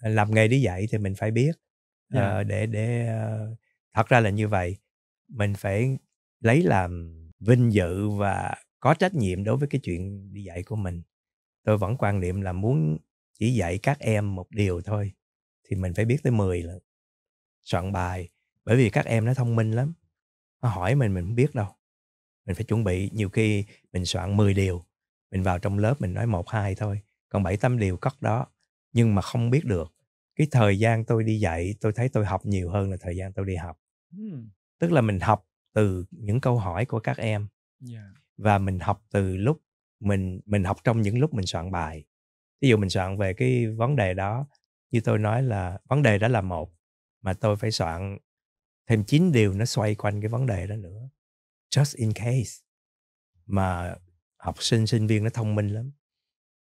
làm nghề đi dạy thì mình phải biết Dạ. Ờ, để để ờ, thật ra là như vậy. Mình phải lấy làm vinh dự và có trách nhiệm đối với cái chuyện đi dạy của mình. Tôi vẫn quan niệm là muốn chỉ dạy các em một điều thôi thì mình phải biết tới 10 lần soạn bài bởi vì các em nó thông minh lắm nó hỏi mình mình không biết đâu. Mình phải chuẩn bị nhiều khi mình soạn 10 điều mình vào trong lớp mình nói một hai thôi còn bảy tám điều cất đó nhưng mà không biết được. Cái thời gian tôi đi dạy tôi thấy tôi học nhiều hơn là thời gian tôi đi học. Ừm, tức là mình học từ những câu hỏi của các em dạ. và mình học từ lúc mình mình học trong những lúc mình soạn bài. Ví dụ mình soạn về cái vấn đề đó như tôi nói là vấn đề đó là một mà tôi phải soạn thêm 9 điều nó xoay quanh cái vấn đề đó nữa. Just in case. Mà học sinh sinh viên nó thông minh lắm.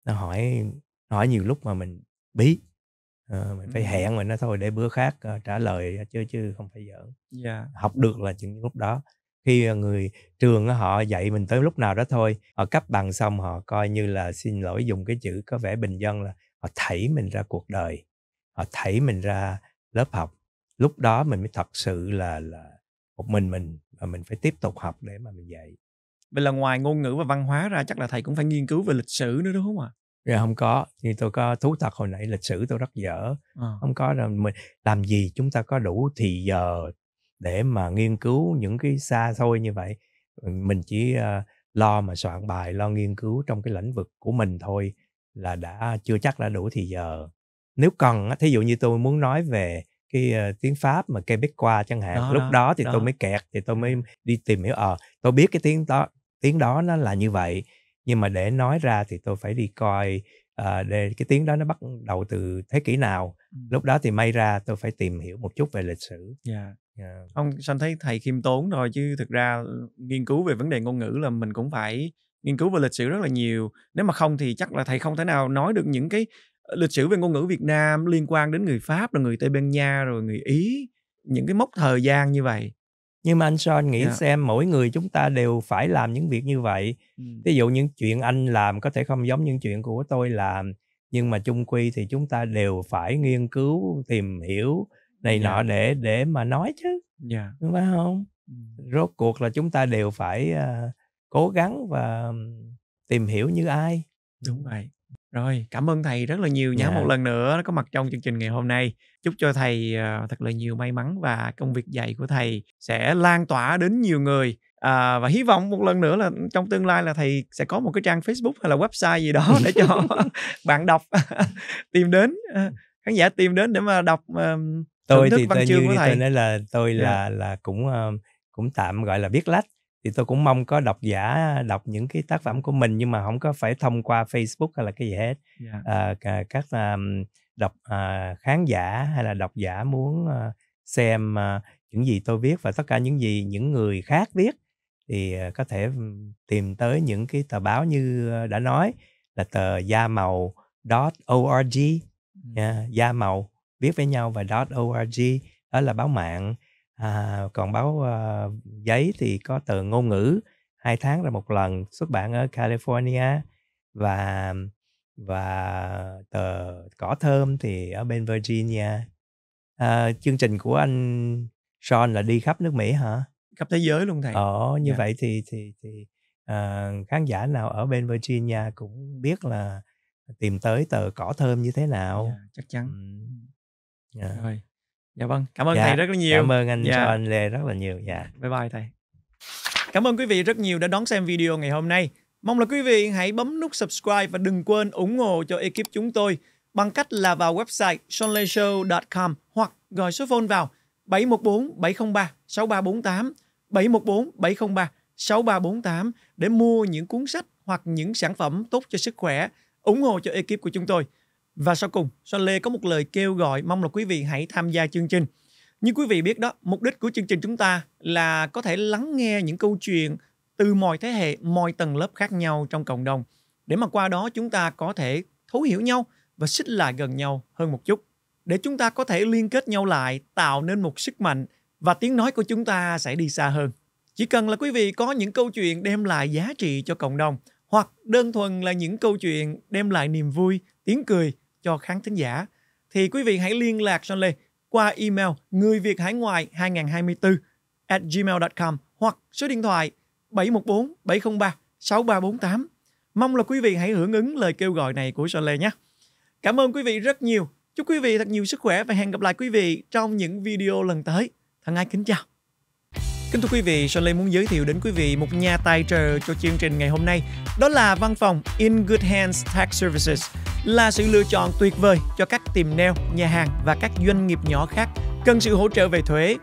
Nó hỏi nó hỏi nhiều lúc mà mình bí. Ờ, mình phải hẹn mà nó thôi để bữa khác ờ, trả lời chứ chứ không phải giỡn. Dạ. Học được là những lúc đó. Khi ờ, người trường họ dạy mình tới lúc nào đó thôi họ cấp bằng xong họ coi như là xin lỗi dùng cái chữ có vẻ bình dân là họ thảy mình ra cuộc đời họ thảy mình ra lớp học. Lúc đó mình mới thật sự là là một mình mình và mình phải tiếp tục học để mà mình dạy. Vậy là ngoài ngôn ngữ và văn hóa ra chắc là thầy cũng phải nghiên cứu về lịch sử nữa đúng không ạ Dạ không có. Thì tôi có thú thật hồi nãy lịch sử tôi rất dở. Ờ. không có đâu mình làm gì chúng ta có đủ thì giờ để mà nghiên cứu những cái xa xôi như vậy. Mình chỉ ờ, lo mà soạn bài lo nghiên cứu trong cái lĩnh vực của mình thôi là đã chưa chắc đã đủ thì giờ. Nếu cần thí dụ như tôi muốn nói về cái ờ, tiếng pháp mà Quebec qua chẳng hạn Đó, lúc đó, đó thì đó. tôi mới kẹt thì tôi mới đi tìm hiểu ờ tôi biết cái tiếng đó tiếng đó nó là như vậy nhưng mà để nói ra thì tôi phải đi coi ờ, để cái tiếng đó nó bắt đầu từ thế kỷ nào. Ừ. lúc đó thì may ra tôi phải tìm hiểu một chút về lịch sử. Dạ. Dạ. không Son thấy thầy khiêm tốn thôi? Chứ thực ra nghiên cứu về vấn đề ngôn ngữ là mình cũng phải nghiên cứu về lịch sử rất là nhiều. Nếu mà không thì chắc là thầy không thể nào nói được những cái ờ, lịch sử về ngôn ngữ Việt Nam liên quan đến người Pháp rồi người Tây Ban Nha rồi người Ý những cái mốc thời gian như vậy nhưng mà anh Son nghĩ Dạ. xem mỗi người chúng ta đều phải làm những việc như vậy Ừ. ví dụ những chuyện anh làm có thể không giống những chuyện của tôi làm nhưng mà chung quy thì chúng ta đều phải nghiên cứu tìm hiểu này Dạ. nọ để để mà nói chứ dạ đúng phải không Ừ. rốt cuộc là chúng ta đều phải à, cố gắng và tìm hiểu như ai Đúng vậy. Rồi, cảm ơn thầy rất là nhiều nhé Dạ. một lần nữa có mặt trong chương trình ngày hôm nay. Chúc cho thầy ờ, thật là nhiều may mắn và công việc dạy của thầy sẽ lan tỏa đến nhiều người. À, và hy vọng một lần nữa là trong tương lai là thầy sẽ có một cái trang Facebook hay là website gì đó [laughs] để cho bạn đọc [laughs] tìm đến ờ, khán giả tìm đến để mà đọc ờm, tôi thì tôi như tôi thầy. nói là tôi Dạ. là là cũng ờ, cũng tạm gọi là biết lách thì tôi cũng mong có độc giả đọc những cái tác phẩm của mình nhưng mà không có phải thông qua Facebook hay là cái gì hết Dạ. à, cả- các um, độc à, khán giả hay là độc giả muốn à, xem à, những gì tôi viết và tất cả những gì những người khác viết thì à, có thể ừm, tìm tới những cái tờ báo như à, đã nói là tờ da màu org Ừ. nha, da màu viết với nhau và org đó là báo mạng à, còn báo à, giấy thì có tờ ngôn ngữ hai tháng ra một lần xuất bản ở California và và tờ cỏ thơm thì ở bên Virginia à, chương trình của anh Sean là đi khắp nước Mỹ hả? khắp thế giới luôn thầy. Ờ, như Dạ. vậy thì thì thì à, khán giả nào ở bên Virginia cũng biết là tìm tới tờ cỏ thơm như thế nào. Dạ, chắc chắn. Ừm. Dạ. Rồi. Dạ vâng, cảm ơn Dạ, thầy rất là nhiều. Cảm ơn anh Dạ. Sean Lê rất là nhiều. Dạ. Bye bye thầy. Cảm ơn quý vị rất nhiều đã đón xem video ngày hôm nay. Mong là quý vị hãy bấm nút subscribe và đừng quên ủng hộ cho ekip chúng tôi bằng cách là vào website seanleyshow.com hoặc gọi số phone vào 714 703 6348 714 703 6348 để mua những cuốn sách hoặc những sản phẩm tốt cho sức khỏe, ủng hộ cho ekip của chúng tôi. Và sau cùng, Sean Lê có một lời kêu gọi mong là quý vị hãy tham gia chương trình. Như quý vị biết đó, mục đích của chương trình chúng ta là có thể lắng nghe những câu chuyện từ mọi thế hệ, mọi tầng lớp khác nhau trong cộng đồng để mà qua đó chúng ta có thể thấu hiểu nhau và xích lại gần nhau hơn một chút để chúng ta có thể liên kết nhau lại tạo nên một sức mạnh và tiếng nói của chúng ta sẽ đi xa hơn. Chỉ cần là quý vị có những câu chuyện đem lại giá trị cho cộng đồng hoặc đơn thuần là những câu chuyện đem lại niềm vui, tiếng cười cho khán thính giả thì quý vị hãy liên lạc cho Lê qua email người Việt Hải Ngoại 2024 at gmail.com hoặc số điện thoại 714 703 6348. Mong là quý vị hãy hưởng ứng lời kêu gọi này của Sơn Lê nhé. Cảm ơn quý vị rất nhiều. Chúc quý vị thật nhiều sức khỏe và hẹn gặp lại quý vị trong những video lần tới. Thân ái kính chào. Kính thưa quý vị, Sơn Lê muốn giới thiệu đến quý vị một nhà tài trợ cho chương trình ngày hôm nay. Đó là văn phòng In Good Hands Tax Services, là sự lựa chọn tuyệt vời cho các tiềm neo, nhà hàng và các doanh nghiệp nhỏ khác cần sự hỗ trợ về thuế.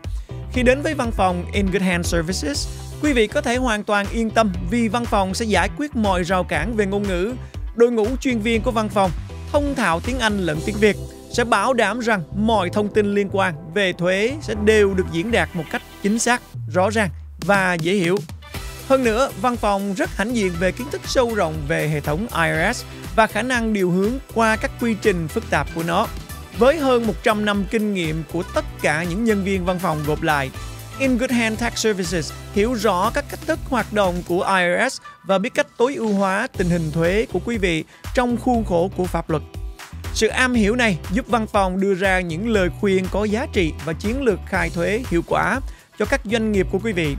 Khi đến với văn phòng In Good Hands Services, quý vị có thể hoàn toàn yên tâm vì văn phòng sẽ giải quyết mọi rào cản về ngôn ngữ. Đội ngũ chuyên viên của văn phòng thông thạo tiếng Anh lẫn tiếng Việt sẽ bảo đảm rằng mọi thông tin liên quan về thuế sẽ đều được diễn đạt một cách chính xác, rõ ràng và dễ hiểu. Hơn nữa, văn phòng rất hãnh diện về kiến thức sâu rộng về hệ thống IRS và khả năng điều hướng qua các quy trình phức tạp của nó. Với hơn 100 năm kinh nghiệm của tất cả những nhân viên văn phòng gộp lại, In Good Hand Tax Services hiểu rõ các cách thức hoạt động của IRS và biết cách tối ưu hóa tình hình thuế của quý vị trong khuôn khổ của pháp luật. Sự am hiểu này giúp văn phòng đưa ra những lời khuyên có giá trị và chiến lược khai thuế hiệu quả cho các doanh nghiệp của quý vị.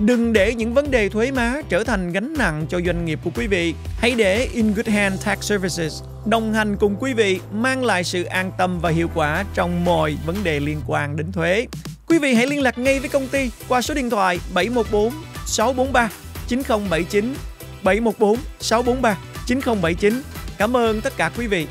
Đừng để những vấn đề thuế má trở thành gánh nặng cho doanh nghiệp của quý vị. Hãy để In Good Hand Tax Services đồng hành cùng quý vị mang lại sự an tâm và hiệu quả trong mọi vấn đề liên quan đến thuế. Quý vị hãy liên lạc ngay với công ty qua số điện thoại 714 643 9079 714 643 9079. Cảm ơn tất cả quý vị.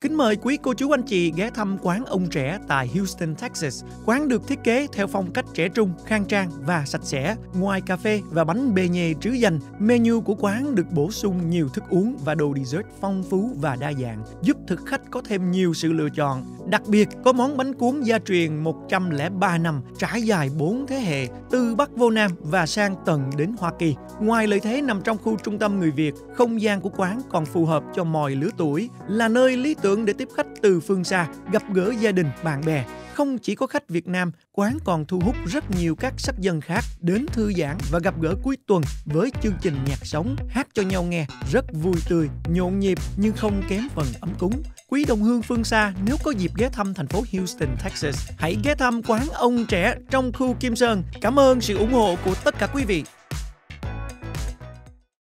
Kính mời quý cô chú anh chị ghé thăm quán ông trẻ tại Houston, Texas. Quán được thiết kế theo phong cách trẻ trung, khang trang và sạch sẽ. Ngoài cà phê và bánh bê nhê trứ danh, menu của quán được bổ sung nhiều thức uống và đồ dessert phong phú và đa dạng, giúp thực khách có thêm nhiều sự lựa chọn. Đặc biệt, có món bánh cuốn gia truyền 103 năm, trải dài 4 thế hệ, từ Bắc vô Nam và sang tận đến Hoa Kỳ. Ngoài lợi thế nằm trong khu trung tâm người Việt, không gian của quán còn phù hợp cho mọi lứa tuổi, là nơi lý tưởng để tiếp khách từ phương xa, gặp gỡ gia đình, bạn bè. Không chỉ có khách Việt Nam, quán còn thu hút rất nhiều các sắc dân khác đến thư giãn và gặp gỡ cuối tuần với chương trình nhạc sống, hát cho nhau nghe rất vui tươi, nhộn nhịp nhưng không kém phần ấm cúng. Quý đồng hương phương xa nếu có dịp ghé thăm thành phố Houston, Texas, hãy ghé thăm quán ông trẻ trong khu Kim Sơn. Cảm ơn sự ủng hộ của tất cả quý vị.